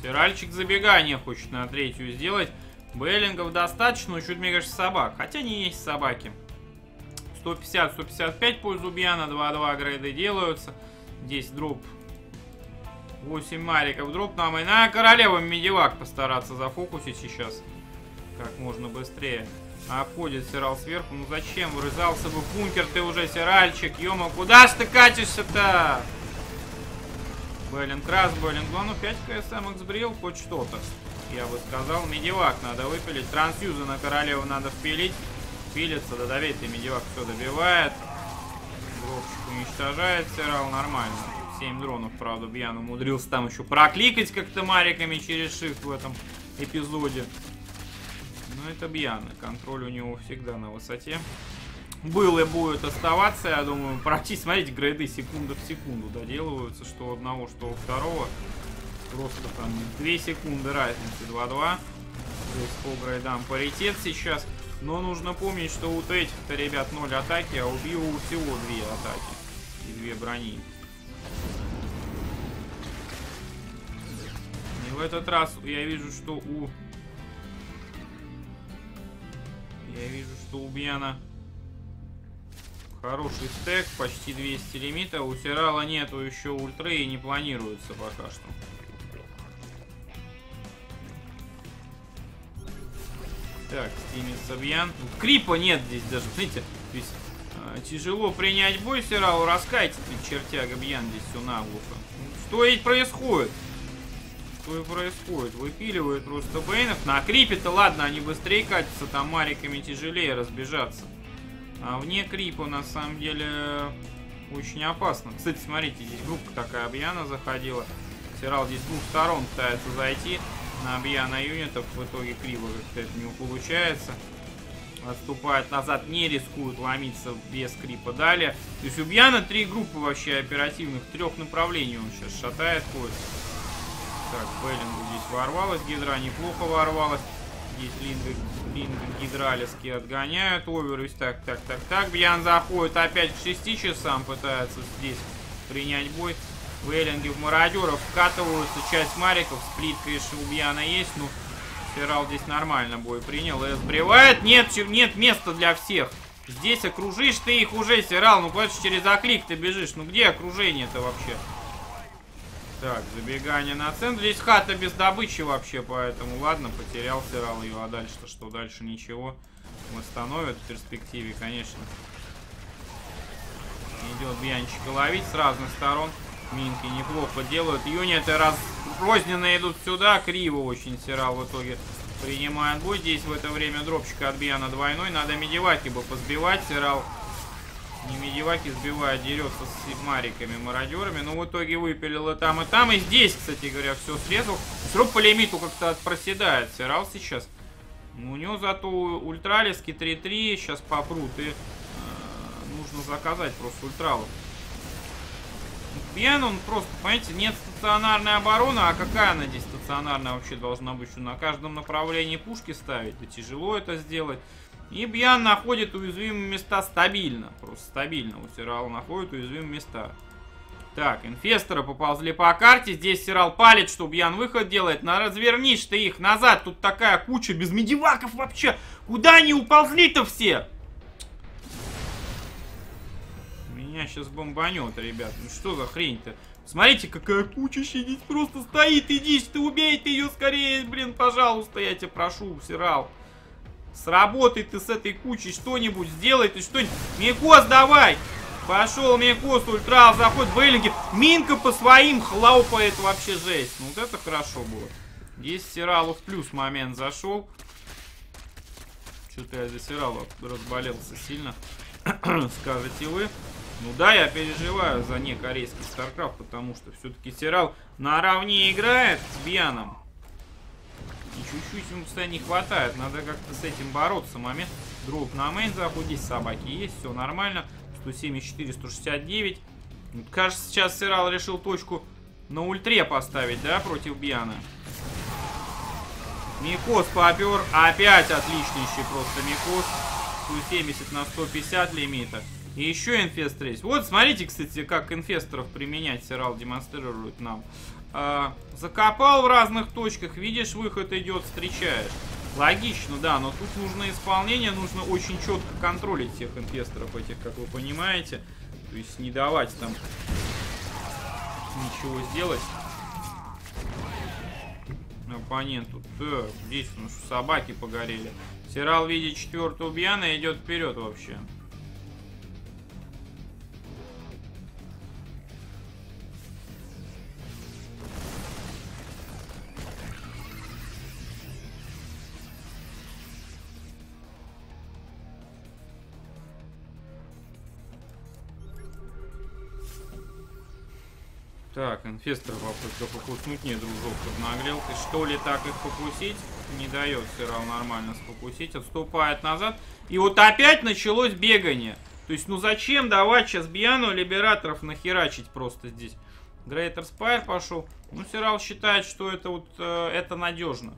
Сиральчик забегание хочет на третью сделать. Беллингов достаточно, но чуть мне собак. Хотя не есть собаки. 150-155 пользу Бьяна, 2-2 грейды делаются. Здесь дроп 8 мариков дроп нам и на королеву медивак постараться зафокусить сейчас. Как можно быстрее. Обходит Сирал сверху. Ну зачем? Врызался бы в бункер ты уже, Сиральчик. Ёма, куда ж ты катишься-то? Беллинг раз, Беллинг два. Ну 5 КСМ сбрил, хоть что-то. Я бы сказал, медивак надо выпилить. Transfuse на королеву надо впилить. пилится, додавит и медивак все добивает. Дропчик уничтожает Сирал нормально. 7 дронов, правда, Бьян умудрился там еще прокликать как-то мариками через shift в этом эпизоде. Но это Бьян, и контроль у него всегда на высоте. Был и будет оставаться, я думаю, практически, смотрите, грейды секунда в секунду доделываются, что одного, что второго. Просто там 2 секунды разницы, 2-2. То есть по грейдам паритет сейчас. Но нужно помнить, что у этих-то ребят 0 атаки, а у всего 2 атаки. И 2 брони. И в этот раз я вижу, что у... Я вижу, что у Бьяна хороший стек, почти 200 лимита. У Сирала нету еще ультры и не планируется пока что. Так, стимится Бьян. Крипа нет здесь даже, смотрите. То есть, э, тяжело принять бой Сиралу. Раскайте ты, чертяга Бьян здесь все наглухо. Что ведь происходит? Что и происходит? Выпиливают просто Бейнов. На крипе-то ладно, они быстрее катятся, там мариками тяжелее разбежаться. А вне крипа на самом деле очень опасно. Кстати, смотрите, здесь группа такая Бьяна заходила. Сирал здесь с двух сторон пытается зайти на Бьяна юнитов. В итоге криво как-то это не получается. Отступает назад, не рискует ломиться без крипа далее. То есть у Бьяна три группы вообще оперативных, трех направлений он сейчас шатает, ходит. Так, Беллингу здесь ворвалась, Гидра неплохо ворвалась. Здесь Линга, Линга Гидралиски отгоняют. Овервис, так, так, так, так. Бьян заходит опять к 6 часам, пытается здесь принять бой. Веллинги в мародеров вкатываются, часть мариков, сплит, конечно, у Бьяна есть, ну, Ферал здесь нормально бой принял и сбривает. Нет, нет места для всех. Здесь окружишь ты их уже, Сирал. Ну, плачешь через оклик ты бежишь. Ну, где окружение-то вообще? Так, забегание на центр. Здесь хата без добычи вообще, поэтому ладно, потерял Сирал ее. А дальше-то что? Дальше ничего. Восстановят в перспективе, конечно. Идет Бьянчика ловить с разных сторон. Минки неплохо делают. Юниты раз розненно идут сюда. Криво очень Сирал в итоге принимает бой. Здесь в это время дропчика от Бьяна двойной. Надо медиваки бы позбивать. Сирал не медиваки сбивает, дерется с мариками, мародерами. Но в итоге выпилил и там, и там. И здесь, кстати говоря, все срезал. Срок по лимиту как-то проседает Сирал сейчас. У него зато ультралиски 3-3 сейчас попрут. И э, нужно заказать просто ультралов. Пьян он просто, понимаете, нет стационарной обороны, а какая она здесь стационарная вообще должна быть? Что на каждом направлении пушки ставить? Да тяжело это сделать. И Бьян находит уязвимые места стабильно. Просто стабильно у Сирала находит уязвимые места. Так, инфесторы поползли по карте. Здесь Сирал палит, что Бьян выход делает. На развернишь ты их назад. Тут такая куча без медиваков вообще. Куда они уползли-то все? Меня сейчас бомбанет, ребят. Ну что за хрень-то? Смотрите, какая куча здесь просто стоит. Иди, ты убей ты ее скорее, блин, пожалуйста, я тебя прошу, Сирал. Сработай ты с этой кучей что-нибудь, сделай ты что-нибудь. Микос, давай! Пошел Микос, ультрал, заход в Эллинге. Минка по своим хлопает вообще жесть. Ну вот это хорошо было. Здесь Сиралу в плюс момент зашел. Что-то я за Сиралу разболелся сильно. Скажете вы. Ну да, я переживаю за некорейский StarCraft, потому что все-таки Сирал наравне играет с Бьяном. И чуть-чуть ему постоянно не хватает. Надо как-то с этим бороться. Момент. Дроп на мейн заход. Здесь собаки есть. Все нормально. 174, 169. Вот, кажется, сейчас Сирал решил точку на ультре поставить, да, против Бьяна. Микос попер. Опять отличнейший просто Микос. 170 на 150 лимита. И еще инфестор есть. Вот, смотрите, кстати, как инфесторов применять Сирал демонстрирует нам. А, закопал в разных точках, видишь, выход идет, встречаешь. Логично, да, но тут нужно исполнение, нужно очень четко контролить всех инвесторов этих, как вы понимаете. То есть не давать там ничего сделать оппоненту. Так, здесь ну, собаки погорели. Сирал видит четвертого Бьяна идет вперед вообще. Так, инфестор попытка покуснуть. Нет, дружок, поднаглел. Ты что ли так их покусить? Не дает Сирал нормально спокусить. Отступает назад. И вот опять началось бегание. То есть, ну зачем давать сейчас Бьяну либераторов нахерачить просто здесь? Грейтер Спайр пошел. Ну, Сирал считает, что это вот, э, это надежно.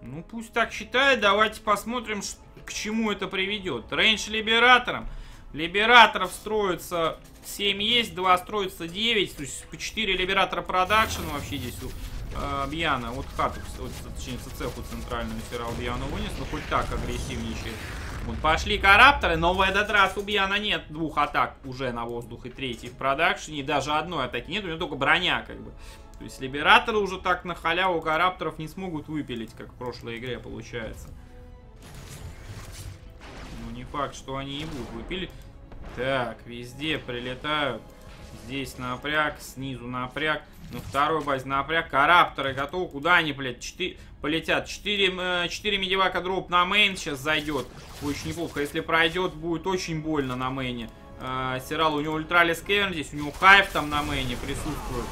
Ну, пусть так считает. Давайте посмотрим, к чему это приведет. Рейндж либератором. Либераторов строится 7 есть, 2 строится 9. То есть по 4 либератора продакшн вообще здесь у э, Бьяна. Вот хату, вот, точнее, цеху центральную Сирал Бьяну вынес. Но хоть так агрессивничает. Вот пошли карапторы, но в этот раз у Бьяна нет двух атак уже на воздух и третий в продакшене. И даже одной атаки нет, у него только броня как бы. То есть либераторы уже так на халяву карапторов не смогут выпилить, как в прошлой игре получается. Ну не факт, что они и будут выпилить. Так, везде прилетают. Здесь напряг, снизу напряг. На второй базе напряг. Карапторы готовы. Куда они, блядь, четы- полетят? 4, 4 медивака дроп на мейн сейчас зайдет. Очень неплохо. Если пройдет, будет очень больно на мейне. Э, Сирал, у него Ultralisk Cavern здесь. У него Hive там на мейне присутствует.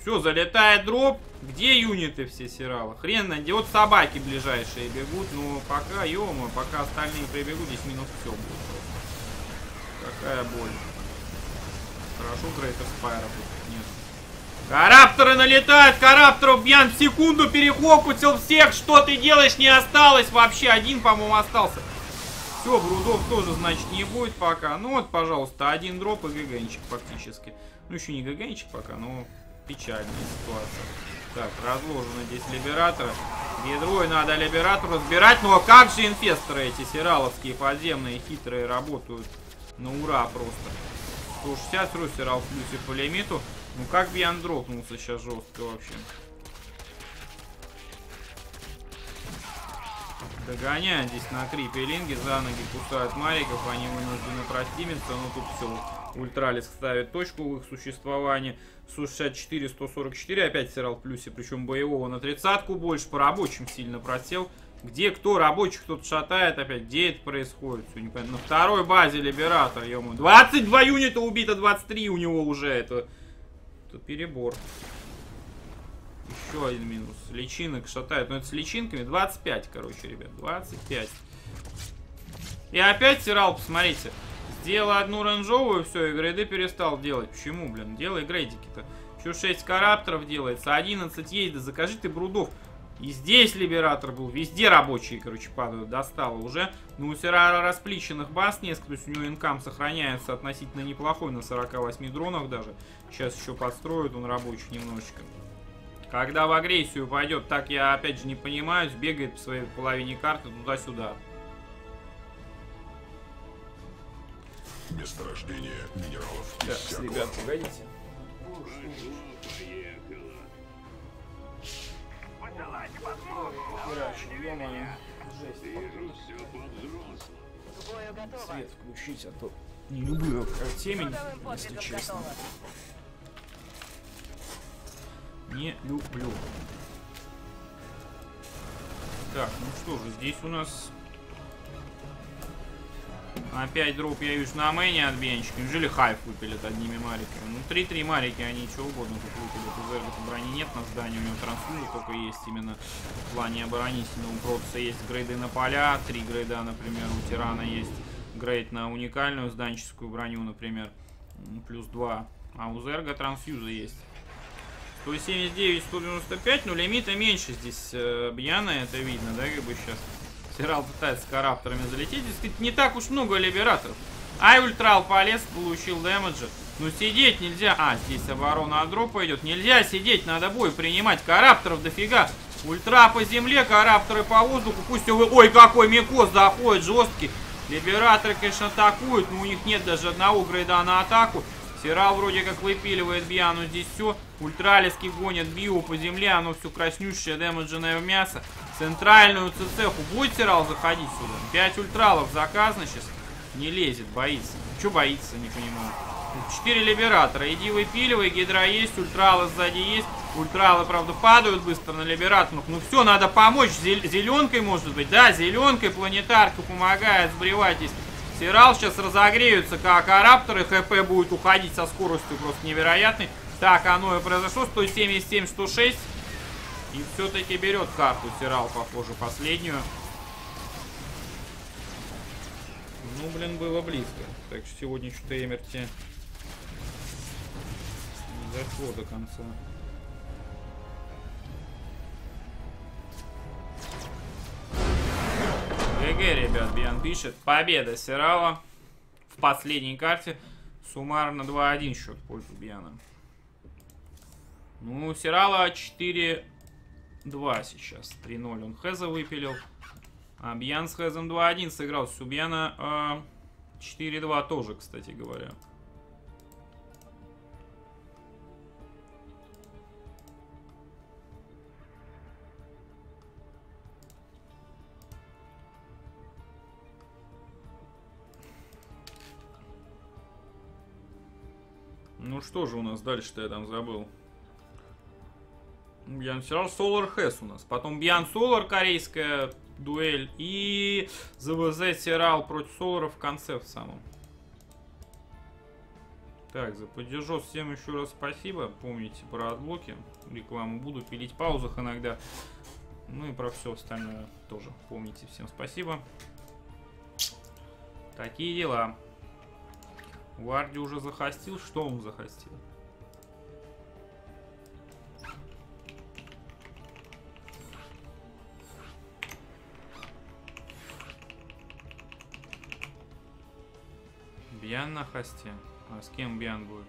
Все, залетает дроп. Где юниты все Сирала? Хрен найди. Вот собаки ближайшие бегут. Но пока, ё пока остальные прибегут, здесь минус все будет. Какая боль. Хорошо, Greater Spire а будет. Нет. Карапторы налетают, Карапторов Бьян в секунду перехлопутил всех. Что ты делаешь? Не осталось вообще. Один, по-моему, остался. Все, Брудов тоже, значит, не будет пока. Ну вот, пожалуйста, один дроп и ГГНчик фактически. Ну, еще не ГГНчик пока, но печальная ситуация. Так, разложены здесь либераторы. Ядрой надо либератору разбирать. Ну а как же инфесторы эти сираловские подземные хитрые работают? На ура просто. 160 русерал в плюсе по лимиту. Ну как Бьян дропнулся сейчас жестко вообще. Догоняют здесь на крипе линги, за ноги кусают мариков, они вынуждены простимиться, но тут все. Ультралис ставит точку в их существовании. 164, 144, опять Сирал в плюсе, причем боевого на тридцатку больше, по рабочим сильно просел. Где кто рабочих кто-то шатает опять, где это происходит, все непонятно. На второй базе Либератор, ему 22 юнита убито, 23 у него уже, это, это перебор. Еще один минус. Личинок шатает. Но это с личинками 25, короче, ребят. 25. И опять Сирал, посмотрите. Сделал одну ранжовую, все, и грейды перестал делать. Почему, блин? Делай грейдики-то. Еще 6 карапторов делается, 11 есть, да закажи ты брудов. И здесь либератор был, везде рабочие, короче, падают, достало уже. Но у Сирара расплющенных баз несколько, то есть у него инкам сохраняется относительно неплохой на 48 дронах даже. Сейчас еще подстроят он рабочий немножечко. Когда в агрессию пойдет, так я опять же не понимаю, сбегает по своей половине карты туда-сюда. Месторождение минералов Так, иссякло. ребят, погодите. Жесть. Свет включить, а то не люблю темень, если честно. Не люблю. Так, ну что же, здесь у нас опять дроп я вижу на мэне от бенчика. Неужели хайф выпилят одними мариками? Ну, 3-3 марики, они чего угодно тут выпилят. У Зерга брони нет на здании, у него трансфуза только есть именно в плане оборонительного. У есть грейды на поля, 3 грейда, например, у Тирана есть грейд на уникальную зданческую броню, например, плюс 2. А у Зерга трансфьюза есть. 179, 195, но лимита меньше здесь э, Бьяна, это видно, да, как бы сейчас. Сирал пытается с карапторами залететь. Здесь кстати, не так уж много либераторов. Ай, ультрал полез, получил damage а. Но сидеть нельзя. А, здесь оборона от дропа идет. Нельзя сидеть, надо бой принимать. Карапторов дофига. Ультра по земле, карапторы по воздуху. Пусть вы... Ой, какой микос заходит жесткий. Либераторы, конечно, атакуют, но у них нет даже одного грейда на атаку. Сирал вроде как выпиливает Бьяну здесь все. Ультралиски гонят Био по земле, оно все краснющее, дэмэдженное в мясо. Центральную цеху будет Сирал заходить сюда? 5 ультралов заказано сейчас. Не лезет, боится. Че боится, не понимаю. 4 либератора. Иди выпиливай, гидра есть, ультралы сзади есть. Ультралы, правда, падают быстро на либераторах. Ну все, надо помочь. Зеленкой, может быть. Да, зеленкой планетарка помогает сбривать здесь Сирал сейчас разогреются, как арапторы. ХП будет уходить со скоростью просто невероятной. Так, оно и произошло. 177, 106. И все-таки берет карту Сирал, похоже, последнюю. Ну, блин, было близко. Так что сегодня что-то Эмерти не дошло до конца. ГГ, ребят, Биан пишет. Победа Сирала в последней карте. Суммарно 2-1 счет в пользу Биана. Ну, Сирала 4-2 сейчас. 3-0 он Хеза выпилил. А Бьян с Хезом 2-1 сыграл. Субьяна э, 4-2 тоже, кстати говоря. Ну что же у нас дальше-то я там забыл. Бьян Сирал Солар Хэс у нас. Потом Бьян Солар корейская дуэль. И ЗВЗ Сирал против Солара в конце в самом. Так, за поддержу всем еще раз спасибо. Помните про AdBlock и. Рекламу буду пилить в паузах иногда. Ну и про все остальное тоже помните. Всем спасибо. Такие дела. Варди уже захостил. Что он захостил? Бьян на хосте. А с кем Бьян будет?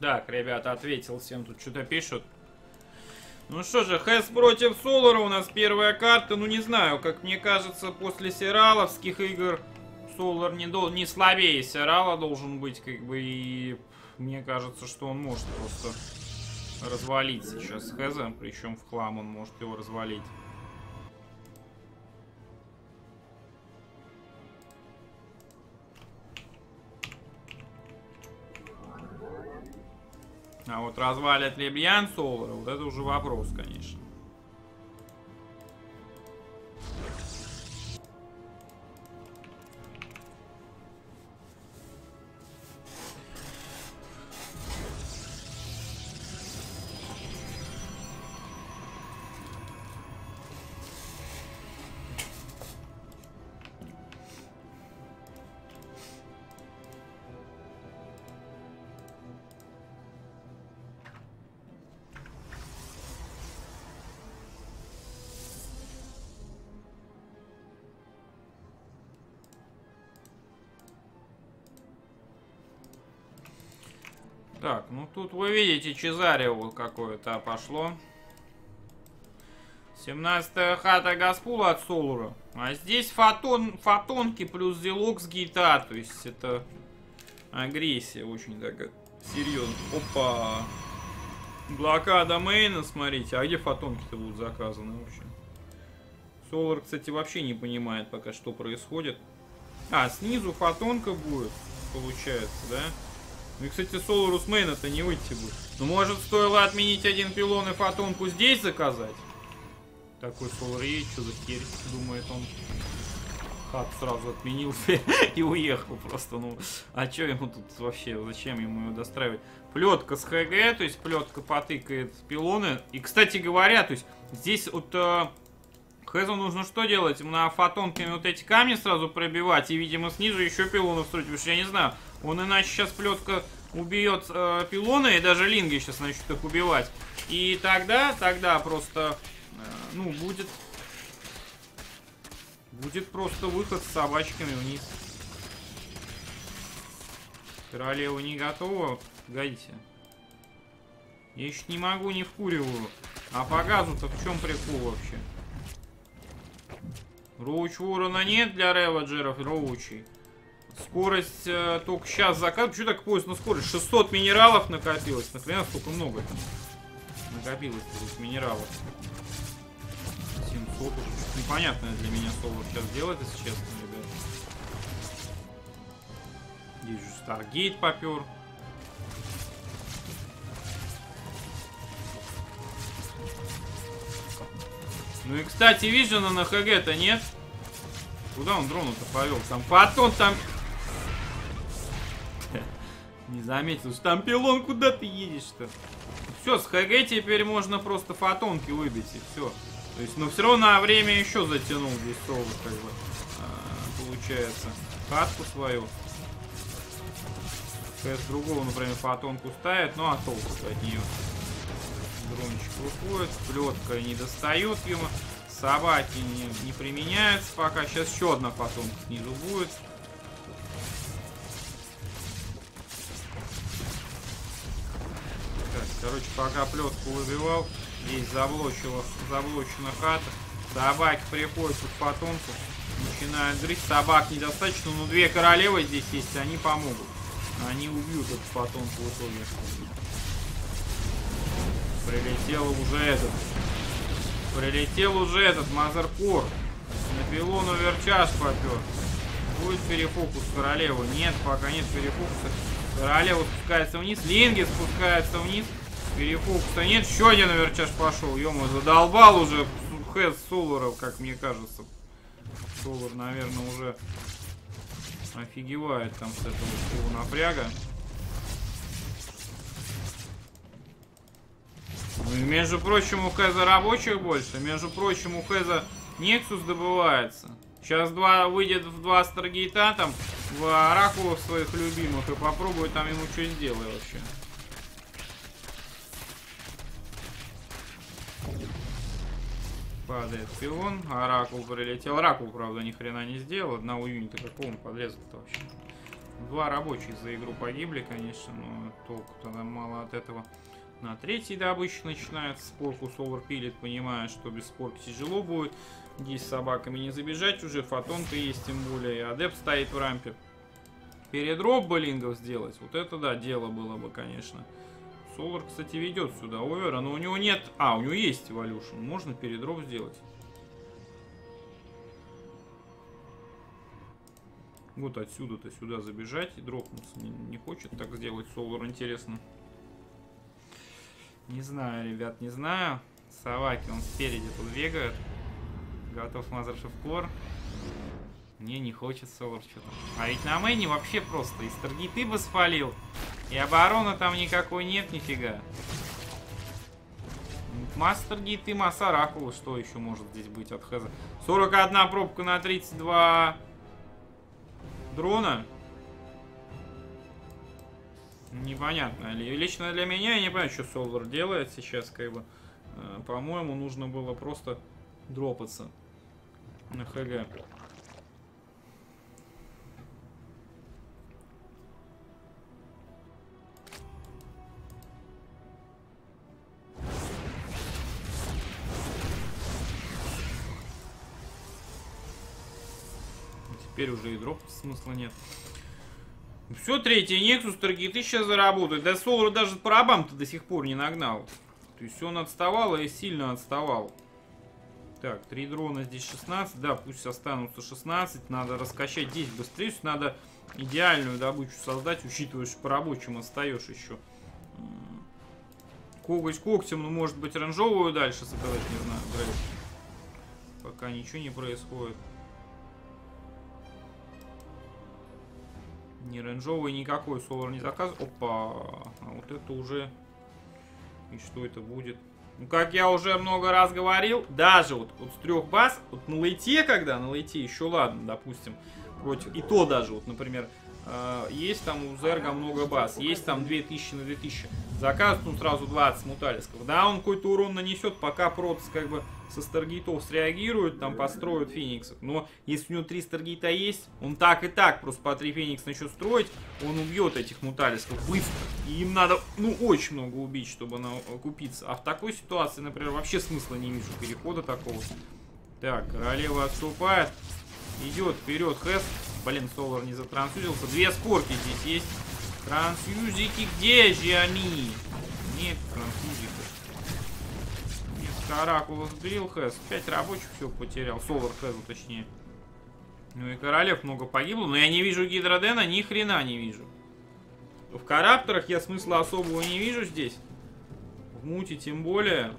Так, ребята, ответил всем, тут что-то пишут. Ну что же, Хэс против Солара у нас первая карта. Ну не знаю, как мне кажется, после Сираловских игр Солар не, дол не слабее Сирала должен быть, как бы, и мне кажется, что он может просто развалить сейчас Хэза, причем в хлам он может его развалить. Вот развалит ли Бьян Солара, вот это уже вопрос, конечно. Вы видите, Чезарево какое-то пошло. 17 хата Гаспула от Солура. А здесь фотон, фотонки плюс Зелокс гейта. То есть это агрессия очень такая серьезная. Опа. Блокада мейна, смотрите. А где фотонки-то будут заказаны вообще? Солар, кстати, вообще не понимает пока, что происходит. А, снизу фотонка будет, получается, да? Ну и, кстати, Соларус Мейн это не выйти будет. Ну, может, стоило отменить один пилон и фотонку здесь заказать? Такой Солар есть, что за херь, думает он. Хат сразу отменил и уехал просто. Ну, а что ему тут вообще, зачем ему ее достраивать? Плетка с ХГ, то есть плетка потыкает пилоны. И, кстати говоря, то есть здесь вот... Э, Хэзу нужно что делать? На фотонками вот эти камни сразу пробивать и, видимо, снизу еще пилоны строить. Потому что я не знаю, он иначе сейчас плетка убьет э, пилоны и даже линги сейчас начнут их убивать. И тогда, тогда просто, э, ну, будет... Будет просто выход с собачками вниз. Королева не готова. Погодите. Я еще не могу, не вкуриваю. А по газу-то в чем прикол вообще? Роуч Ворона нет для реводжеров, роучей. Скорость э, только сейчас закат. Почему так поезд на скорость? 600 минералов накопилось. Нахрена столько много там накопилось здесь минералов. 700 уже. Непонятное для меня соло сейчас делает, если честно, ребят. Здесь же Старгейт попер. Ну и, кстати, Вижена на ХГ-то нет. Куда он дрону-то повел? Там фотон, там... Не заметил, что там пилон, куда ты едешь-то? Все, с ХГ теперь можно просто фотонки выбить, и все. То есть, но все равно на время еще затянул здесь соло, как бы, а, получается. Хатку свою. КС другого, например, фотонку ставит, ну а толку от нее? Дрончик выходит, плетка не достает ему. Собаки не, не применяются пока. Сейчас еще одна потом снизу будет. Короче, пока плетку выбивал, здесь заблочила, заблочена хата. Собаки приходят к потомку, начинают грызть. Собак недостаточно, но две королевы здесь есть, они помогут. Они убьют эту потомку в итоге. Прилетел уже этот. Прилетел уже этот Мазеркор. На пилону верчаж попер. Будет перефокус королевы. Нет, пока нет перефокуса. Королева спускается вниз. Линги спускается вниз. Перефокуса нет. Еще один верчаж пошел. Ё задолбал уже Хэс Соларов, как мне кажется. Солар, наверное, уже офигевает там с этого всего напряга. Ну между прочим, у Хэза рабочих больше. Между прочим, у Хэза Нексус добывается. Сейчас два выйдет в два Старгейта там, в Оракулов своих любимых, и попробует там ему что сделать вообще. Падает пилон, Оракул прилетел. Оракул, правда, ни хрена не сделал. Одного юнита какого он подрезал-то вообще. Два рабочих за игру погибли, конечно, но толку тогда мало от этого. На третьей добыче начинается спорку. Солар пилит, понимая, что без спорки тяжело будет. Здесь с собаками не забежать уже. Фотонка есть, тем более. И адепт стоит в рампе. Передроп блингов сделать. Вот это да, дело было бы, конечно. Солар, кстати, ведет сюда овера, но у него нет... А, у него есть эволюшн. Можно передроп сделать. Вот отсюда-то сюда забежать и дропнуться не, не хочет так сделать Солар, интересно. Не знаю, ребят, не знаю. Саваки, он спереди тут бегает. Готов Мазершев Кор. Не, не хочет Солар что-то. А ведь на мэне вообще просто. И Старгиты бы спалил. И обороны там никакой нет, нифига. Мастер гиты, масс оракула. Что еще может здесь быть от Хеза? 41 пробка на 32 дрона. Непонятно. Лично для меня я не понимаю, что Солвар делает сейчас, как бы. Э, По-моему, нужно было просто дропаться на ХГ. Теперь уже и дроп смысла нет. Все, третий Nexus, таргеты сейчас заработают. Да Солар даже по рабам-то до сих пор не нагнал. То есть он отставал и сильно отставал. Так, три дрона здесь 16. Да, пусть останутся 16. Надо раскачать здесь быстрее. Надо идеальную добычу создать, учитывая, что по рабочим отстаешь еще. Коготь когтем, ну может быть ранжовую дальше заказать, не знаю, Грейс. Пока ничего не происходит. Ни рейнджовый никакой Солар не заказ. Опа. А вот это уже... И что это будет? Ну, как я уже много раз говорил, даже вот, вот с трех баз, вот на лейте, когда на лейте, еще ладно, допустим, против, и то даже, вот, например, есть там у Зерга много баз, есть там 2000 на 2000, заказ ну сразу 20 муталисков, да, он какой-то урон нанесет, пока Протс как бы со старгейтов среагирует, там построят фениксов, но если у него 3 старгейта есть, он так и так просто по 3 феникса начнет строить, он убьет этих муталисков быстро, и им надо, ну, очень много убить, чтобы на, купиться, а в такой ситуации, например, вообще смысла не вижу перехода такого. Так, королева отступает, идет вперед Хэс, блин, Солар не затрансюзился, две скорки здесь есть, Трансюзики, где же они? Нет трансюзиков. Нет, Оракулус сбил Хэс. Пять рабочих все потерял. Солар Хэзу точнее. Ну и королев много погибло, но я не вижу Гидродена, ни хрена не вижу. В Карапторах я смысла особого не вижу здесь. В Муте тем более.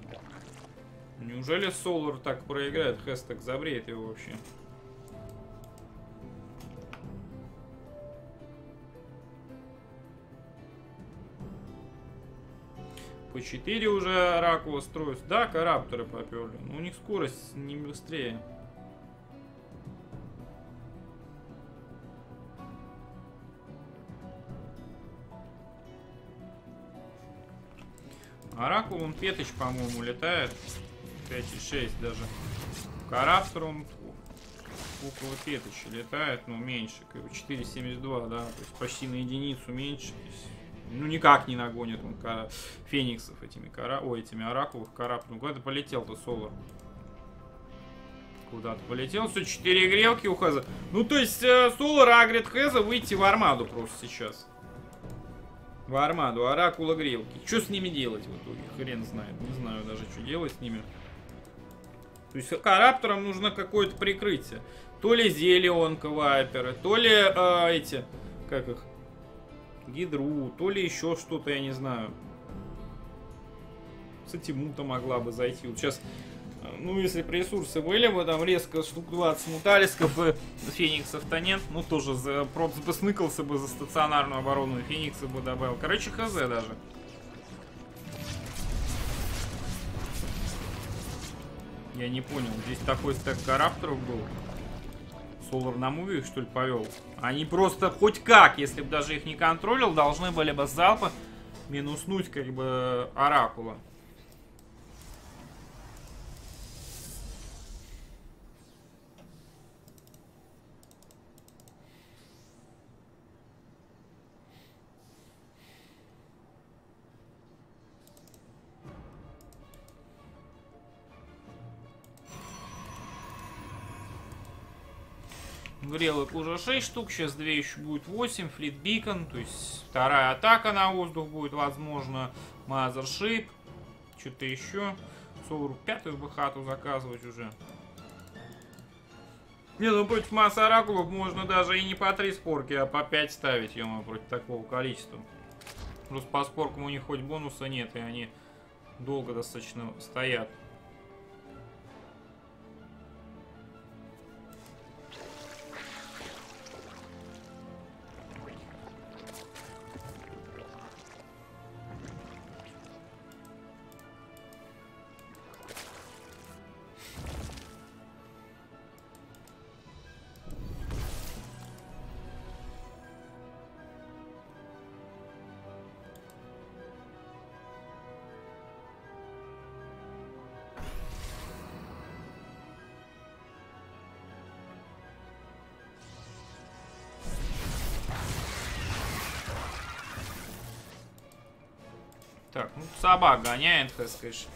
Неужели Солар так проиграет? Хэс так забреет его вообще. По 4 уже Оракула строят. Да, карапторы поперли. Но у них скорость не быстрее. Оракул, он петыч, по-моему, летает. 5,6 даже. Караптор, он около петыча летает, но меньше. Как бы 4,72, да. То есть почти на единицу меньше. Ну, никак не нагонит он кара... фениксов этими кара... Ой, этими оракулов карап. Ну, куда-то полетел-то Солар. Куда-то полетел. Все, 4 грелки у Хеза. Ну, то есть, э, Солар агрит Хеза выйти в армаду просто сейчас. В армаду. Оракула грелки. Что с ними делать в итоге? Хрен знает. Не знаю даже, что делать с ними. То есть, карапторам нужно какое-то прикрытие. То ли зелионка вайперы, то ли э, эти... Как их? Гидру, то ли еще что-то, я не знаю. Кстати, мута могла бы зайти. Вот сейчас, ну, если бы ресурсы были бы, там резко штук 20 муталисков, бы фениксов-то нет. Ну, тоже за пропс бы сныкался бы за стационарную оборону, и фениксы бы добавил. Короче, хз даже. Я не понял, здесь такой стек карапторов был. Солар на муве их, что ли, повел? Они просто хоть как, если бы даже их не контролил, должны были бы с залпа минуснуть, как бы, Оракула. Грелок уже 6 штук, сейчас 2 еще будет 8. Флит Бикон, то есть вторая атака на воздух будет возможно. Мазершип, что-то еще. Солару пятую бы хату заказывать уже. Не, ну против массы оракулов можно даже и не по 3 спорки, а по 5 ставить, ё против такого количества. Просто по споркам у них хоть бонуса нет, и они долго достаточно стоят. Собак гоняет, так сказать.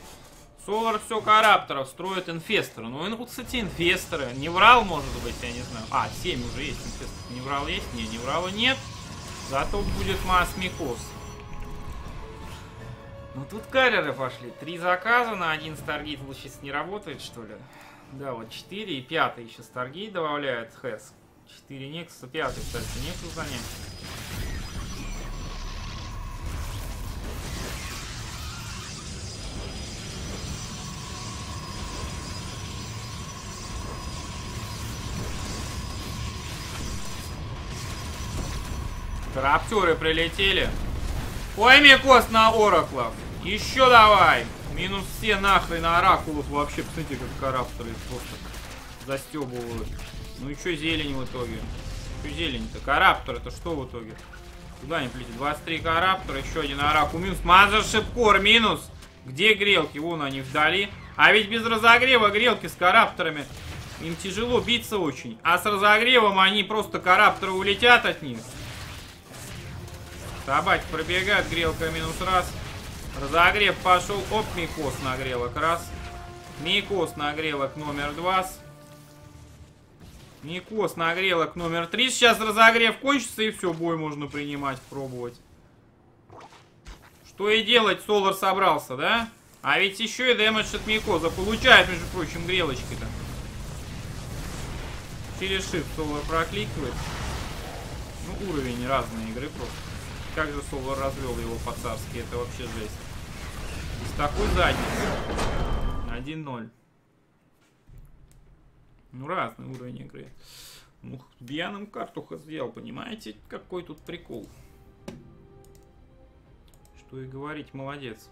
Солар все корапторов строит инфесторы. Ну, ну, кстати, инфесторы. Neural, может быть, я не знаю. А, 7 уже есть инфесторов. Neural есть? Не, neural а нет. Зато будет mass Phoenix. Ну, тут carrier ы пошли. Три заказа на один Stargate сейчас не работает, что ли? Да, вот 4 и 5 еще Stargate добавляет Хэс. 4 Нексуса, 5, кстати, Нексус занять. Краптеры прилетели. Ой, кост на ораклов. Еще давай. Минус все нахрен на оракулов. Вообще, посмотрите, как карапторы просто застебывают. Ну и что зелень в итоге? Что зелень-то? Караптор это что в итоге? Куда не полетит? 23 караптора, еще один оракул минус. Мазер шипкор минус. Где грелки? Вон они вдали. А ведь без разогрева грелки с карапторами им тяжело биться очень. А с разогревом они просто карапторы улетят от них. Собаки пробегают, грелка минус раз. Разогрев пошел. Оп, микос нагрелок раз. Микос нагрелок номер два. Микос нагрелок номер три. Сейчас разогрев кончится и все, бой можно принимать, пробовать. Что и делать, Солар собрался, да? А ведь еще и дэмэдж от Микоза получает, между прочим, грелочки-то. Через shift Солар прокликивает. Ну, уровень разные игры просто. Как же Соло развел его по-царски, это вообще жесть. С такой задницей. 1-0. Ну, разный уровень игры. Ну, Бьяном картуха сделал, понимаете, какой тут прикол. Что и говорить, молодец.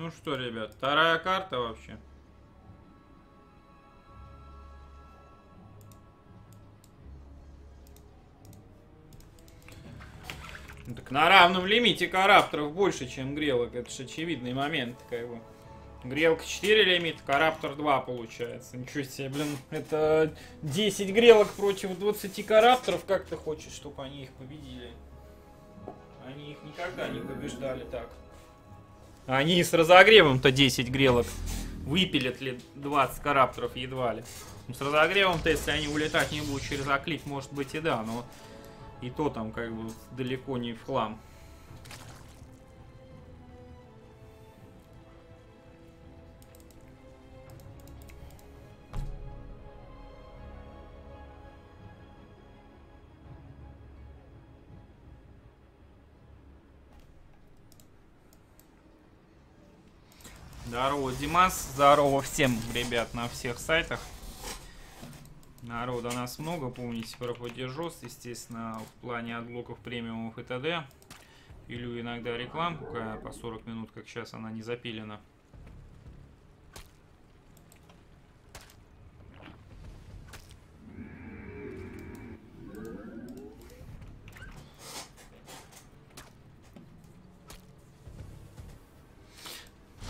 Ну что, ребят, вторая карта вообще. Ну, Так на равном лимите карапторов больше, чем грелок. Это же очевидный момент, как бы. Грелка 4 лимит, караптор 2 получается. Ничего себе, блин, это 10 грелок против 20 карапторов. Как ты хочешь, чтобы они их победили? Они их никогда не побеждали так. Они с разогревом-то 10 грелок выпилят ли 20 карапторов едва ли. Ну, с разогревом-то, если они улетать не будут через оклик, может быть и да, но и то там как бы далеко не в хлам. Здорово, Димас. Здорово всем, ребят, на всех сайтах. Народа нас много, помните про платежост, естественно, в плане адблоков премиумов и т.д. Пилю иногда рекламку, по 40 минут, как сейчас она не запилена.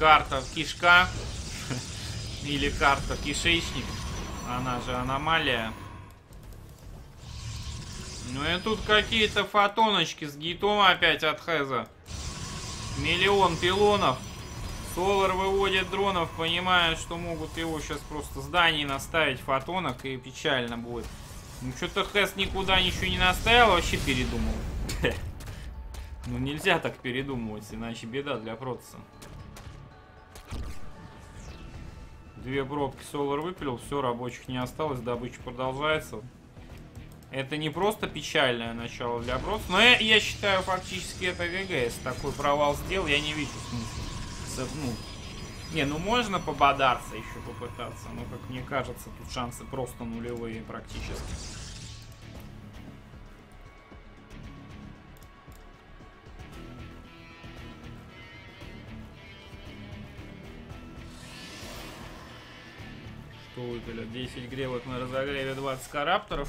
Карта кишка или карта кишечник. Она же аномалия. Ну и тут какие-то фотоночки с гитом опять от Хеза. Миллион пилонов. Солар выводит дронов, понимая, что могут его сейчас просто зданий наставить фотонок и печально будет. Ну что-то Хез никуда ничего не наставил, вообще передумал. Ну нельзя так передумывать, иначе беда для процесса. Две пробки Solar выпилил, все, рабочих не осталось, добыча продолжается. Это не просто печальное начало для брос, но я, я считаю фактически это ГГ. Если такой провал сделал, я не вижу смысла. Ну, не, ну можно пободаться еще попытаться, но как мне кажется, тут шансы просто нулевые практически. Что выпилят? 10 грелок на разогреве 20 карапторов.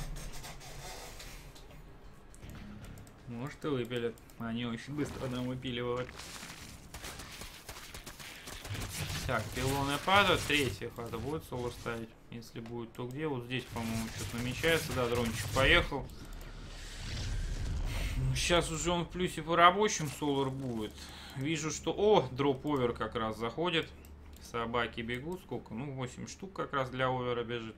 Может и выпилят. Они очень быстро нам выпиливают. Так, пилоны падают. Третья хата будет соло ставить. Если будет, то где? Вот здесь, по-моему, что-то намечается. Да, дрончик поехал. Сейчас уже он в плюсе по рабочим солар будет. Вижу, что... О, дроп-овер как раз заходит. Собаки бегут. Сколько? Ну, 8 штук как раз для овера бежит.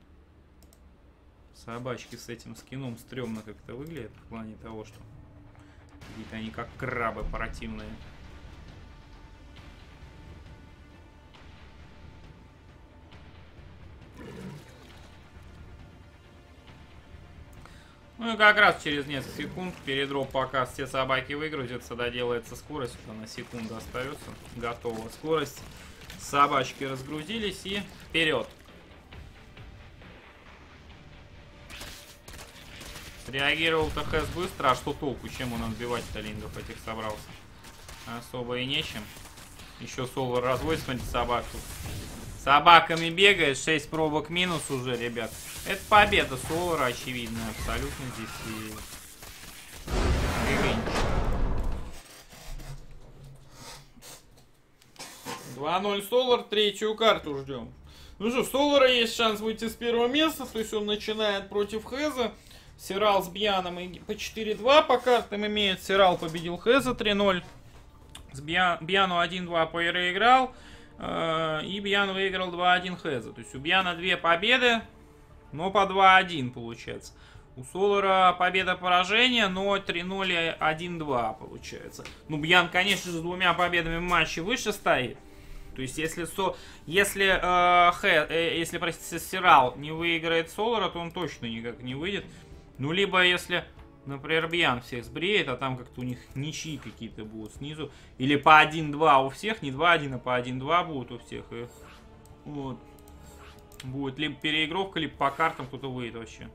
Собачки с этим скином стрёмно как-то выглядят в плане того, что какие-то они как крабы противные. Ну и как раз через несколько секунд передроп пока все собаки выгрузятся, доделается скорость, вот она секунда остается, готова скорость. Собачки разгрузились и вперед. Среагировал ТХС быстро, а что толку, чем он отбивать-то этих собрался? Особо и нечем. Еще Солар разводит, смотрите, собак. Собаками бегает, 6 пробок минус уже, ребят. Это победа Солара, очевидная, абсолютно здесь. И... 2-0 Солар, третью карту ждем. Ну что, Солара есть шанс выйти с первого места, то есть он начинает против Хеза. Сирал с Бьяном и по 4-2 по картам имеет. Сирал победил Хеза 3-0. С Бья- Бьяну 1-2 проиграл. э, И Бьян выиграл 2-1 Хеза. То есть у Бьяна две победы, но по 2-1 получается. У Солара победа-поражение, но 3-0 и 1-2 получается. Ну, Бьян, конечно с двумя победами в матче выше стоит. То есть, если, со, если, э, Хэ- э, если, простите, Сирал не выиграет Солара, то он точно никак не выйдет. Ну, либо если, например, Бьян всех сбреет, а там как-то у них ничьи какие-то будут снизу. Или по 1-2 у всех, не 2-1, а по 1-2 будут у всех. И вот. Будет либо переигровка, либо по картам кто-то выйдет вообще.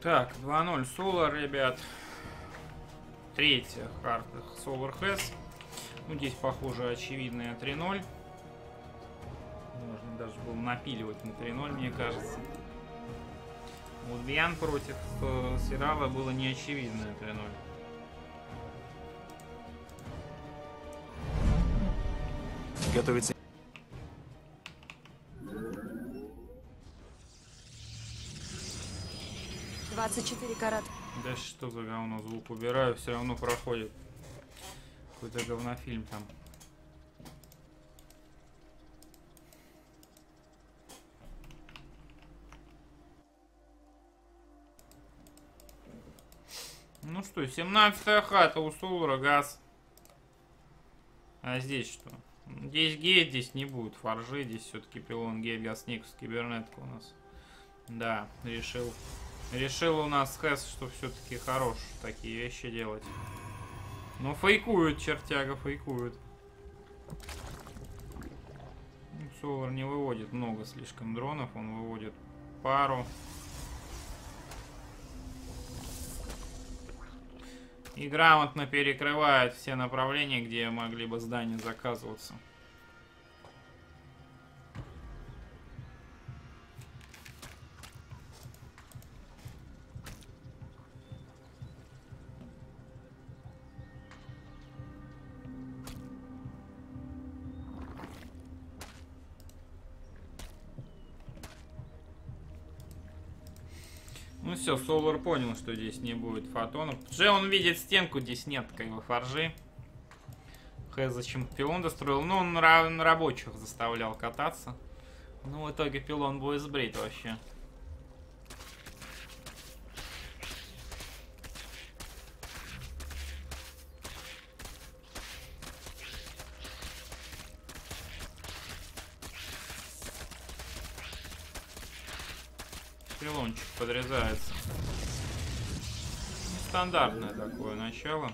Так, 2-0 Solar, ребят. Третья карта Solar Has. Ну, здесь, похоже, очевидная 3-0. Можно даже было напиливать на 3-0, мне кажется. Вот Бьян против э, Сирала было неочевидное 3-0. Готовится. Двадцать четыре карат. Да что за говно, звук убираю, все равно проходит. Какой-то говнофильм там. Ну что, 17 хата у Сулра, газ. А здесь что? Здесь гейт, здесь не будет фаржи, здесь все-таки пилон гейт, газ, никс, кибернетка у нас. Да, решил. Решил у нас Хэс, что все-таки хорош такие вещи делать. Но фейкуют, чертяга, фейкуют. Солар не выводит много слишком дронов, он выводит пару. И грамотно перекрывает все направления, где могли бы здания заказываться. Все, Солар понял, что здесь не будет фотонов. Уже он видит стенку, здесь нет как бы форжи. Хэ зачем пилон достроил? Ну, он ра- рабочих заставлял кататься. Ну, в итоге пилон будет сбрит вообще. Пилончик подрезается. Стандартное такое начало.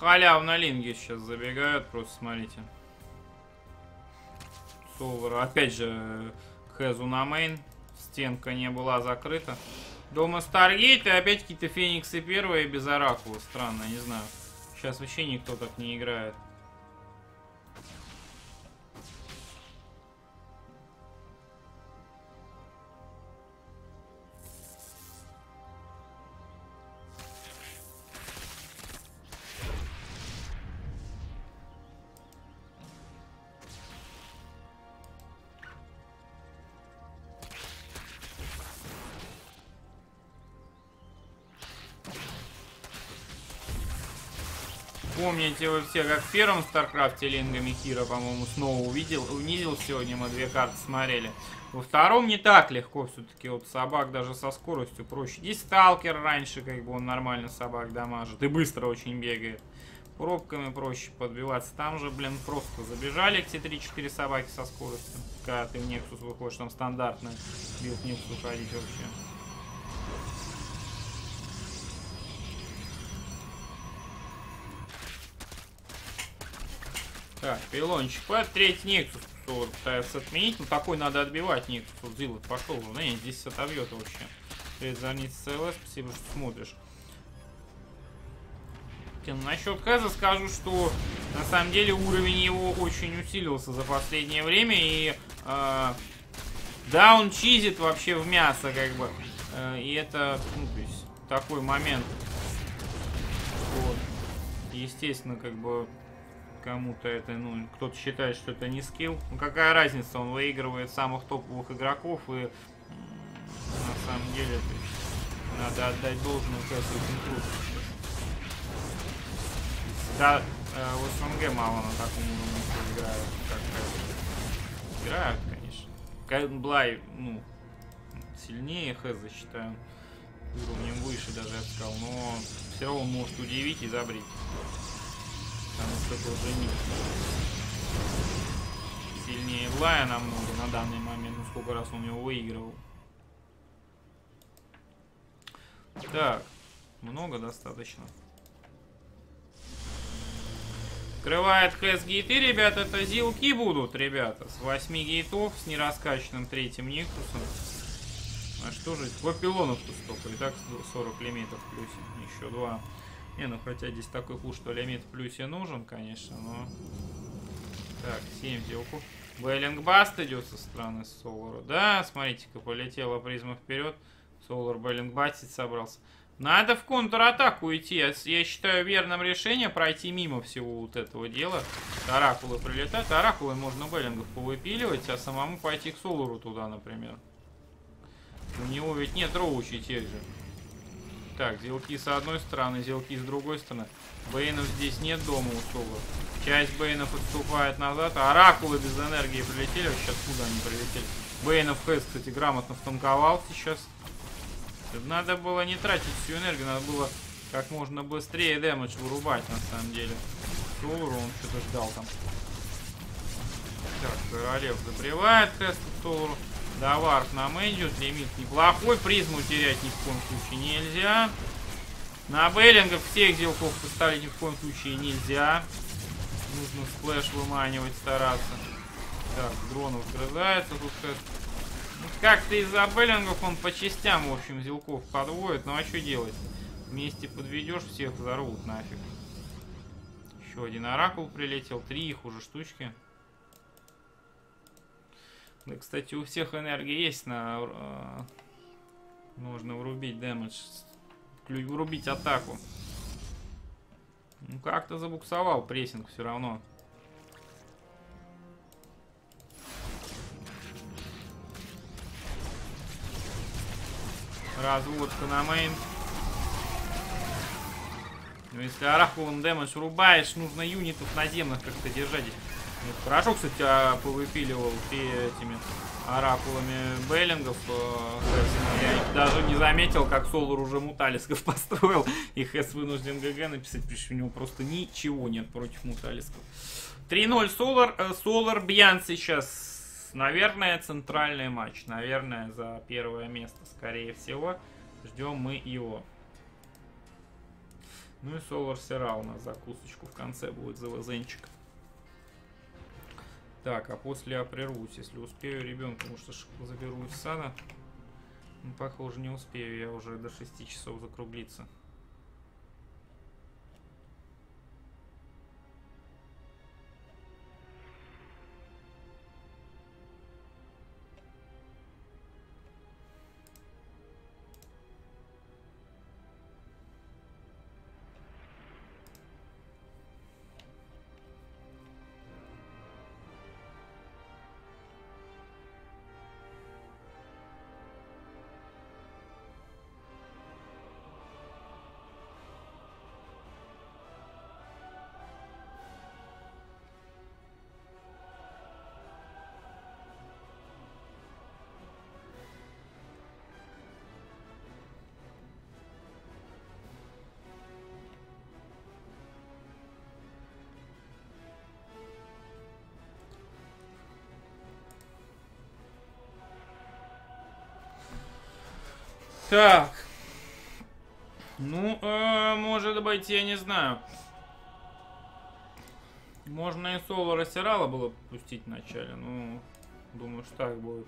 Халявно линги сейчас забегают, просто смотрите. Солвер, опять же, Хэзу на main. Стенка не была закрыта. Дома Stargate и опять какие-то Фениксы первые без Оракула. Странно, не знаю. Сейчас вообще никто так не играет. Помните вы все, как в первом Старкрафте лингами Хира, по-моему, снова увидел, унизил сегодня, мы две карты смотрели. Во втором не так легко все-таки, вот собак даже со скоростью проще. Здесь Stalker раньше, как бы он нормально собак дамажит и быстро очень бегает. Пробками проще подбиваться. Там же, блин, просто забежали эти 3-4 собаки со скоростью. Когда ты в Nexus выходишь, там стандартно build Nexus уходить вообще. Так, пилончик. Под третий Нексус пытается отменить. Ну такой надо отбивать Нексус. Вот Зилот пошел уже. Ну, нет, здесь отобьет вообще. Привет, Зорница СЛС. Спасибо, что смотришь. Блин, Насчет Хэза скажу, что на самом деле уровень его очень усилился за последнее время. И э, да, он чизит вообще в мясо, как бы. Э, и это, ну, то есть, такой момент. Вот. Естественно, как бы кому-то это, ну, кто-то считает, что это не скилл. Ну, какая разница, он выигрывает самых топовых игроков, и на самом деле надо отдать должное круто. Да, э, в СНГ мало на таком уровне играют, как Кэс. Играют, конечно. Блай, ну, сильнее Хэза, считаю. Уровнем выше даже, я сказал. Но все равно может удивить и забрить. Потому что не сильнее Блая намного на данный момент. Ну, сколько раз он его выигрывал. Так, много достаточно. Открывает хэс гейты, ребята, это зилки будут, ребята. С 8 гейтов, с нераскачанным третьим Никтусом. А что же, по пилонов-то столько, и так 40 лимитов плюс еще 2. Не, ну хотя здесь такой хуш, что лимит в плюсе нужен, конечно, но... Так, 7 зилков. Baneling Bust идет со стороны Солара. Да, смотрите-ка, полетела призма вперед. Солар Baneling Bust ить собрался. Надо в контратаку идти. Я, считаю верным решением пройти мимо всего вот этого дела. Оракулы прилетают. Оракулы можно Беллингов повыпиливать, а самому пойти к Солару туда, например. У него ведь нет роучей тех же. Так, зелки с одной стороны, зелки с другой стороны. Бейнов здесь нет дома у Солара. Часть Бейнов отступает назад. Оракулы без энергии прилетели. Вообще откуда они прилетели? Бейнов Хэс, кстати, грамотно втанковал сейчас. Надо было не тратить всю энергию, надо было как можно быстрее дэмэдж вырубать, на самом деле. Солуру он что-то ждал там. Так, королев забревает Хеста Солуру. Даварк на мэнджут, лимит неплохой, призму терять ни в коем случае нельзя. На Беллингов всех зелков поставить ни в коем случае нельзя. Нужно сплэш выманивать, стараться. Так, дронов сгрызается тут Хест. Ну, Как-то из-за Беллингов он по частям, в общем, зелков подводит. Ну а что делать? Вместе подведешь, всех взорвут нафиг. Еще один оракул прилетел. Три их уже штучки. Да, кстати, у всех энергии есть на... э, нужно врубить дэмэдж. Врубить атаку. Ну, как-то забуксовал прессинг все равно. Разводка на мейн. Ну, если Арахулом damage рубаешь, нужно юнитов наземных как-то держать. Ну, хорошо, кстати, а, повыпиливал ты этими оракулами Беллингов. э. Я даже не заметил, как Солар уже муталисков построил. И Хэс вынужден GG написать, потому что у него просто ничего нет против муталисков. 3-0 Солар. э, Солар Бьян сейчас. Наверное, центральный матч. Наверное, за первое место, скорее всего. Ждем мы его. Ну и Солар Сера у нас закусочку в конце будет за ВЗНчик. Так, а после я прервусь, если успею ребенка, потому что заберу из сада. Ну, похоже, не успею, я уже до 6 часов закруглиться. Так. Ну, э, может быть, я не знаю. Можно и соло Рассирала было пустить вначале, ну, думаю, что так будет.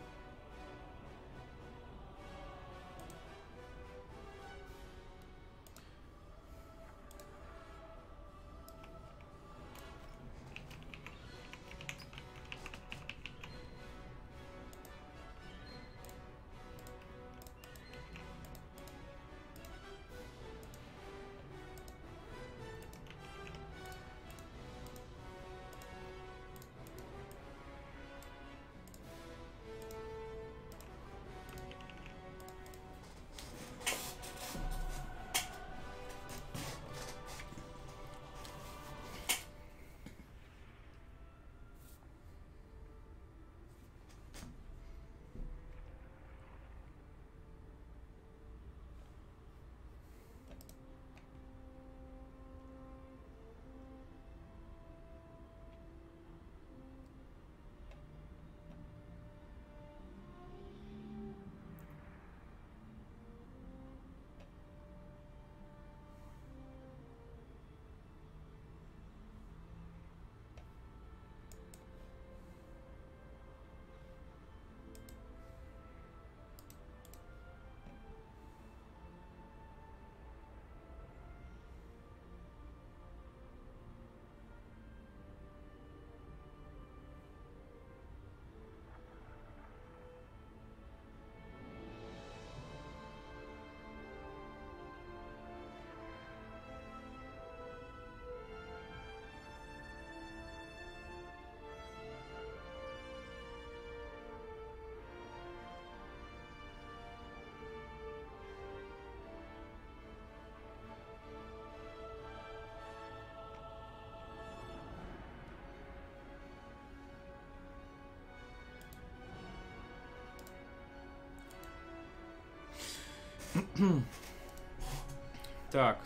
Так,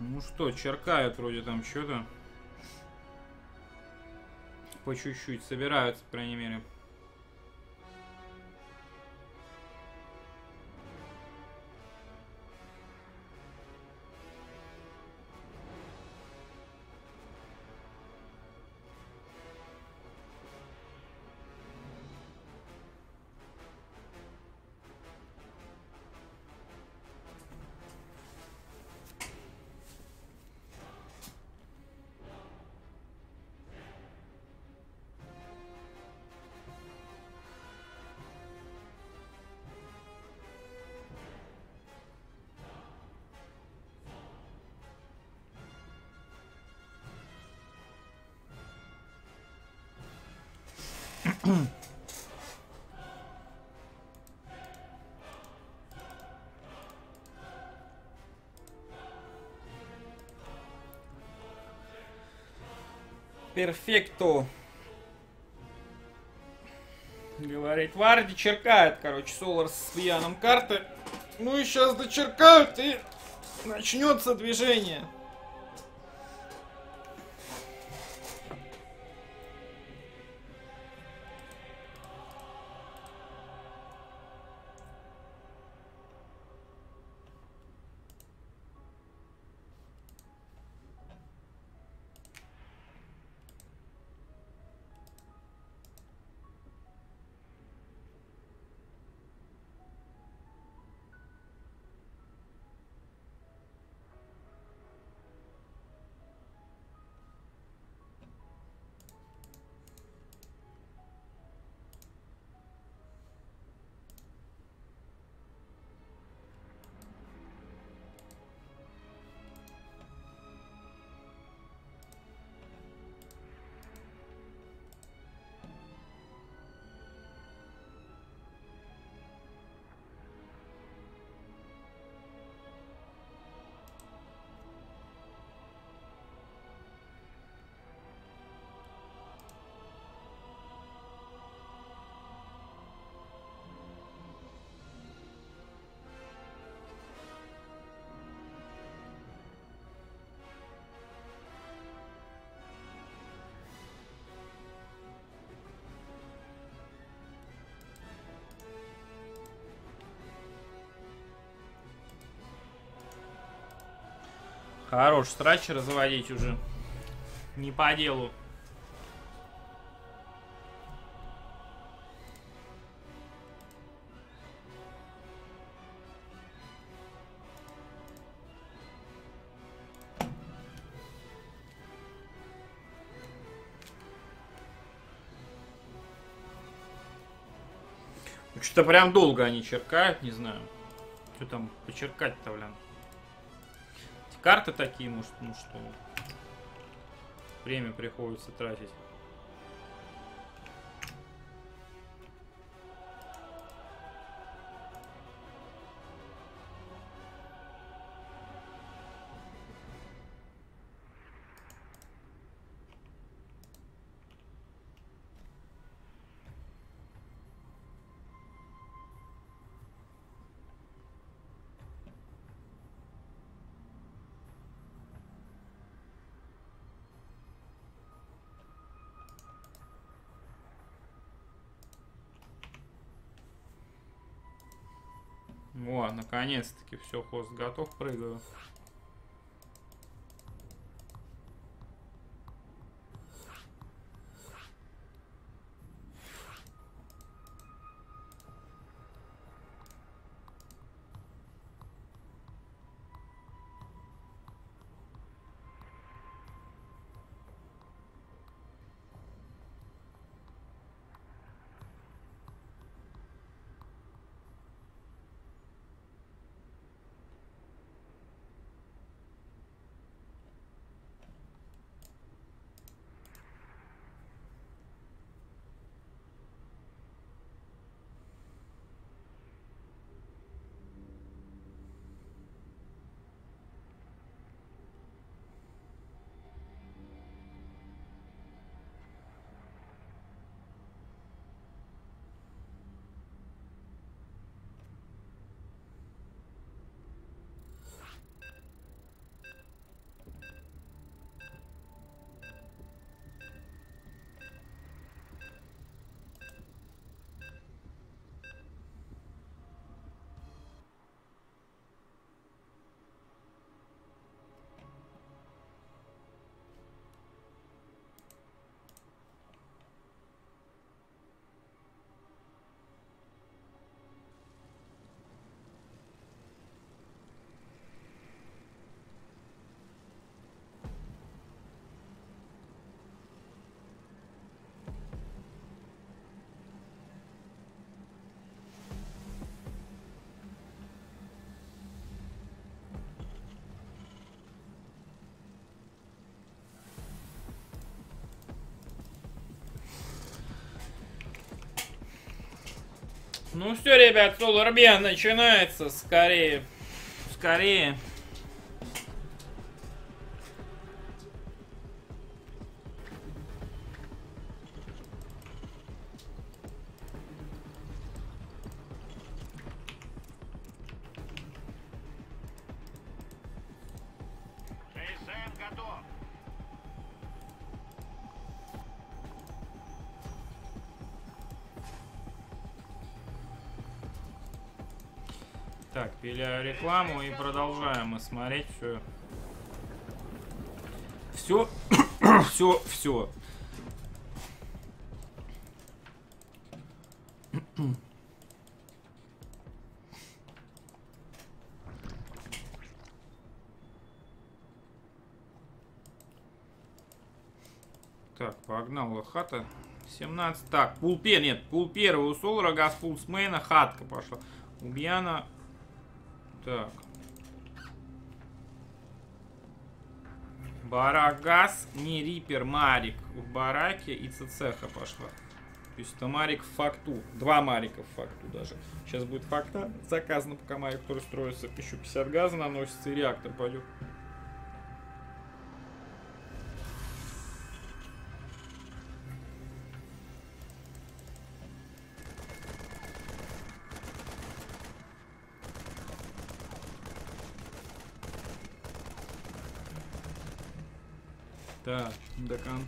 ну что, черкают вроде там что-то. По чуть-чуть собираются, по крайней мере. Перфекто. Говорит, Варди черкает, короче, Солар с пьяном карты. Ну и сейчас дочеркают и начнется движение. Хорош страчера заводить уже. Не по делу. Ну, Что-то прям долго они черкают, не знаю. Что там почеркать-то, блин. Карты такие, может, ну что. Время приходится тратить. Наконец-таки все, хост готов, прыгаю. Ну все, ребят, Solar начинается. Скорее. Скорее. Рекламу и продолжаем мы смотреть все. Все, все, все. Так, погнала хата. 17. Так, пул пе- нет, пул первый у Солара, газ пул с мейна, хатка пошла. У Бьяна. Так. Барак газ, не рипер, марик в бараке и цеха пошла. То есть это марик в факту. Два марика в факту даже. Сейчас будет факта. Заказано пока марик, который строится. Еще 50 газа наносится и реактор пойдет.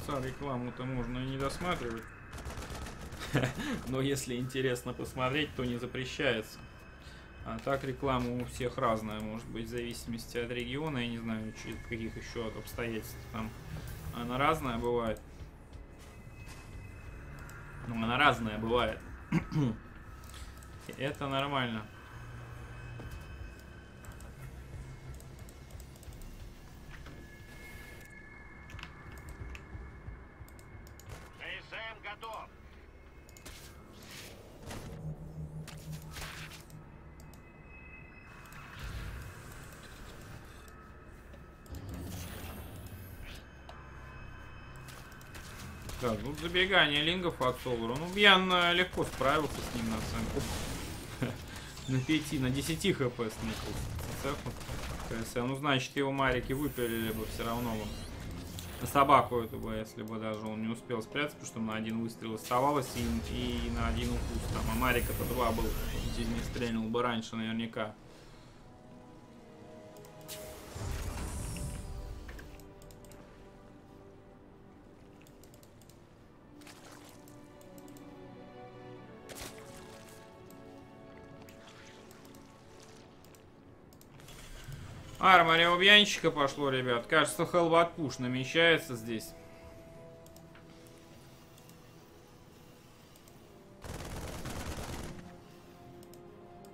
Конца рекламу-то можно и не досматривать. Но если интересно посмотреть, то не запрещается. А так реклама у всех разная, может быть, в зависимости от региона, я не знаю, чи- каких еще обстоятельств там. Она разная бывает. Ну, она разная бывает. Это нормально. Забегание лингов от Солара. Ну, Бьян легко справился с ним на оценку. На 5, на 10 хп сникался. Ну, значит, его марики выпилили бы все равно бы. Собаку эту бы, если бы даже он не успел спрятаться, потому что на один выстрел оставалось и, и на один укус там. А марика-то два был. Из не стрельнул бы раньше наверняка. Армори у Бьянчика пошло, ребят. Кажется, Хелбат Пуш намечается здесь.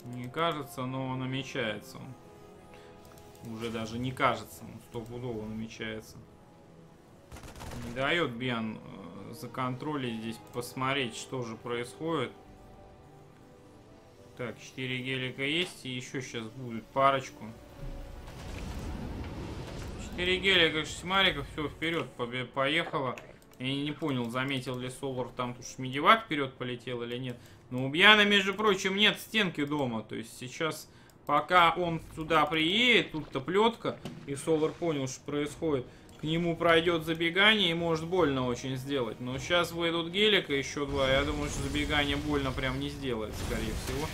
Не кажется, но намечается он. Уже даже не кажется, он стопудово намечается. Не дает Бьян э, законтролить здесь, посмотреть, что же происходит. Так, 4 гелика есть, и еще сейчас будет парочку. 4 гелика, 6 мариков, все, вперед, поехала. Я не понял, заметил ли Солар там, уж медивак вперед полетел или нет. Но у Бьяна, между прочим, нет стенки дома. То есть сейчас, пока он сюда приедет, тут-то плетка, и Солар понял, что происходит. К нему пройдет забегание и может больно очень сделать. Но сейчас выйдут гелика, еще два. Я думаю, что забегание больно прям не сделает, скорее всего.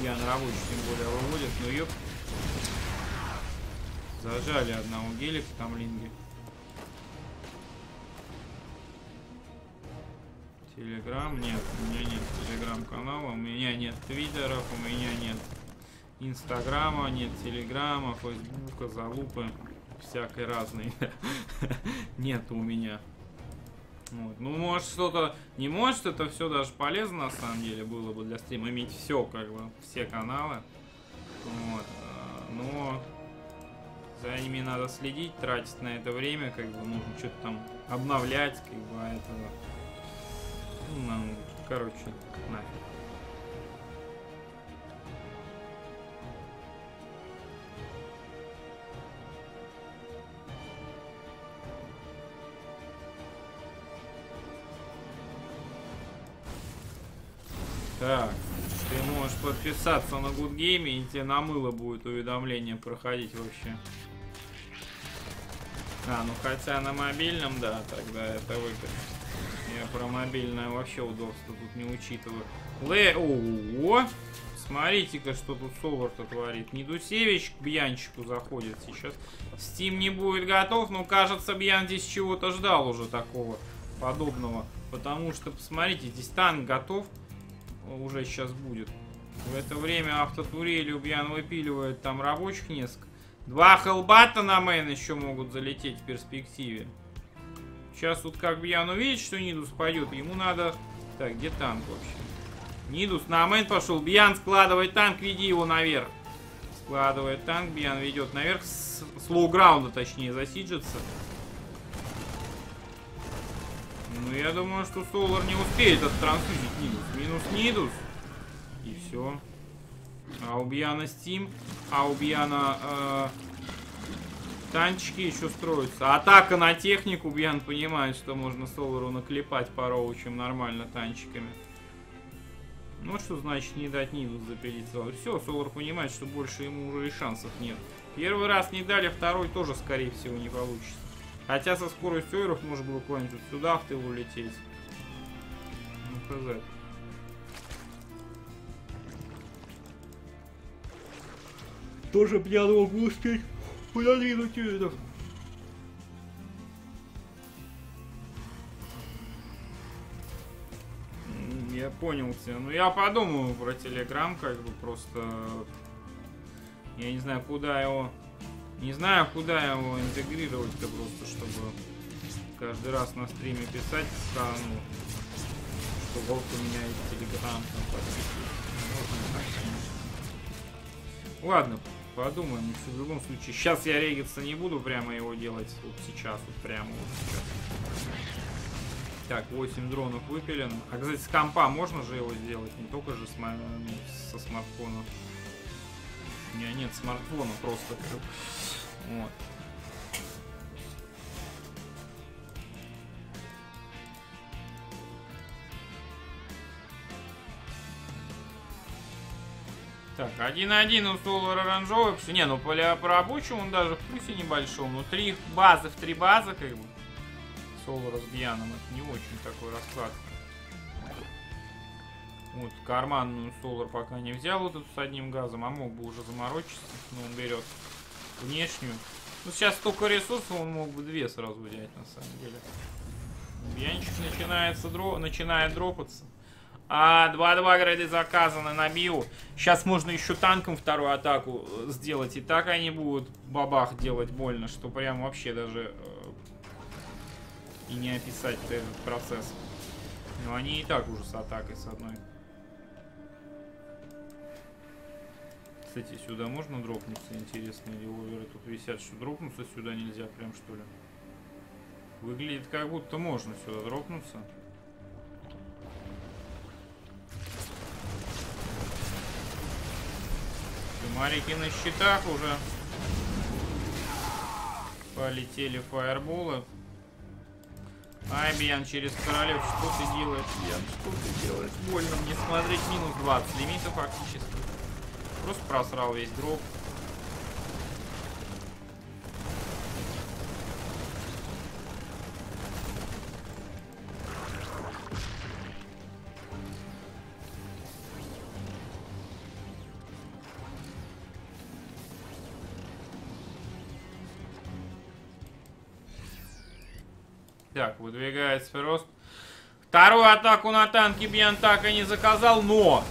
Бьян рабочий тем более выводит, но ёп. Зажали одного гелика, там линги. Телеграм нет, у меня нет телеграм-канала, у меня нет твиттеров, у меня нет инстаграма, нет телеграма, фейсбука, залупы, всякой разной. Нет у меня. Вот. Ну, может, что-то... Не может, это все даже полезно, на самом деле, было бы для стрима иметь все, как бы, все каналы. Вот. а, Но за ними надо следить, тратить на это время, как бы нужно что-то там обновлять, как бы, а это... Ну, короче, нафиг. Так, ты можешь подписаться на Good Game, и тебе на мыло будет уведомление проходить вообще. А, ну хотя на мобильном, да, тогда это выгодно. Я про мобильное вообще удобство тут не учитываю. Ле... О, Смотрите-ка, что тут Солар-то творит. Недусевич к Бьянчику заходит сейчас. Steam не будет готов, но кажется, Бьян здесь чего-то ждал уже такого подобного. Потому что, посмотрите, здесь танк готов. Уже сейчас будет. В это время автотурели у Бьян выпиливает там рабочих несколько. Два хелбата на main еще могут залететь в перспективе. Сейчас тут как Бьян увидит, что Nidus пойдет, ему надо... Так, где танк вообще? Nidus на main пошел. Бьян складывает танк, веди его наверх. Складывает танк, Бьян ведет наверх. С, с low ground а, точнее, засиджится. Ну, я думаю, что Солар не успеет оттрансфузить Нидус. Минус Нидус. И все. А у Бьяна Steam. А у Бьяна... Э, танчики еще строятся. Атака на технику. Бьян понимает, что можно Солару наклепать по роучам нормально танчиками. Ну что значит не дать Нидус запилить Солар? Все, Солар понимает, что больше ему уже и шансов нет. Первый раз не дали, второй тоже, скорее всего, не получится. Хотя со скоростью ойров можно было куда-нибудь сюда в тыл улететь. Ну, хз. Тоже я мог бы успеть пододвинуть это. Я понял тебя. Ну я подумаю про Телеграм, как бы просто. Я не знаю, куда его. Не знаю, куда его интегрировать-то просто, чтобы каждый раз на стриме писать, ну, что вот у меня есть Телеграм. Ладно, подумаем. В любом случае, сейчас я региться не буду прямо его делать вот сейчас, вот прямо вот сейчас. Так, 8 дронов выпилен. А, кстати, с компа можно же его сделать, не только же с ну, со смартфона. У меня нет смартфона, просто... Вот. Так, 1-1 у Солар оранжевый. Не, ну по, по рабочему он даже в плюсе небольшом. Ну, три базы в три базы, как бы. Солара с Бьяном. Это не очень такой расклад. Вот, карманную Солар пока не взял вот эту с одним газом, а мог бы уже заморочиться, но он берет внешнюю. Ну, сейчас столько ресурсов, он мог бы две сразу взять, на самом деле. Бьянчик начинается дро... начинает дропаться. А 2-2 грейды заказаны на био. Сейчас можно еще танком вторую атаку э, сделать. И так они будут бабах делать больно, что прям вообще даже э, и не описать этот процесс. Но они и так уже с атакой с одной. Кстати, сюда можно дропнуться? Интересно, или оверы тут висят, что дропнуться сюда нельзя прям что ли? Выглядит как будто можно сюда дропнуться. Марики на щитах уже. Полетели фаерболы. Ай, Бьян через королев, что ты делаешь, Бьян? Что ты делаешь? Больно мне смотреть минус 20 лимита фактически. Просто просрал весь дроп. Так, выдвигается рост. Вторую атаку на танке Бьян так и не заказал, но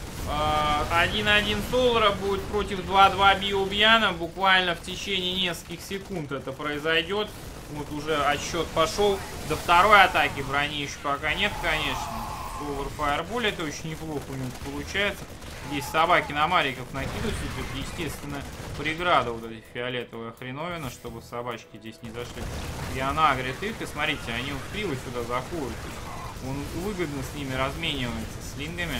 1-1 э, Солара будет против 2-2 Биобьяна. Буквально в течение нескольких секунд это произойдет. Вот уже отсчет пошел. До второй атаки брони еще пока нет, конечно. Солар Фаербол это очень неплохо у него получается. Здесь собаки на мариков накидываются. Тут, естественно, преграда вот эти фиолетовая хреновина, чтобы собачки здесь не зашли. И она агрит их. И смотрите, они в пиво сюда заходят. Он выгодно с ними разменивается, с лингами.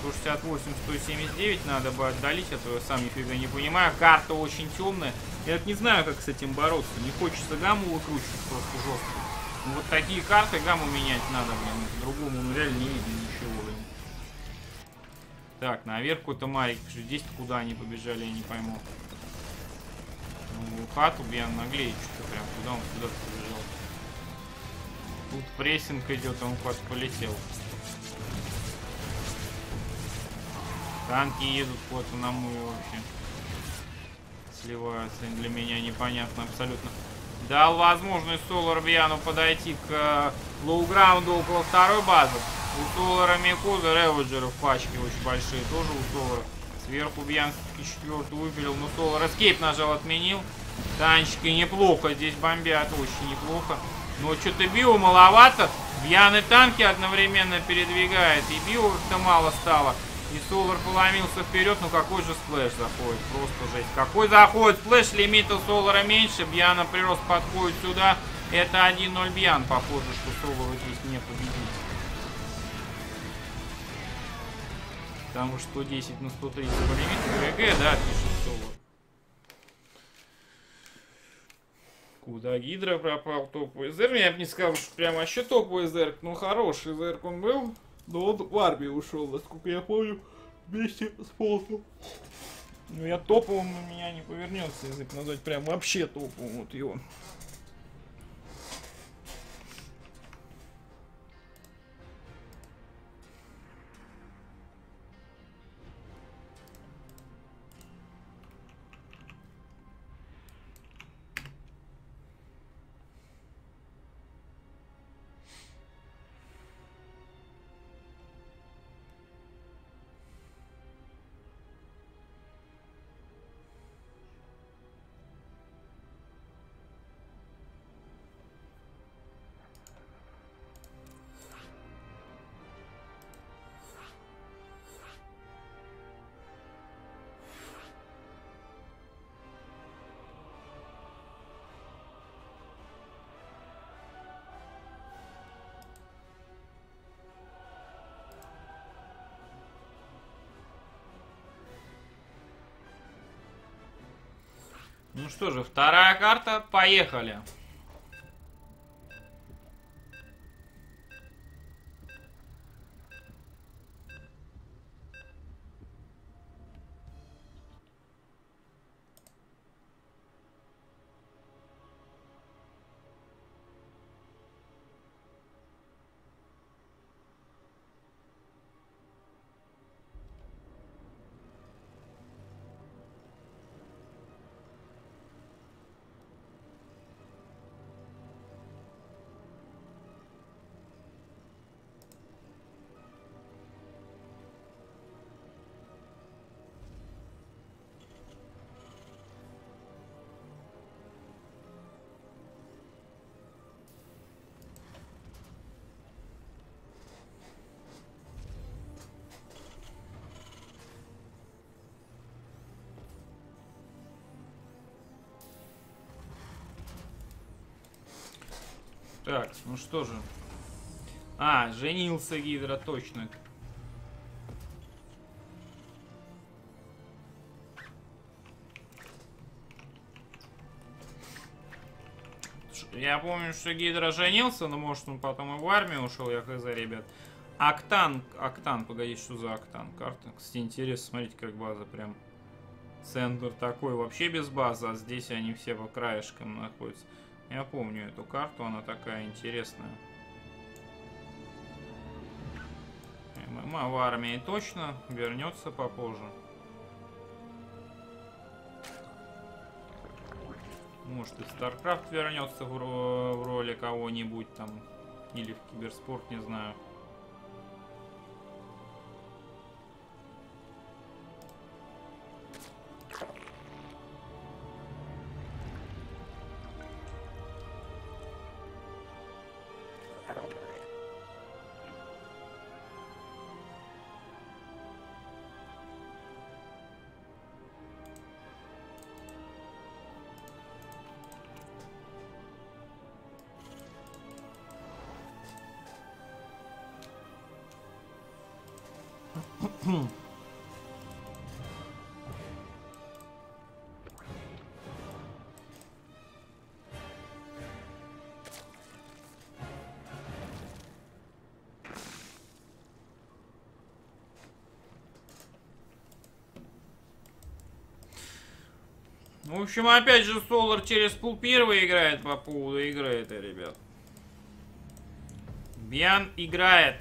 168, 179 надо бы отдалить, а то я сам нифига не понимаю. Карта очень темная. Я не знаю, как с этим бороться. Не хочется гамму выкручивать просто жестко. Ну, вот такие карты гамму менять надо, блин. Другому ну, реально не видно ничего. Так, наверх какой-то Марик. Здесь куда они побежали, я не пойму. Ну, хату Бьян наглеет что-то прям. Куда он куда побежал? Тут прессинг идет, он куда-то полетел. Танки едут куда-то на мой вообще. Сливаются. Для меня непонятно абсолютно. Дал возможность Солар Бьяну подойти к э, лоу-граунду около второй базы. У Солара Микуза Реводжеры в пачке очень большие. Тоже у Солара. Сверху Бьян четвертую выпилил, но Солар escape нажал, отменил. Танчики неплохо здесь бомбят, очень неплохо. Но что-то био маловато. Бьян и танки одновременно передвигает. И био-то мало стало. И Солар поломился вперед, ну какой же splash заходит, просто жесть. Какой заходит splash, лимита Солара меньше, Бьяна прирост подходит сюда. Это 1-0 Бьян, похоже, что Солару здесь не победить. Потому что 110 на 130 по лимиту ГГ, да, пишет Солар. Куда Гидра пропал, топовый зерк. Я бы не сказал, что прям вообще топовый зерк, но хороший зерк он был. Но он в армию ушел, насколько я помню, вместе с полком. Ну я топовым у меня не повернется язык назвать прям вообще топовым вот его. Ну что же, вторая карта, поехали. Так, ну что же. А, женился Гидра, точно. Я помню, что Гидра женился, но может он потом и в армию ушел, я хз, ребят. Октан, Октан, погоди, что за Октан? Карта, кстати, интересно, смотрите, как база прям. Центр такой вообще без базы, а здесь они все по краешкам находятся. Я помню эту карту, она такая интересная. ММА в армии точно вернется попозже. Может и StarCraft вернется в, в роли кого-нибудь там. Или в киберспорт, не знаю. В общем, опять же, Солар через пул первый играет по поводу игры этой, ребят. Бьян играет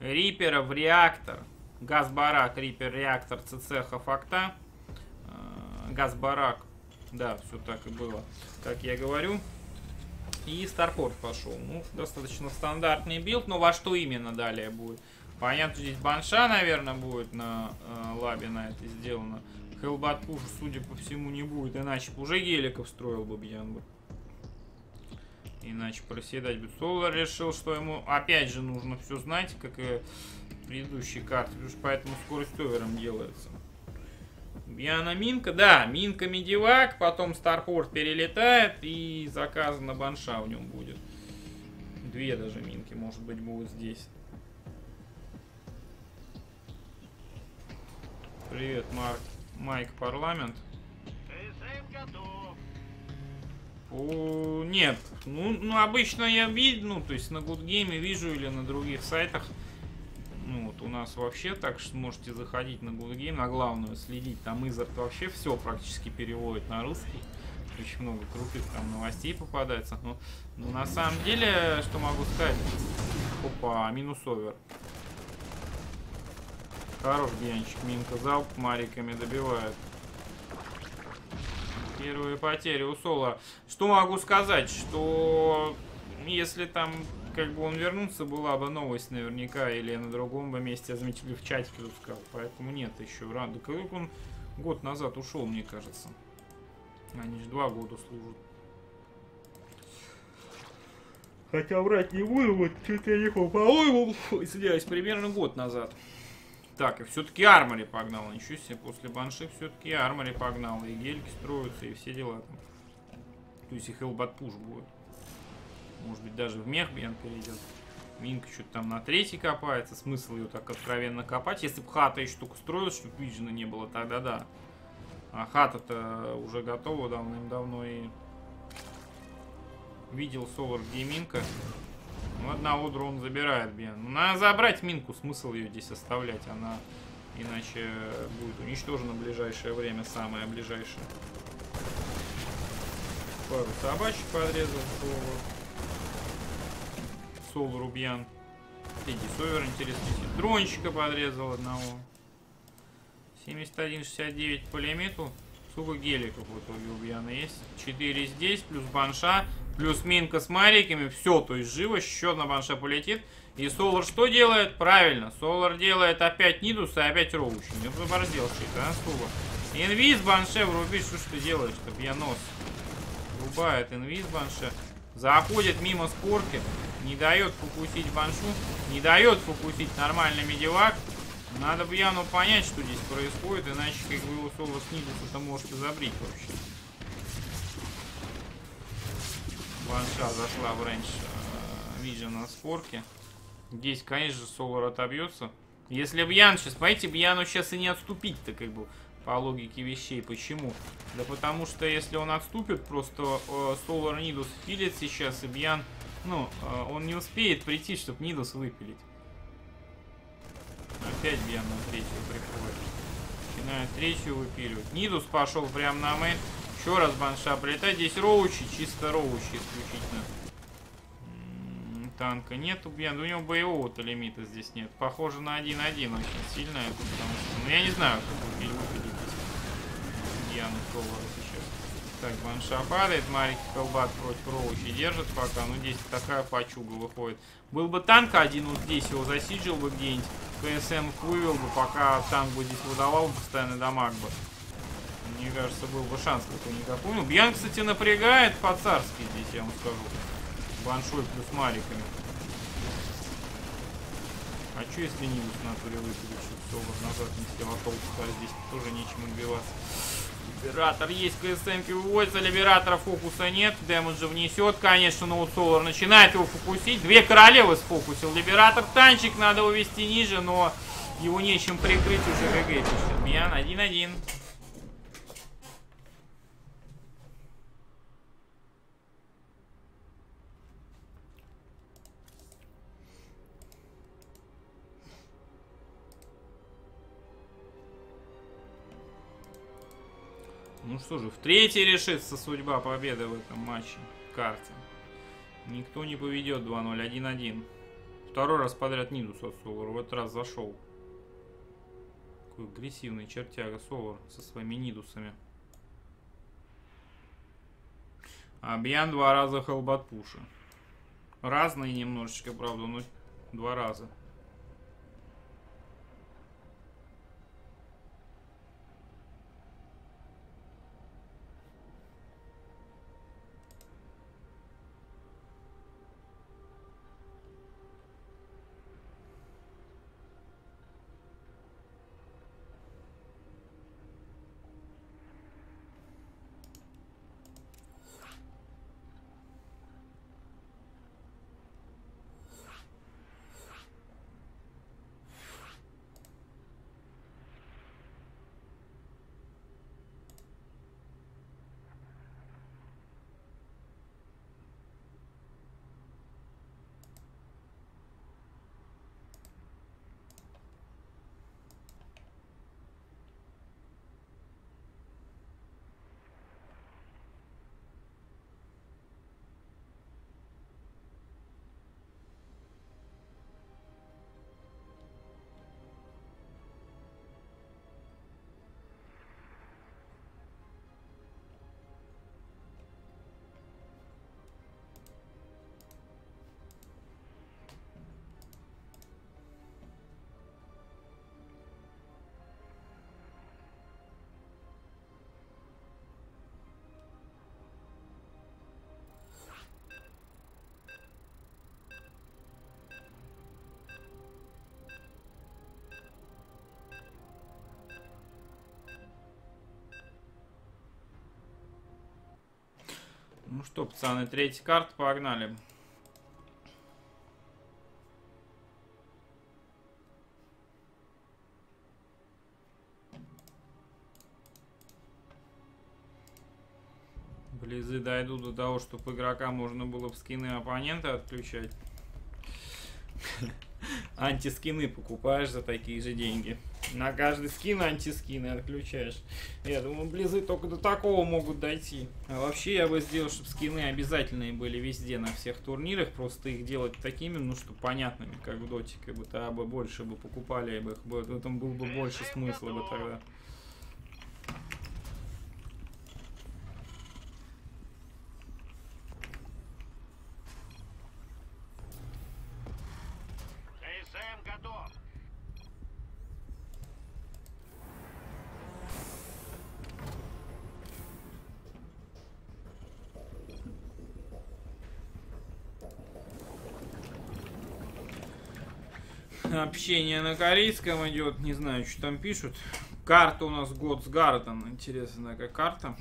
Рипера в реактор. Газ, барак, Рипер, реактор, ЦЦХ, факта. Э, Газ, барак. Да, все так и было, как я говорю. И Starport пошел. Ну, достаточно стандартный build, но во что именно далее будет? Понятно, здесь банша, наверное, будет на э, лабе на это сделано. Хелбат пуш, судя по всему, не будет, иначе уже геликов строил бы Бьян бы. Иначе проседать бы. Солар решил, что ему опять же нужно все знать, как и предыдущие карты, что поэтому скорость овером делается. Бьяна Минка, да, Минка Медивак, потом Старпорт перелетает и заказана банша в нем будет. Две даже Минки, может быть, будут здесь. Привет, Марк. Майк Парламент. О, нет, ну, ну обычно я видел, ну то есть на Good Game вижу или на других сайтах. Ну вот у нас вообще так что можете заходить на Good Game, на главную следить. Там Изарт вообще все практически переводит на русский. Очень много крутых там новостей попадается. Но, но на самом деле, что могу сказать? Опа, минус овер. Хорош генчик, Минка залп мариками добивает. Первые потери у Соло. Что могу сказать? Что если там как бы он вернулся, была бы новость наверняка, или на другом бы месте, я заметил, в чатике тут сказал. Поэтому нет, еще рано. Да как он год назад ушел, мне кажется. Они же два года служат. Хотя врать не буду, вот что-то я не помню. По-моему, извиняюсь, примерно год назад. Так, и все-таки Армори погнал. Ничего себе, после банши все-таки Армори погнал. И гельки строятся, и все дела там. То есть и Хелбат пуш будет. Может быть, даже в мех Бьян перейдет. Минка что-то там на третий копается. Смысл ее так откровенно копать. Если бы хата еще только строилась, чтобы Виджина не было, тогда да. А хата-то уже готова давным-давно и... Видел Солар где Минка. Ну, одного дрона забирает Бьян. Ну, надо забрать Минку, смысл ее здесь оставлять. Она иначе будет уничтожена в ближайшее время, самое ближайшее. Пару собачек подрезал Солар. Солар Убьян. Иди, Совер интересный. Дрончика подрезал одного. 71-69 по лимиту. Сколько геликов в итоге у Бьяна есть? 4 здесь, плюс банша, плюс минка с мариками. Все, то есть живо, еще одна банша полетит. И Солар что делает? Правильно, Солар делает опять Нидус и опять Роучи. Не забордел что-то, а, Солар? Инвиз банше врубить, что ж ты делаешь, чтоб я нос. Врубает инвиз банше. Заходит мимо спорки. Не дает фокусить баншу. Не дает фокусить нормальный медивак. Надо бы Яну понять, что здесь происходит, иначе как бы его с Нидуса-то может и забрить вообще. Банша зашла в range э, Виджа на спорке. Здесь, конечно, Солар отобьется. Если Бьян сейчас, смотрите, Бьяну сейчас и не отступить-то, как бы, по логике вещей. Почему? Да потому что если он отступит, просто э, Солар Nidus пилит сейчас, и Бьян, ну, э, он не успеет прийти, чтобы Nidus выпилить. Опять Бьян на третью приходит. Начинает третью выпиливать. Nidus пошел прям на main. Еще раз банша прилетает. Здесь роучи, чисто роучи исключительно. Танка нету Бьян. У него боевого-то лимита здесь нет. Похоже на 1-1 очень сильно. Это, потому что, ну я не знаю, как выпилить Бьян и Солара сейчас. Так, банша падает. Марик, хелбат против роучи держит пока. Ну здесь такая пачуга выходит. Был бы танк один вот здесь, его засиджил бы где-нибудь. КСМ вывел бы, пока танк бы здесь выдавал постоянный damage бы. Мне кажется, был бы шанс какой никакой. Ну, Бьян, кстати, напрягает по-царски здесь, я вам скажу. Баншой плюс мариками. А что если не в натуре чтобы Солар назад не сел, а толку здесь тоже нечем отбиваться. Либератор есть, КСМ выводится, Либератора фокуса нет, дэмэджа внесет, конечно, но Солар начинает его фокусить, две королевы сфокусил, Либератор танчик надо увести ниже, но его нечем прикрыть уже ГГ пишет. Бьян 1-1. Ну что же, в третьей решится судьба победы в этом матче. Карте. Никто не поведет 2-0, 1-1. Второй раз подряд Нидус от Солара. В этот раз зашел. Какой агрессивный чертяга Солар со своими Нидусами. А Бьян два раза хелбат пуши. Разные немножечко, правда, но два раза. Ну что, пацаны, третья карта, погнали. Близы дойдут до того, чтобы игрока можно было в скины оппонента отключать. Антискины покупаешь за такие же деньги. На каждый скин антискины отключаешь. Я думаю, близы только до такого могут дойти. А вообще я бы сделал, чтобы скины обязательные были везде, на всех турнирах. Просто их делать такими, ну, что понятными, как в доте. Как бы то бы больше бы покупали их. бы- В этом был бы больше смысла бы тогда. КСМ готов. Общение на корейском идет. Не знаю, что там пишут. Карта у нас Готсгарден. Интересная какая карта.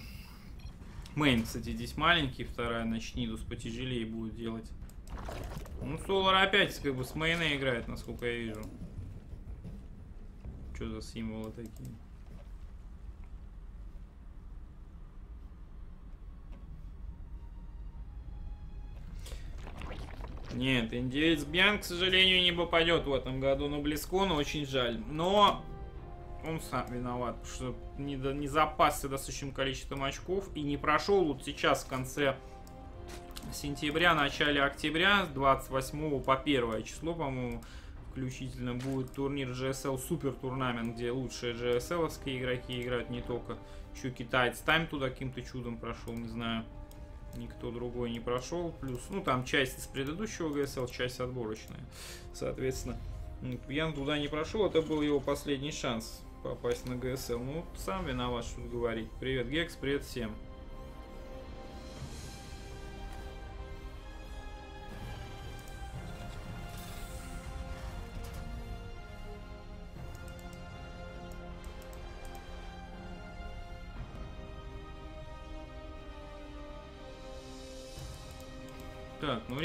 Мейн, кстати, здесь маленький. Вторая, значит, Нидус потяжелее будет делать. Ну, Солар опять как бы с мейна играет, насколько я вижу. Что за символы такие? Нет, индеец Бьян, к сожалению, не попадет в этом году на Близкон, очень жаль. Но он сам виноват, что не, не запасся достаточным количеством очков и не прошел вот сейчас в конце сентября, начале октября, с 28 по 1 число, по-моему, включительно будет турнир GSL Супер Турнамент, где лучшие GSL-овские игроки играют не только. Еще китаец Тайм туда каким-то чудом прошел, не знаю. Никто другой не прошел. Плюс, ну там часть из предыдущего GSL, часть отборочная. Соответственно, м, Ян туда не прошел, это был его последний шанс попасть на GSL. Ну, сам виноват, что говорить. Привет, Гекс, привет всем.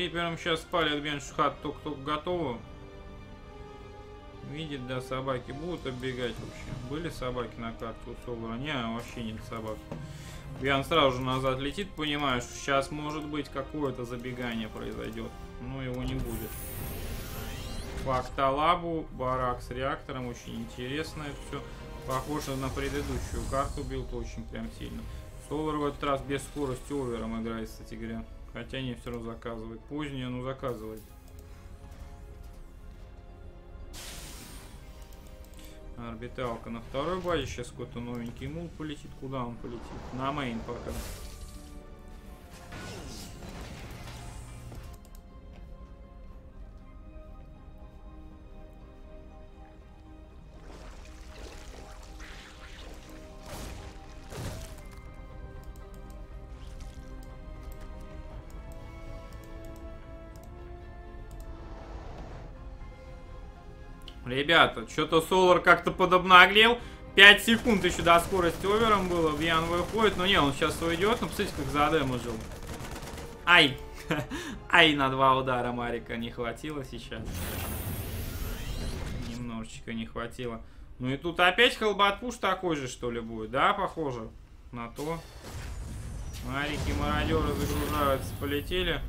Рипером сейчас спалят Беншхат только-только готово. Видит, да, собаки будут оббегать вообще. Были собаки на карте у Солара? Не, вообще нет собак. Ян сразу же назад летит, понимаешь, сейчас может быть какое-то забегание произойдет. Но его не будет. По Акталабу, барак с реактором, очень интересно это все. Похоже на предыдущую карту билд очень прям сильно. Солар в этот раз без скорости овером играет, кстати говоря. Хотя не все равно заказывает. Позднее, ну заказывает. Орбиталка на второй базе. Сейчас какой-то новенький мул полетит. Куда он полетит? На мейн пока. Ребята, что-то Солар как-то подобнаглел. 5 секунд еще до скорости овером было. Бьян выходит. Но не, он сейчас уйдет. Ну, посмотрите, как задэмажил. Ай! Ай, на два удара Марика не хватило сейчас. Немножечко не хватило. Ну и тут опять хелбатпуш такой же, что ли, будет. Да, похоже на то. Марики, мародеры загружаются, полетели.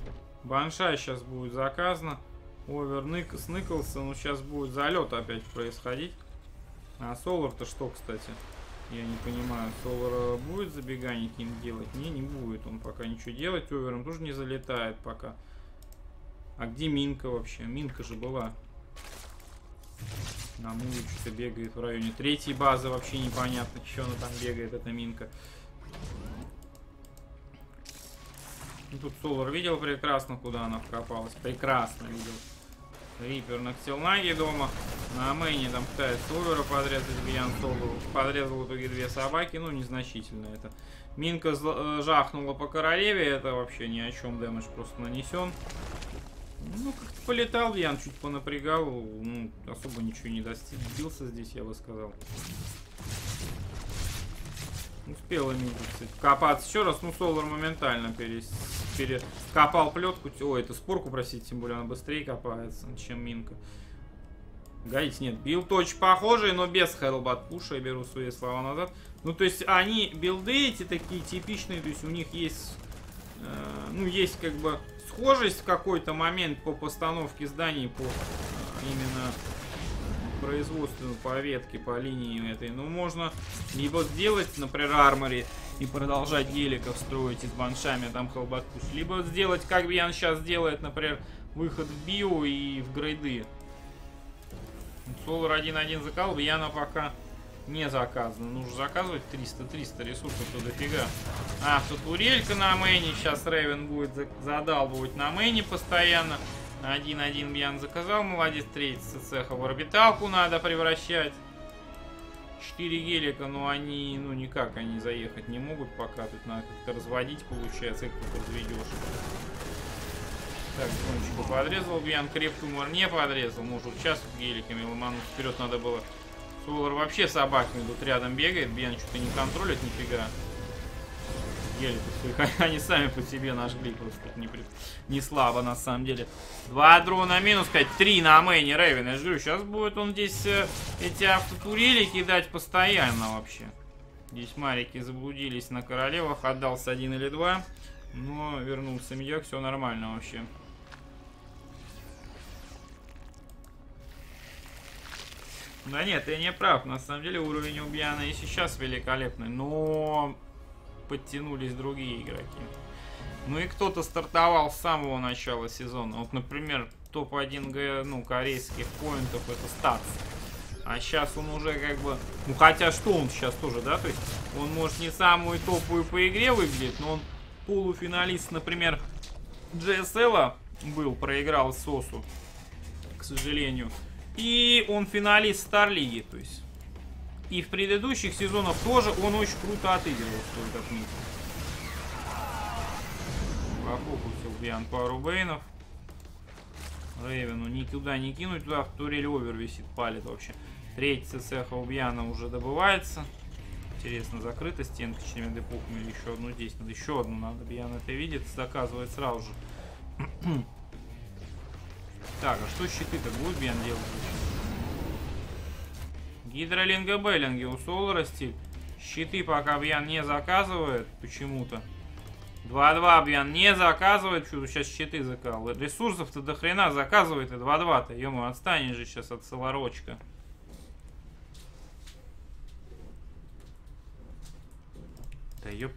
Банша сейчас будет заказано. Овер нык, сныкался, ну сейчас будет залет опять происходить. А Солар-то что, кстати? Я не понимаю, Солар будет забегание каким делать? Не, не будет он пока ничего делать. Овером тоже не залетает пока. А где Минка вообще? Минка же была. На муве что-то бегает в районе третьей базы. Вообще непонятно, что она там бегает, эта Минка. Ну, тут Солар видел прекрасно, куда она вкопалась. Прекрасно видел. Рипер нахтел наги дома. На мейне там пытается овера подрезать. Бьян Солу подрезал в итоге две собаки. Ну, незначительно это. Минка э, жахнула по королеве. Это вообще ни о чем. Дэмэдж просто нанесен. Ну, как-то полетал Бьян, чуть понапрягал. Ну, особо ничего не достиг. Бился здесь, я бы сказал. Успела кстати, копаться еще раз. Ну, Солар моментально перес... перекопал плетку. Ой, это спорку, простите, тем более она быстрее копается, чем Минка. Гаить нет. Билд очень похожий, но без Хелбат пуша. Я беру свои слова назад. Ну, то есть, они билды эти такие типичные. То есть, у них есть... Э, ну, есть как бы схожесть в какой-то момент по постановке зданий, по э, именно производственную по ветке, по линии этой. Ну, можно либо сделать, например, армори и продолжать геликов строить и с баншами там хелбатпуш. Либо сделать, как Бьян сейчас делает, например, выход в био и в грейды. Солар 1-1 закал, Бьяна пока не заказано. Нужно заказывать 300-300 ресурсов, то дофига. А, тут турелька на мейне. Сейчас Рейвен будет задалбывать на мейне постоянно. Один-один Бьян заказал, молодец, третий цеха в орбиталку надо превращать. Четыре гелика, но они, ну никак, они заехать не могут пока. Тут надо как-то разводить, получается, как ты разведешь. Так, зончику подрезал Бьян, Крептумор не подрезал. Может, сейчас геликами ломануть вперед надо было. Солар вообще собаками тут рядом бегает. Бьян что-то не контролит нифига геликов своих. Они сами по себе нажгли просто не, не слабо на самом деле. Два дрона минус 5, три на мейне Рейвен. Я говорю, сейчас будет он здесь э, эти автотурели кидать постоянно вообще. Здесь марики заблудились на королевах. Отдался один или два. Но вернулся медяк, все нормально вообще. Да нет, я не прав. На самом деле уровень у Бьяна и сейчас великолепный. Но подтянулись другие игроки. Ну и кто-то стартовал с самого начала сезона. Вот, например, топ-1 ну, корейских поинтов это статс. А сейчас он уже как бы... Ну, хотя что он сейчас тоже, да? То есть он, может, не самую топовую по игре выглядит, но он полуфиналист, например, GSL был, проиграл Сосу, к сожалению. И он финалист Старлиги, то есть и в предыдущих сезонах тоже он очень круто отыгрывал, стоит отметить. Пофокусил Биан пару бейнов. Рейвену никуда не кинуть, туда в турель овер висит, палит вообще. Цеха у Бьяна уже добывается. Интересно, закрыта стенка чем депухами или еще одну здесь? Надо еще одну надо. Бьян это видит, заказывает сразу же. так, а что щиты-то будет Бьян делать? Гидролинга Беллинги у Солара стиль. Щиты пока Бьян не заказывает почему-то. 2-2 Бьян не заказывает. Что сейчас щиты заказал. Ресурсов-то до хрена заказывает и 2-2-то. Ё отстанешь же сейчас от Соларочка. Да ёп.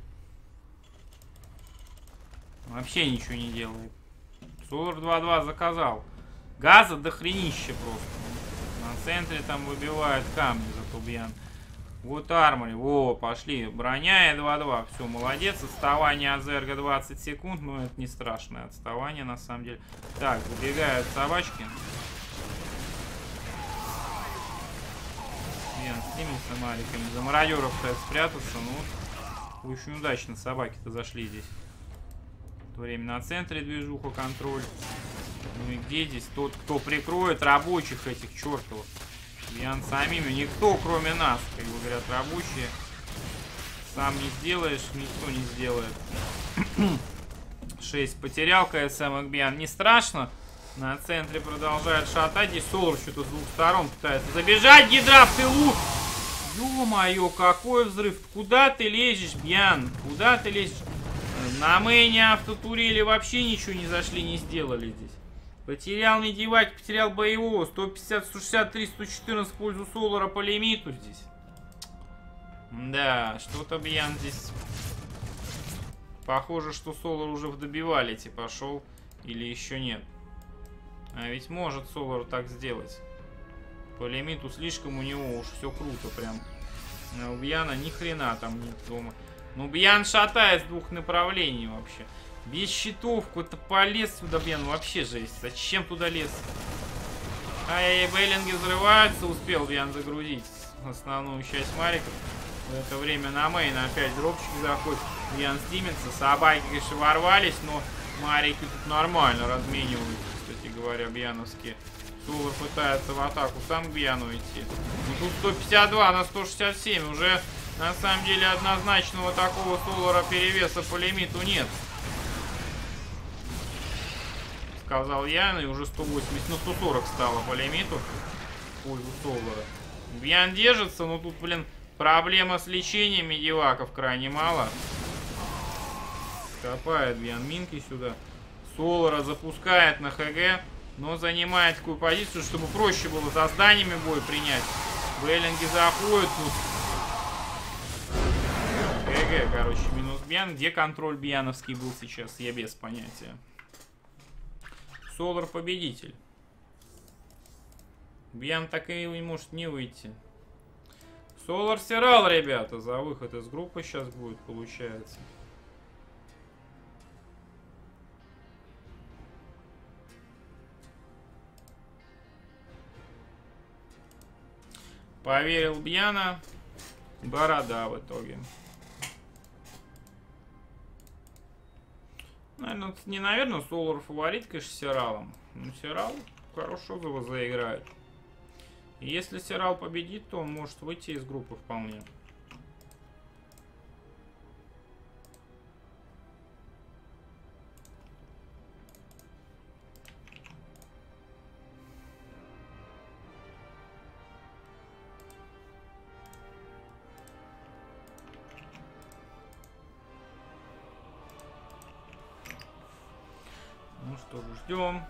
Вообще ничего не делает. Солар 2-2 заказал. Газа до хренища просто. На центре там выбивают камни за Тубьян. Вот армори. Во, пошли. Броня и 2-2. Все, молодец. Отставание от Зерга 20 секунд. Но это не страшное отставание, на самом деле. Так, забегают собачки. Ян снимется мариками. За мародеров спрятаться. Ну, очень удачно собаки-то зашли здесь. Время на центре движуха контроль. Ну и где здесь тот, кто прикроет рабочих этих чертовых? Ян самими. Никто, кроме нас, как говорят рабочие. Сам не сделаешь, никто не сделает. 6 потерял КСМ Экбиан. Не страшно. На центре продолжает шатать. И Солар что-то с двух сторон пытается забежать. Гидра в тылу. Ё-моё, какой взрыв. Куда ты лезешь, Бьян? Куда ты лезешь? На мэне автотурели вообще ничего не зашли, не сделали здесь. Потерял не девать, потерял боевого. 150, 163, 114 в пользу Солара по лимиту здесь. Да, что-то Бьян здесь... Похоже, что Солар уже в добивалите пошел. Или еще нет. А ведь может Солар так сделать. По лимиту слишком у него уж все круто прям. А у Бьяна ни хрена там нет дома. Ну, Бьян шатает с двух направлений вообще. Без щитов куда-то полез сюда, Бьян. Вообще жесть. Зачем туда лез? Ай, Бейнлинги взрываются. Успел Бьян загрузить основную часть мариков. В это время на main опять дропчик заходит. Бьян стимится. Собаки, конечно, ворвались, но марики тут нормально размениваются, кстати говоря, бьяновские. Сулар пытается в атаку сам к Бьяну идти. Ну тут 152 на 167. Уже на самом деле однозначного такого Солара перевеса по лимиту нет. Сказал я, и уже 180, ну 140 стало по лимиту в пользу Солара. Бьян держится, но тут, блин, проблема с лечением медиваков крайне мало. Копает Бьян Минки сюда. Солара запускает на ХГ. Но занимает такую позицию, чтобы проще было за зданиями бой принять. Бейнлинги заходят тут. GG, короче, минус Бьян. Где контроль Бьяновский был сейчас, я без понятия. Солар победитель. Бьян так и не может не выйти. Солар Сирал, ребята, за выход из группы сейчас будет, получается. Поверил Бьяна. Борода в итоге. Наверное, не, наверное, Солар фаворит, конечно, Сиралом. Но Сирал хорошо заиграет. И если Сирал победит, то он может выйти из группы вполне. Ну что же, ждем.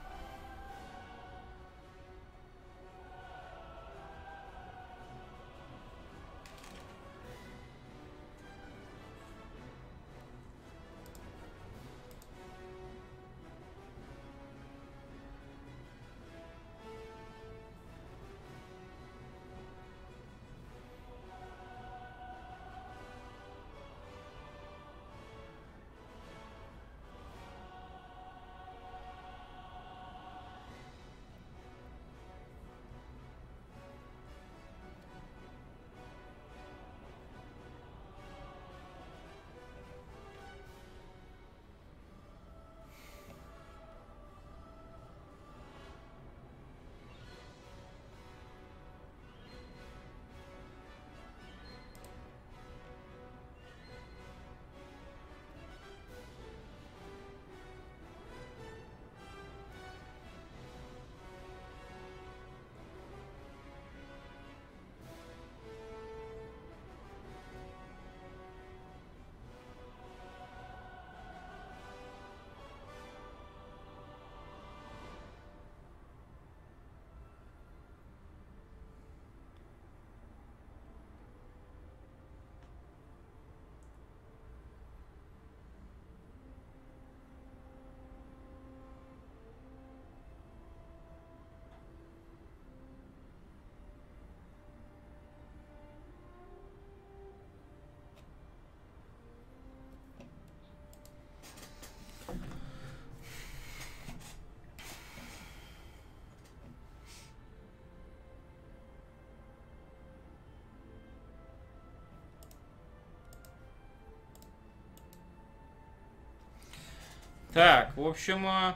Так, в общем... э,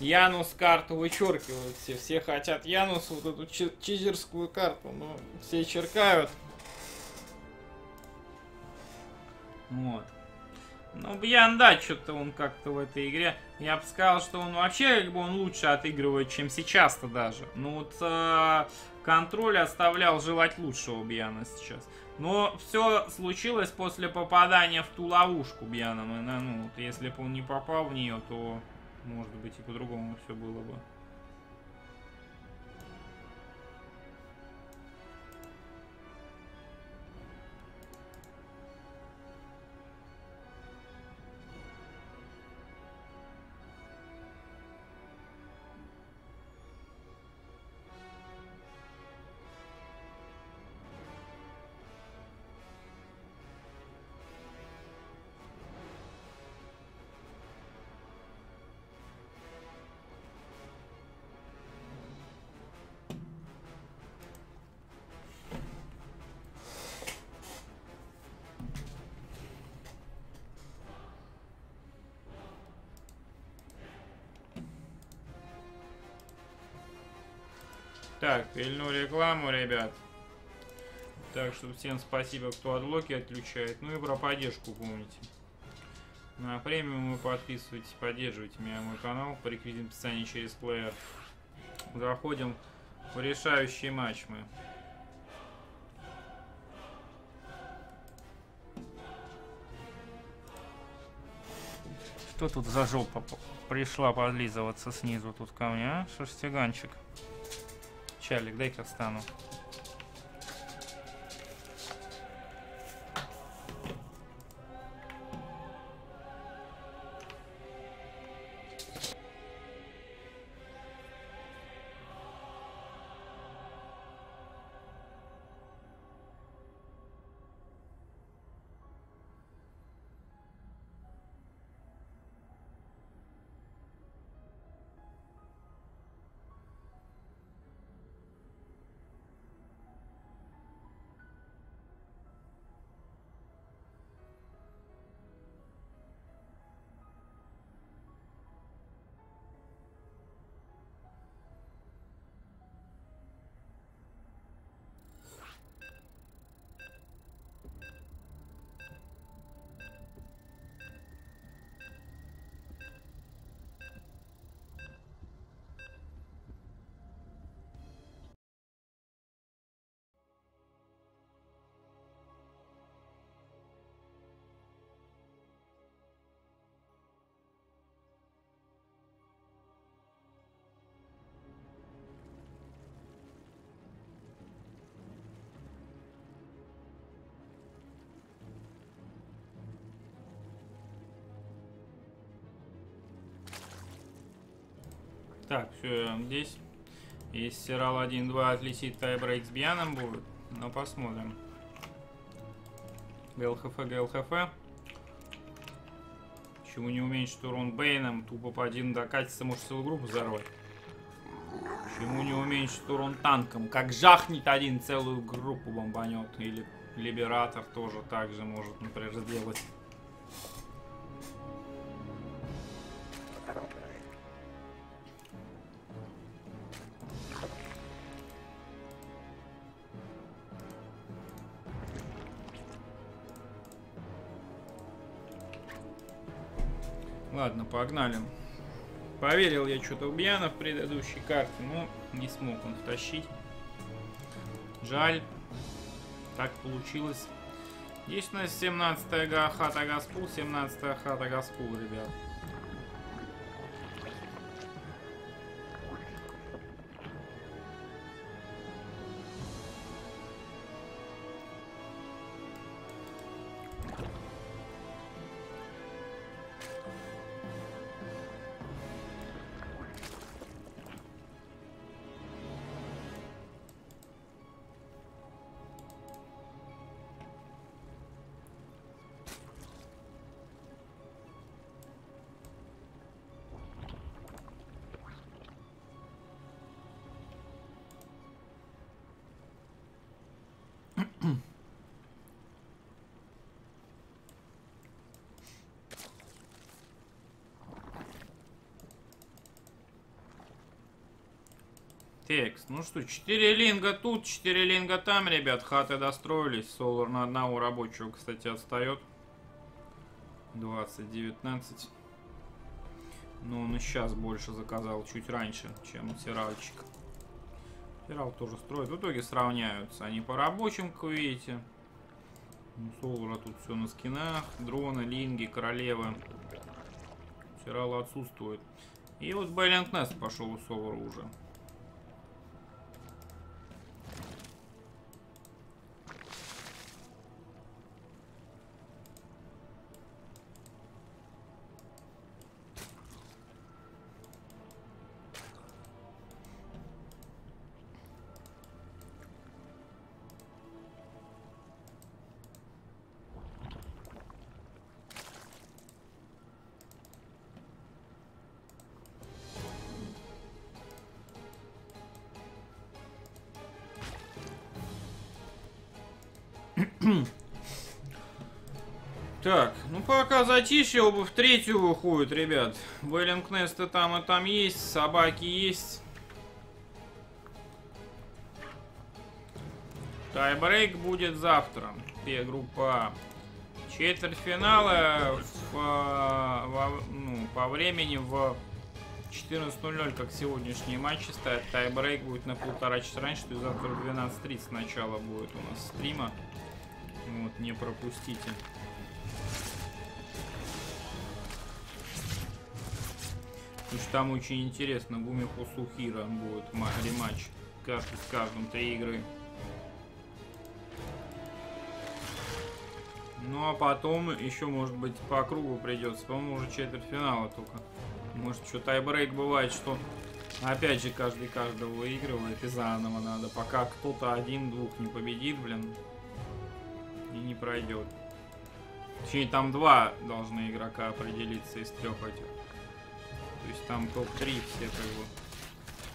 Янус карту вычеркивают все. Все хотят Янус вот эту чи- чизерскую карту, но все черкают. Бьян, да, что-то он как-то в этой игре. Я бы сказал, что он вообще как бы он лучше отыгрывает, чем сейчас-то даже. Ну вот э, контроль оставлял желать лучшего Бьяна сейчас. Но все случилось после попадания в ту ловушку Бьяном. И, на- ну, вот если бы он не попал в нее, то может быть и по-другому все было бы. Так, пильну рекламу, ребят. Так что всем спасибо, кто отлоки отключает. Ну и про поддержку помните. На премиум вы подписывайтесь, поддерживайте меня мой канал по реквизитам описании через плеер. Заходим в решающий матч мы. Что тут за жопа пришла подлизываться снизу тут ко мне, а? Шерстяганчик. Чарлик, дай-ка встану. Так, все, здесь. Если Сирал 1-2 отлетит тайбрейк с Бьяном будет. Но посмотрим. ГЛХФ, ГЛХФ. Чего не уменьшит урон Бейном, тупо по один докатится, может целую группу взорвать. Почему не уменьшит урон танком? Как жахнет один, целую группу бомбанет. Или Либератор тоже так же может, например, сделать. Ладно, погнали. Поверил я что-то в в предыдущей карте, но не смог он втащить. Жаль. Так получилось. Есть у нас 17 хата Гаспул, 17 хата Гаспул, ребят. Текст. Ну что, 4 линга тут, 4 линга там, ребят. Хаты достроились. Солар на одного рабочего, кстати, отстает. 20-19. Но он и сейчас больше заказал, чуть раньше, чем Сиральчик. Сирал тоже строит. В итоге сравняются. Они по рабочим, как вы видите. У Солара тут все на скинах. Дроны, линги, королевы. Сирал отсутствует. И вот Байлинг Нест пошел у Солара уже. Затишье, оба в третью выходит, ребят. Веллингнесты там и там есть, собаки есть. Тайбрейк будет завтра. Где группа А. Четвертьфинала в, во- ну, по времени в 14.00, как сегодняшние матчи стоят. Тайбрейк будет на полтора часа раньше, то есть завтра в 12.30 начало будет у нас стрима. Вот, не пропустите. Потому там очень интересно, Гуми Хусухира будет ма- рематч. Каждый с каждым три игры. Ну а потом еще, может быть, по кругу придется. По-моему, уже четвертьфинала только. Может, что тайбрейк бывает, что опять же каждый каждого выигрывает и заново надо. Пока кто-то один-двух не победит, блин. И не пройдет. Точнее, там два должны игрока определиться из трех этих. То есть там топ-3 все как бы.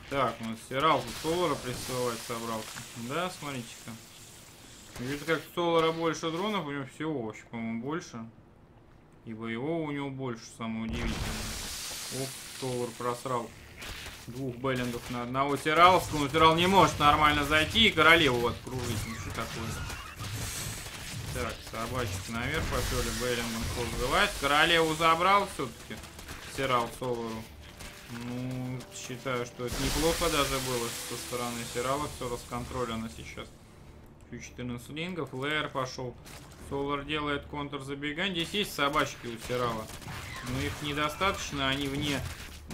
Так, у нас тут Солара прессовать собрался. Да, смотрите-ка. Видите, как Солара больше дронов, у него всего вообще, по-моему, больше. И боевого у него больше, самое удивительное. Ох, Солар просрал двух Беллингов на одного Тиралского. Но Тирал не может нормально зайти и королеву откружить. Ну что такое? Так, собачек наверх поперли, Беллингом позывать. Королеву забрал все-таки. Сирал Солару. Ну, считаю, что это неплохо даже было со стороны Сирала. Все расконтролено сейчас. Чуть 14 лингов. Лэр пошел. Солар делает контр забегание. Здесь есть собачки у Сирала. Но их недостаточно. Они вне,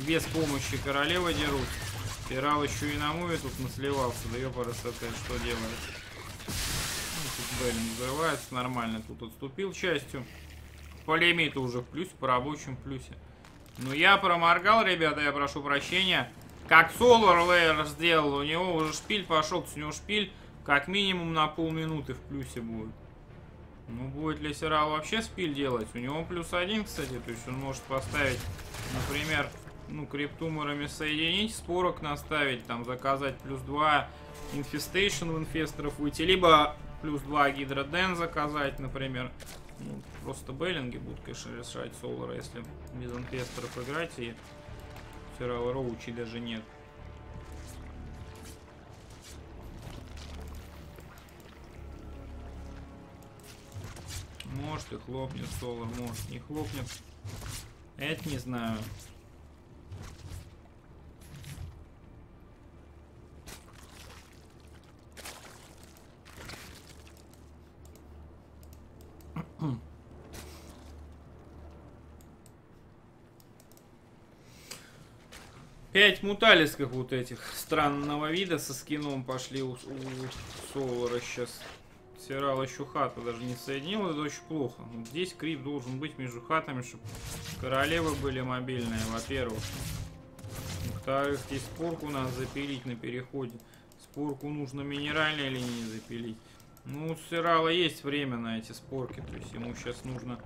без помощи королевы дерут. Сирал еще и на муве тут насливался. Да ёпа что делает? Ну, тут Беллин взрывается нормально. Тут отступил частью. По лимиту уже в плюсе, по рабочему плюсе. Ну, я проморгал, ребята, я прошу прощения. Как Солар Лейер сделал, у него уже шпиль пошел, у него шпиль как минимум на полминуты в плюсе будет. Ну, будет ли Сирал вообще спиль делать? У него плюс один, кстати, то есть он может поставить, например, ну, криптумерами соединить, спорок наставить, там, заказать плюс 2 infestation в инфесторов выйти, либо плюс 2 hydra den заказать, например. Ну, просто бейнлинги будут, конечно, решать Солара, если без инфесторов играть, и Сирала роучи даже нет. Может и хлопнет Солар, может не хлопнет. Это не знаю. Пять муталисков вот этих странного вида со скином пошли у, у Солара сейчас. Сирал еще хата даже не соединил, это очень плохо. Вот здесь крип должен быть между хатами, чтобы королевы были мобильные, во-первых. Во-вторых, здесь спорку надо запилить на переходе. Спорку нужно минеральной линии запилить. Ну, у Сирала есть время на эти спорки, то есть ему сейчас нужно...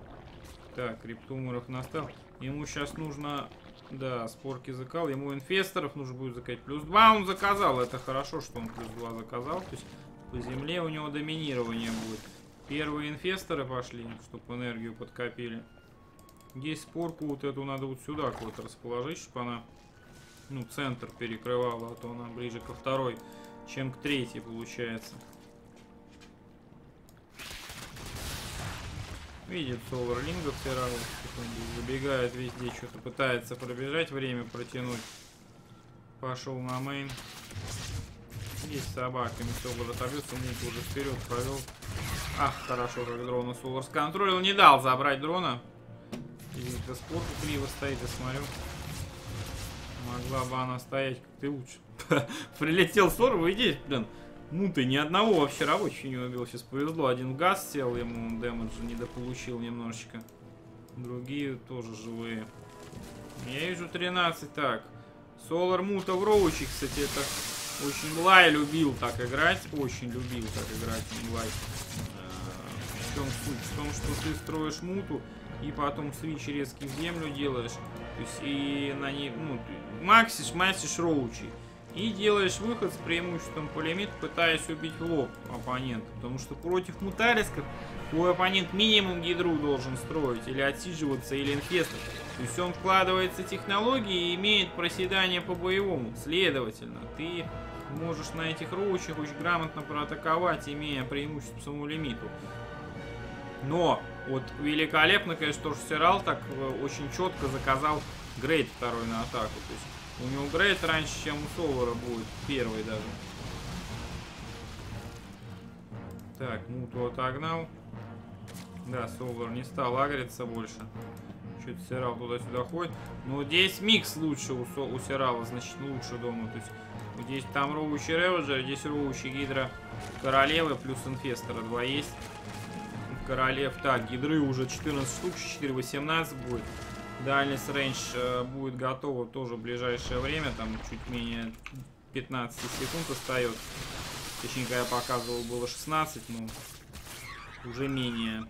Так, криптумеров настал. Ему сейчас нужно да, спорки закал. Ему инфесторов нужно будет заказать. Плюс 2 он заказал. Это хорошо, что он плюс 2 заказал. То есть по земле у него доминирование будет. Первые инфесторы пошли, чтобы энергию подкопили. Здесь спорку вот эту надо вот сюда вот расположить, чтобы она ну, центр перекрывала, а то она ближе ко второй, чем к третьей получается. Видит Солар Лингов Сирала, забегает везде, что-то пытается пробежать, время протянуть. Пошел на мейн. Есть собака, Солар отобьется, мут уже вперед повел. Ах, хорошо, как дрона Солар сконтролил, не дал забрать дрона. Извините, спорт криво стоит, я смотрю. Могла бы она стоять как ты лучше. Прилетел Сор, выйди, блин. Ну ты ни одного вообще рабочего не убил. Сейчас повезло. Один газ сел, ему дэмэджа недополучил немножечко. Другие тоже живые. Я вижу 13. Так. Солар Мута в Роучи, кстати, это очень Лай любил так играть. Очень любил так играть Лай. В чем суть? В том, что ты строишь муту, и потом свич резкий в землю делаешь. То есть и на ней, ну, максишь, масишь роучи. И делаешь выход с преимуществом по лимиту, пытаясь убить в лоб оппонента. Потому что против мутарисков твой оппонент минимум гидру должен строить, или отсиживаться, или инфестов. То есть он вкладывается технологии и имеет проседание по боевому. Следовательно, ты можешь на этих роучах очень грамотно проатаковать, имея преимущество по самому лимиту. Но вот великолепно, конечно, тоже Сирал так э, очень четко заказал Грейд второй на атаку. То есть у него Грейд раньше, чем у Солара будет. Первый даже. Так, Муту отогнал. Да, Солар не стал агриться больше. Что-то Сирал туда-сюда ходит. Но здесь микс лучше у, Со у Сирала, значит лучше дома. То есть здесь там роучий Реведжер, здесь роучий Гидра Королевы плюс Инфестора. Два есть королев. Так, гидры уже 14 штук, 4 18 будет. Дальность рейндж э, будет готова тоже в ближайшее время, там чуть менее 15 секунд остается. Точнее, я показывал, было 16, но уже менее.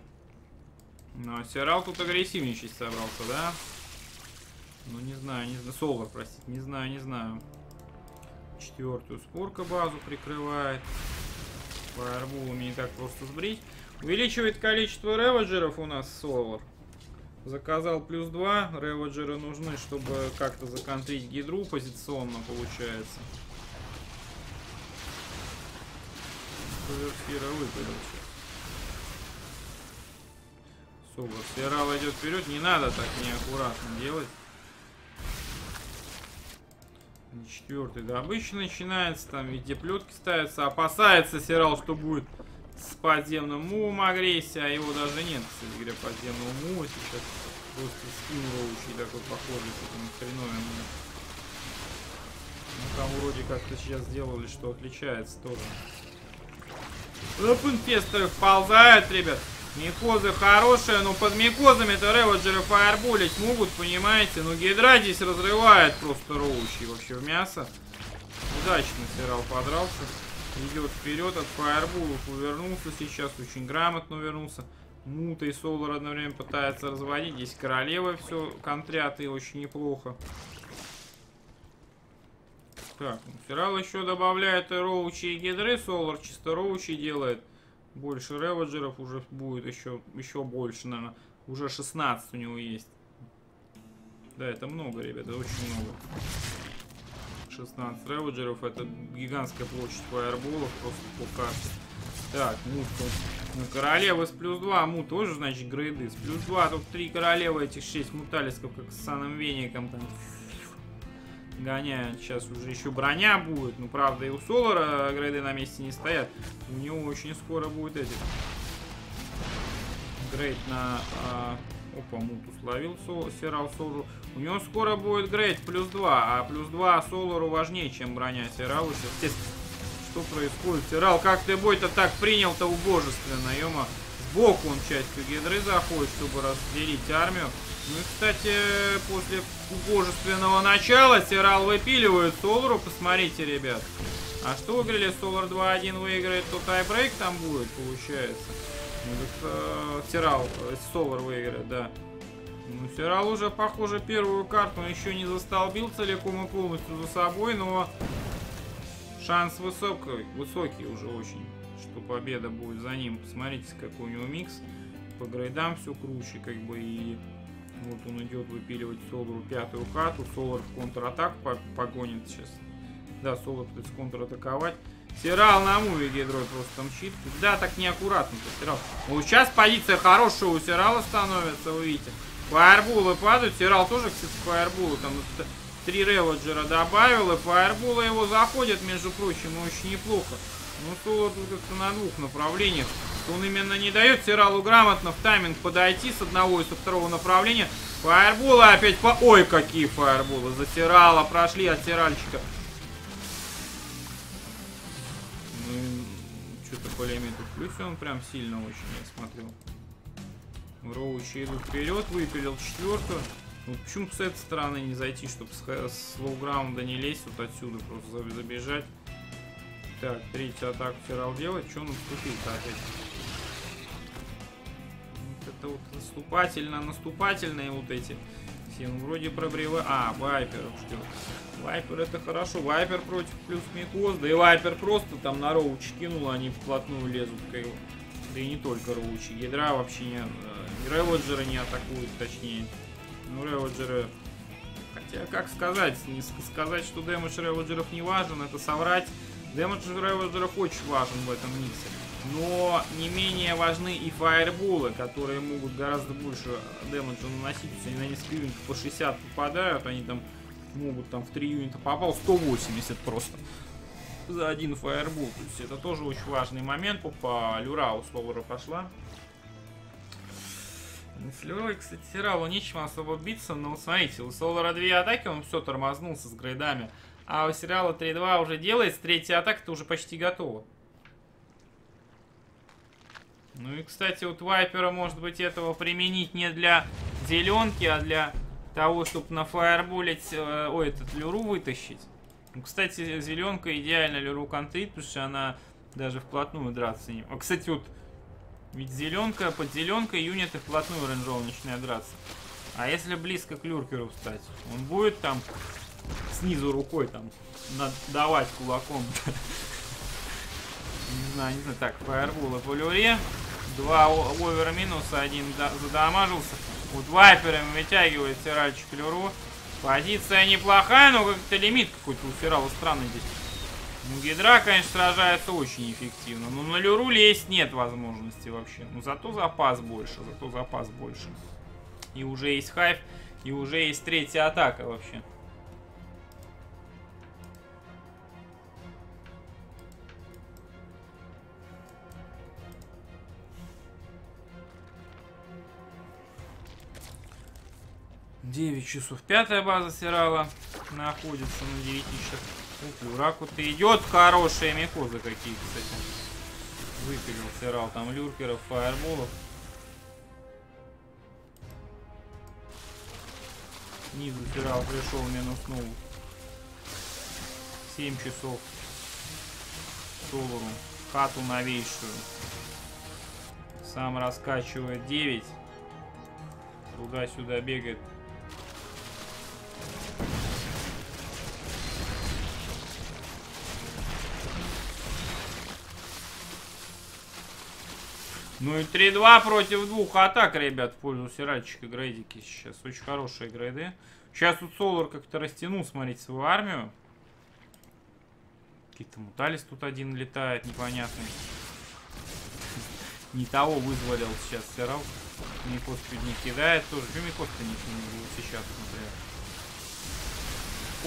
Ну, а Сирал тут агрессивничать собрался, да? Ну, не знаю, не знаю. Солвар, простите, не знаю, не знаю. Четвертую спорка базу прикрывает. Фаербулами не так просто сбрить. Увеличивает количество реводжеров у нас Солар. Заказал плюс 2. Реводжеры нужны, чтобы как-то законтрить гидру позиционно, получается. Коверсфира выпадет Солар. Сирал идет вперед. Не надо так неаккуратно делать. Четвертый. Да, обычно начинается, там везде плетки ставятся. Опасается Сирал, что будет с подземным мувом агрессия, а его даже нет, кстати говоря, подземного мува сейчас. Просто скин роучий такой похожий с этим хреновым. Ну там вроде как-то сейчас сделали, что отличается тоже. Лапынфестеры вползают, ребят. Микозы хорошие, но под микозами-то реводжеры фаерболить могут, понимаете? Но гидра здесь разрывает просто роучий вообще в мясо. Удачно Сирал подрался идет вперед от фаербулов. Увернулся сейчас, очень грамотно увернулся. Мута и Солар одновременно пытается разводить. Здесь королева все контрят и очень неплохо. Так, ну, Ферал еще добавляет и роучи и гидры. Солар чисто роучи делает. Больше реводжеров уже будет еще, еще больше, наверное. Уже 16 у него есть. Да, это много, ребята, очень много. 16 реводжеров. Это гигантская площадь фаерболов просто по карте. Так, мут Ну, королева с плюс 2. Мут тоже, значит, грейды. С плюс 2. Тут 3 королевы, этих 6 муталисков, как с Саном Веником там гоняют. Сейчас уже еще броня будет. Ну, правда, и у Солара грейды на месте не стоят. У него очень скоро будет эти... Грейд на... А Опа, муту словил сол, Сирал Солу. У него скоро будет грейд плюс 2, а плюс 2 Солару важнее, чем броня Сиралу. Что происходит? Сирал, как ты бой-то так принял-то убожественно, ё Сбоку он частью гидры заходит, чтобы разделить армию. Ну и, кстати, после убожественного начала Сирал выпиливает Солару. Посмотрите, ребят. А что выиграли? Солар 2-1 выиграет, то тайбрейк там будет, получается. Ну, э, Сирал, э, Солар выиграет, да. Ну, Сирал уже, похоже, первую карту еще не застолбил целиком и полностью за собой, но шанс высокий, высокий уже очень, что победа будет за ним. Посмотрите, какой у него микс. По грейдам все круче, как бы, и вот он идет выпиливать Солару пятую карту. Солар в контратак по- погонит сейчас. Да, Солар пытается контратаковать. Сирал на муве гидрой просто мчит. Да, так неаккуратно-то Сирал. Вот сейчас позиция хорошая у Сирала становится, вы видите. Фаербулы падают. Сирал тоже, кстати, фаербулы. Там три реводжера добавил, и фаербулы его заходят, между прочим, очень неплохо. Ну, Солар тут как-то на двух направлениях. Он именно не дает Сиралу грамотно в тайминг подойти с одного и со второго направления. Фаербулы опять по... Ой, какие фаербулы! За Сирала прошли от Сиральчика. Ну, что-то плюсе он прям сильно очень, я смотрел. Роучи идут вперед, выпилил четвертую. Ну, почему с этой стороны не зайти, чтобы с, с лоу-граунда не лезть вот отсюда, просто за- забежать. Так, третью атаку Ферал делает. Что он наступил-то? Вот это вот наступательно, наступательные вот эти. Все, ну, вроде пробревы. А, Вайперов ждет. Вайпер это хорошо. Вайпер против плюс Микоз. Да и Вайпер просто там на роучи кинул, они вплотную лезут к его. Да и не только роучи. Ядра вообще не... Реводжеры не атакуют, точнее. Ну, Реводжеры... Хотя, как сказать, не ск- сказать, что дэмэдж Реводжеров не важен, это соврать. Дэмэдж Реводжеров очень важен в этом миксе. Но не менее важны и фаерболы, которые могут гораздо больше дэмэджа наносить. Если они на несколько юнитов по 60 попадают, они там могут там в 3 юнита попал 180 просто за один фаербол. То есть это тоже очень важный момент. По Люра у Солара пошла. С Люрой, кстати, Сиралу нечем особо биться, но смотрите, у Солара две атаки, он все тормознулся с грейдами. А у Сирала 3-2 уже делается, третья атака-то уже почти готова. Ну и, кстати, вот Вайпера, может быть, этого применить не для зеленки, а для того, чтобы на фаерболить, э, ой, этот люру вытащить. Ну, кстати, зеленка идеально люру контрит, потому что она даже вплотную драться не... А, кстати, вот, ведь зеленка, под зеленкой юниты вплотную рейнджово начинают драться. А если близко к люркеру встать, он будет там снизу рукой там давать кулаком. Не знаю, не знаю. Так, фаербулы по люре. Два овера минуса, один да- задамажился. Вот вайпером вытягивает Сиральчик люру. Позиция неплохая, но как-то лимит какой-то у Сирала странный здесь. Ну, Гидра, конечно, сражается очень эффективно. Но на люру лезть нет возможности вообще. Ну, зато запас больше, зато запас больше. И уже есть хайп, и уже есть третья атака вообще. Девять часов. Пятая база Сирала находится на 9 Люраку-то идет. Хорошие микозы какие, кстати. Выпилил Сирал там люркеров, фаерболов. Снизу Сирал пришел минус ну 7 часов. Солару. Хату новейшую. Сам раскачивает 9. Туда-сюда бегает. Ну и 3-2 против двух атак, ребят, в пользу Сиральчика грейдики сейчас. Очень хорошие грейды. Сейчас тут Солар как-то растянул, смотрите, свою армию. Какие-то муталис тут один летает, непонятный. Не того вызволил сейчас Сирал. Микос чуть не кидает тоже. Что Микос-то не кинул сейчас, например?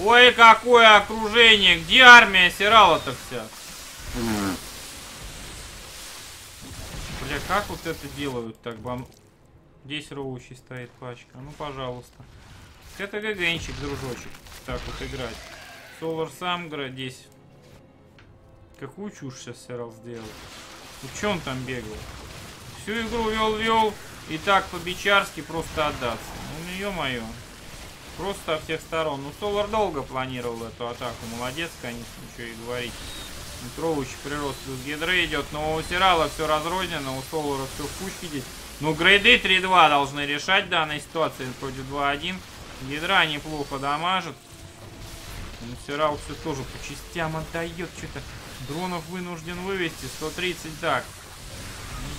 Ой, какое окружение! Где армия Сирала-то вся? Бля, как вот это делают так бам... Здесь роучий стоит пачка. Ну, пожалуйста. Это ГГНчик, дружочек. Так вот играть. Солар Самгра здесь. Какую чушь сейчас Сирал сделал? Ну, чё он там бегал? Всю игру вел-вел. И так по-бичарски просто отдаться. Ну, ё-моё. Просто со всех сторон. Ну, Солар долго планировал эту атаку. Молодец, конечно, ничего и говорить. Митрович прирост плюс гидры идет, но у Сирала все разрознено, у Солара все в кучке здесь. Ну, грейды 3-2 должны решать данной ситуации против 2-1. Гидра неплохо дамажит. Ну, Сирал все тоже по частям отдает. Что-то дронов вынужден вывести. 130 так.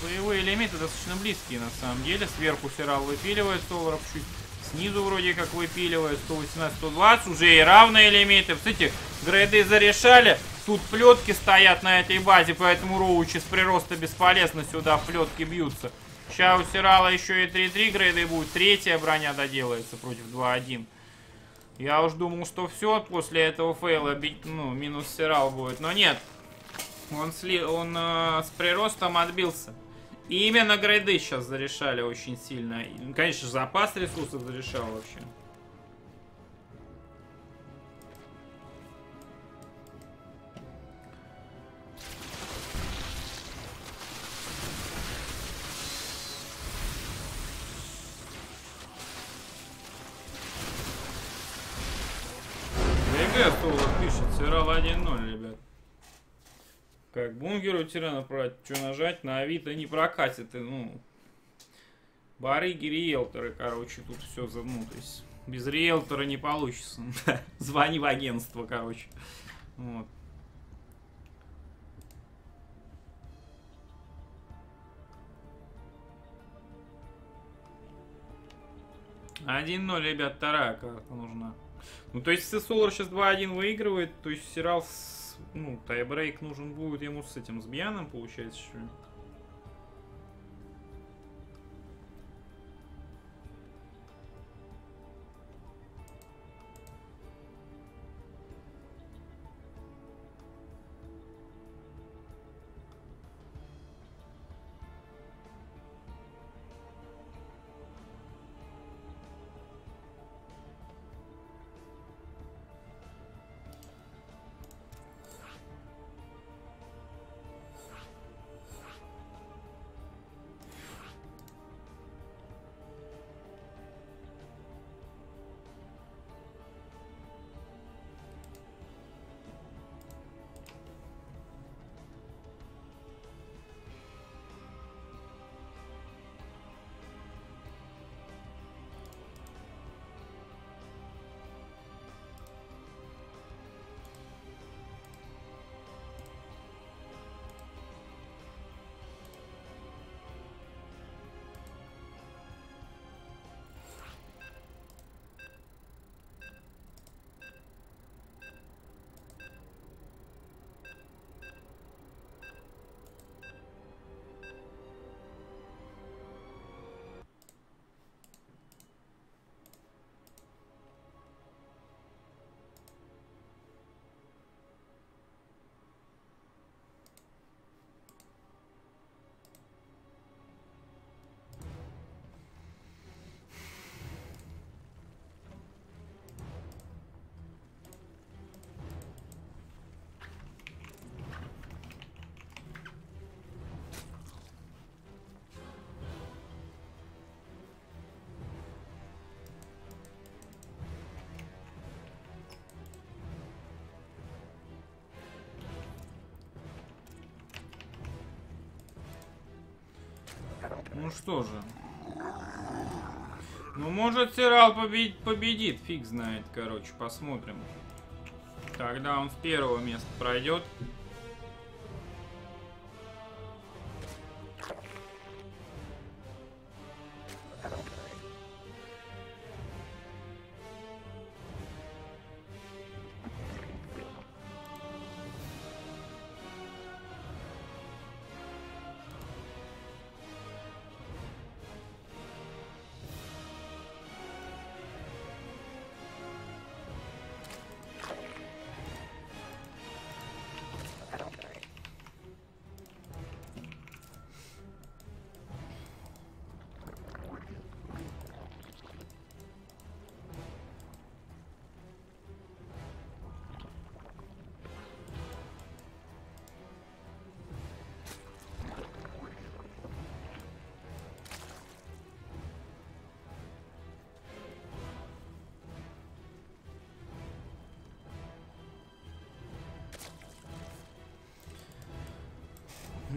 Боевые элементы достаточно близкие на самом деле. Сверху Сирал выпиливает, Соларов чуть снизу вроде как выпиливает. 118-120. Уже и равные лимиты. Кстати, грейды зарешали. Тут плетки стоят на этой базе, поэтому роучи с прироста бесполезно сюда плетки бьются. Сейчас у Сирала еще и 3-3 грейды будет. Третья броня доделается против 2-1. Я уж думал, что все, после этого фейла бить, ну, минус Сирал будет. Но нет. Он, сли... он э, с приростом отбился. И именно грейды сейчас зарешали очень сильно. Конечно, запас ресурсов зарешал вообще. Соло пишет, Сирал 1-0, ребят. Как бункер у тирана брать, что нажать, на Авито не прокатит, и, ну... Барыги, риэлторы, короче, тут все, ну, то есть... Без риэлтора не получится. Звони в агентство, короче. Вот. Один 0 ребят, вторая карта нужна. Ну, то есть, если Солар сейчас 2-1 выигрывает, то есть Сирал. Ну, тайбрейк нужен будет ему с этим, с Бьяном, получается, что ли? Ну что же. Ну, может, Сирал победит, победит. Фиг знает, короче, посмотрим. Тогда он с первого места пройдет.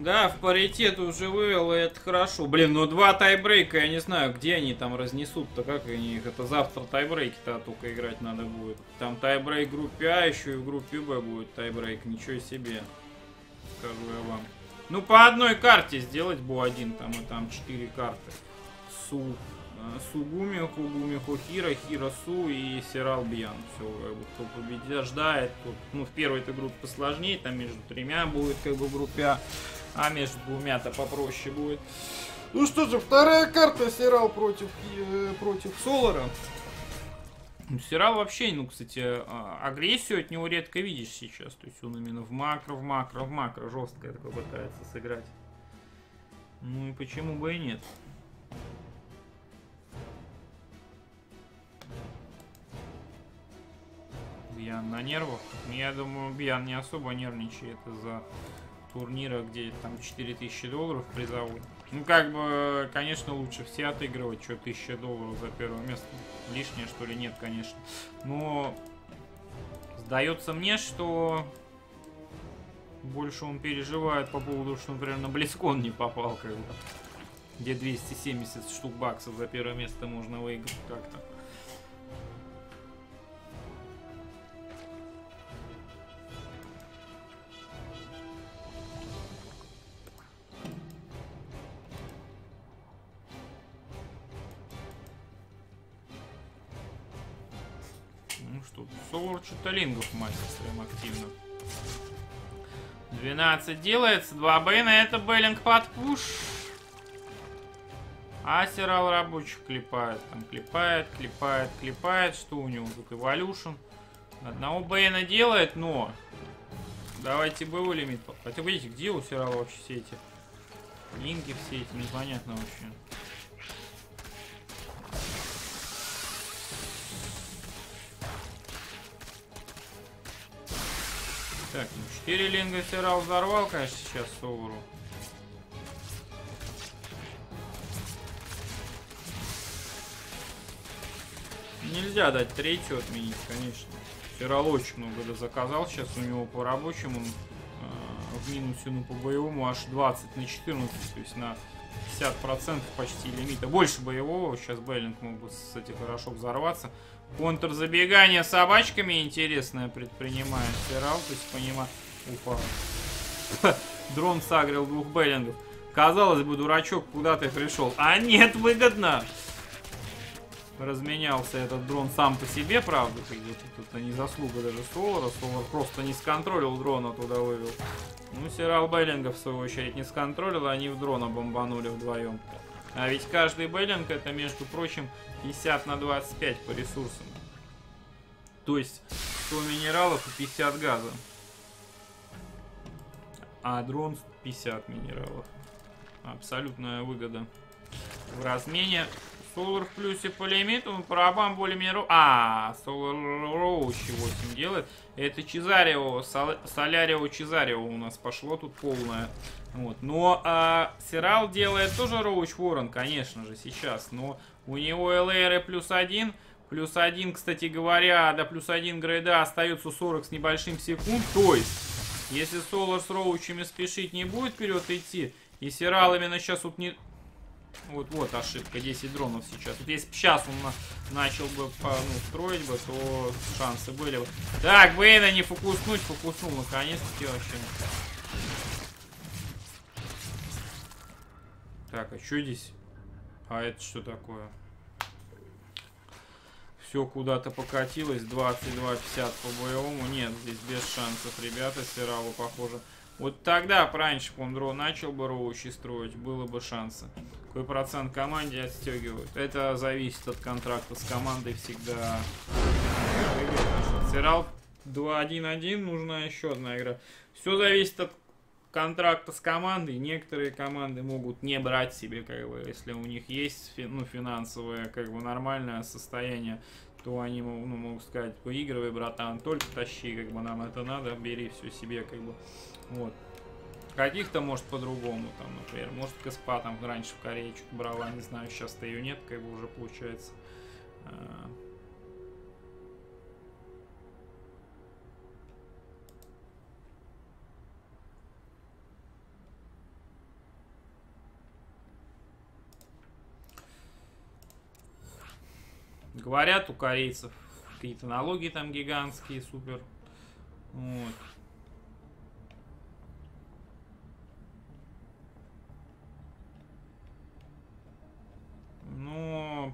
Да, в паритет уже вывел, и это хорошо. Блин, ну два тайбрейка, я не знаю, где они там разнесут-то, как они их. Это завтра тайбрейки-то только играть надо будет. Там тайбрейк в группе А, еще и в группе Б будет тайбрейк. Ничего себе, скажу я вам. Ну, по одной карте сделать бу один, там и там четыре карты. Су, э, Сугуми, Хугуми Хохира, Хира Су и Сирал Бьян. Все, как бы, кто побеждает. Тут, ну, в первой этой группе посложнее, там между тремя будет как бы в группе А, между двумя-то попроще будет. Ну что же, вторая карта Сирал против, э, против Солара. Сирал вообще, ну, кстати, а, агрессию от него редко видишь сейчас. То есть он именно в макро, в макро, в макро жестко такое пытается сыграть. Ну и почему бы и нет. Бьян на нервах. Я думаю, Бьян не особо нервничает из-за турнира, где там 4000 долларов призовой. Ну, как бы, конечно, лучше все отыгрывать, что 1000 долларов за первое место. Лишнее, что ли, нет, конечно. Но сдается мне, что больше он переживает по поводу, что, например, на Близкон не попал, бы. Где 270 штук баксов за первое место можно выиграть как-то. Что-то лингов мастер прям активно. 12 делается, 2 бейна, это Беллинг под пуш. А Сирал рабочих клепает, там клепает, клепает, клепает. Что у него тут? Эволюшн. Одного бейна делает, но... Давайте БУ лимит. Хотя, видите, где у Сирала вообще все эти линки, все эти, непонятно вообще. Так, ну 4 линга Сирал взорвал, конечно, сейчас Соуру. Нельзя дать третью отменить, конечно. Сирал очень много заказал. Сейчас у него по рабочему э, в минусе, ну по боевому аж 20 на 14, то есть на 50% почти лимита. Больше боевого. Сейчас Беллинг мог бы, кстати, хорошо взорваться. Контрзабегание собачками интересное предпринимает Сирал, то есть понимаю. Упал. Дрон сагрил двух Беллингов. Казалось бы, дурачок, куда ты пришел? А нет, выгодно! Разменялся этот дрон сам по себе, правда, как бы тут это не заслуга даже Солара. Солар просто не сконтролил дрона, туда вывел. Ну, Сирал Беллинга, в свою очередь, не сконтролил, они в дрона бомбанули вдвоем. А ведь каждый Беллинг это, между прочим, 50 на 25 по ресурсам. То есть 100 минералов и 50 газа. А дрон 50 минералов. Абсолютная выгода. В размене Solar в плюсе по лимиту, Парабам более-менее... А, Solar Роучи 8 делает. Это Чезарио, Солярио Чезарио у нас пошло тут полное. Вот. Но а, Сирал делает тоже Роуч Ворон, конечно же, сейчас. Но у него ЛР плюс один. Плюс один, кстати говоря, до плюс один грейда остается 40 с небольшим секунд. То есть, если Солар с Роучами спешить не будет вперед идти, и Сирал именно сейчас вот не... Вот, вот ошибка, 10 дронов сейчас. Вот если бы сейчас он на, начал бы по, ну, строить бы, то шансы были бы. Так, Бейна не фокуснуть, фокуснул наконец-таки вообще. Так, а что здесь? А это что такое? Все куда-то покатилось. 22.50 по боевому. Нет, здесь без шансов, ребята. Сиралу, похоже. Вот тогда, раньше, по начал бы роучи строить, было бы шансы. Какой процент команде отстегивают? Это зависит от контракта с командой всегда. Сирал 2-1-1, нужна еще одна игра. Все зависит от контракта с командой. Некоторые команды могут не брать себе, как бы, если у них есть ну, финансовое, как бы, нормальное состояние, то они ну, могут сказать, поигрывай, братан, только тащи, как бы, нам это надо, бери все себе, как бы, вот. Каких-то, может, по-другому, там, например, может, КСПА там раньше в Корее что-то брала, не знаю, сейчас-то ее нет, как бы, уже получается. Говорят, у корейцев какие-то налоги там гигантские, супер. Вот. Но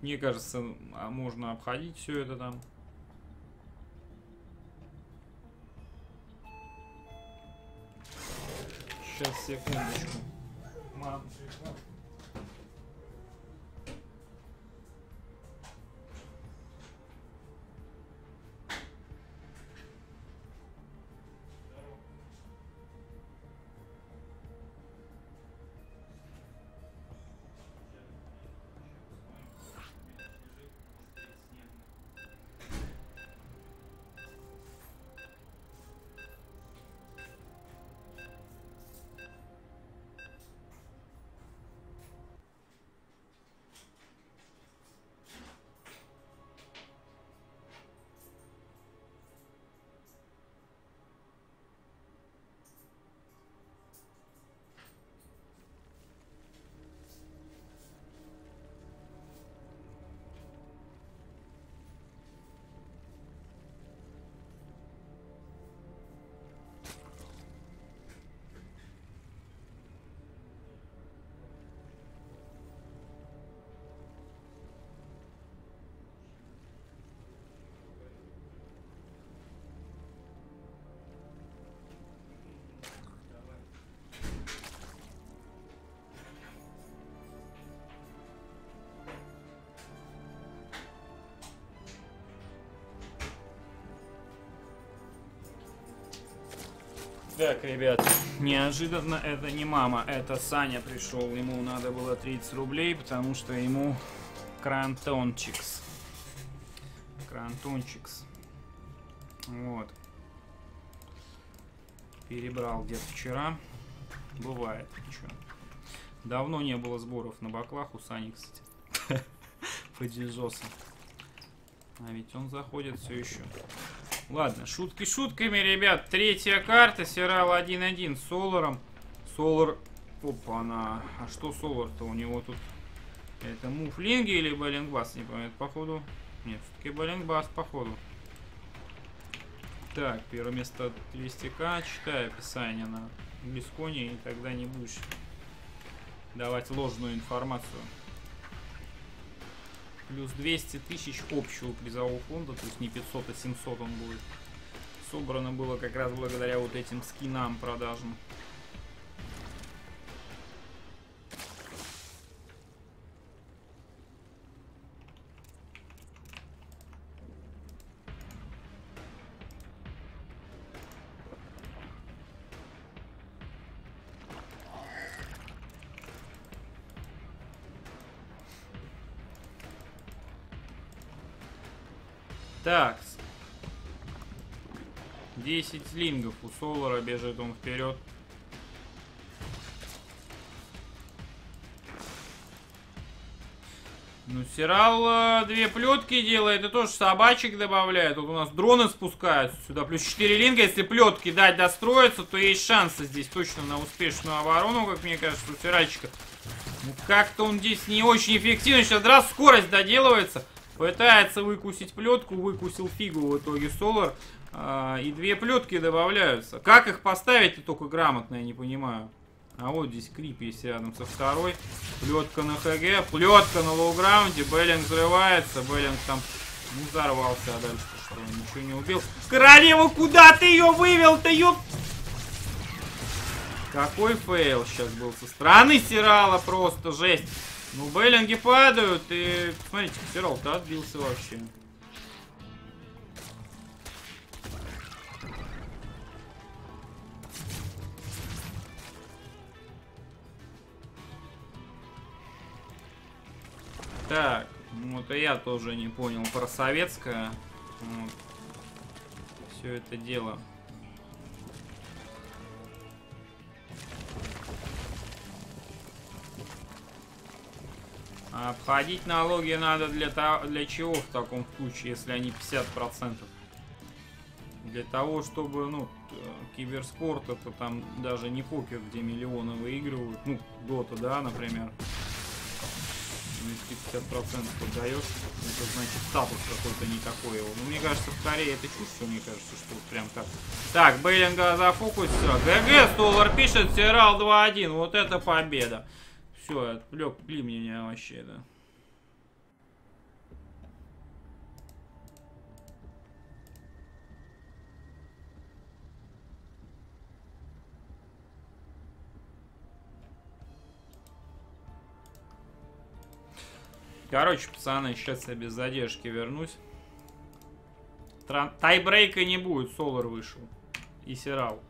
Мне кажется, а можно обходить все это там. Сейчас, секундочку. Мам, Так, ребят, неожиданно это не мама, это Саня пришел. Ему надо было 30 рублей, потому что ему крантончикс. Крантончикс. Вот. Перебрал где-то вчера. Бывает. Чё. Давно не было сборов на баклах у Сани, кстати. Подижоса. А ведь он заходит все еще. Ладно, шутки шутками, ребят. Третья карта, Сирал 1-1 с Соларом. Солар... Опа, она. А что Солар-то у него тут? Это муфлинги или Баллингбас? Не помню, походу. Нет, все-таки Баллингбас, походу. Так, первое место 200к. Читай описание на Бисконе, и тогда не будешь давать ложную информацию. Плюс 200 тысяч общего призового фонда, то есть не 500, а 700 он будет. Собрано было как раз благодаря вот этим скинам продажным. 10 слингов у Солара бежит он вперед. Ну, Сирал э, две плетки делает, и тоже собачек добавляет. Тут у нас дроны спускаются сюда. Плюс 4 линга. Если плетки дать достроиться, то есть шансы здесь точно на успешную оборону, как мне кажется, у Сиральчика. Ну, как-то он здесь не очень эффективный. Сейчас раз скорость доделывается. Пытается выкусить плетку, выкусил фигу в итоге Солар. А, и две плетки добавляются. Как их поставить, только грамотно, я не понимаю. А вот здесь creep есть рядом со второй. Плетка на ХГ, плетка на low ground е. Baneling взрывается. Baneling там не взорвался, а дальше что, ничего не убил. Королеву, куда ты ее вывел-то, ёп... Какой fail сейчас был со стороны Сирала, просто жесть. Ну, Беллинги падают, и... Смотрите, Сирал-то отбился вообще. Так, ну и я тоже не понял про советское. Вот. Все это дело. А обходить налоги надо для, того, для чего в таком случае, если они 50%? Для того, чтобы, ну, киберспорт это там даже не покер, где миллионы выигрывают. Ну, дота, да, например. Если 50% отдаешь, это значит статус какой-то не такой его. Ну, мне кажется, в Корее это чувство, мне кажется, что вот прям так. Так, Бейлинга зафокусился. ГГ, Столар пишет, Сирал 2-1. Вот это победа. Все, отвлекли меня вообще, да. Короче, пацаны, сейчас я без задержки вернусь. Тайбрейка не будет, Солар вышел. И Сирал.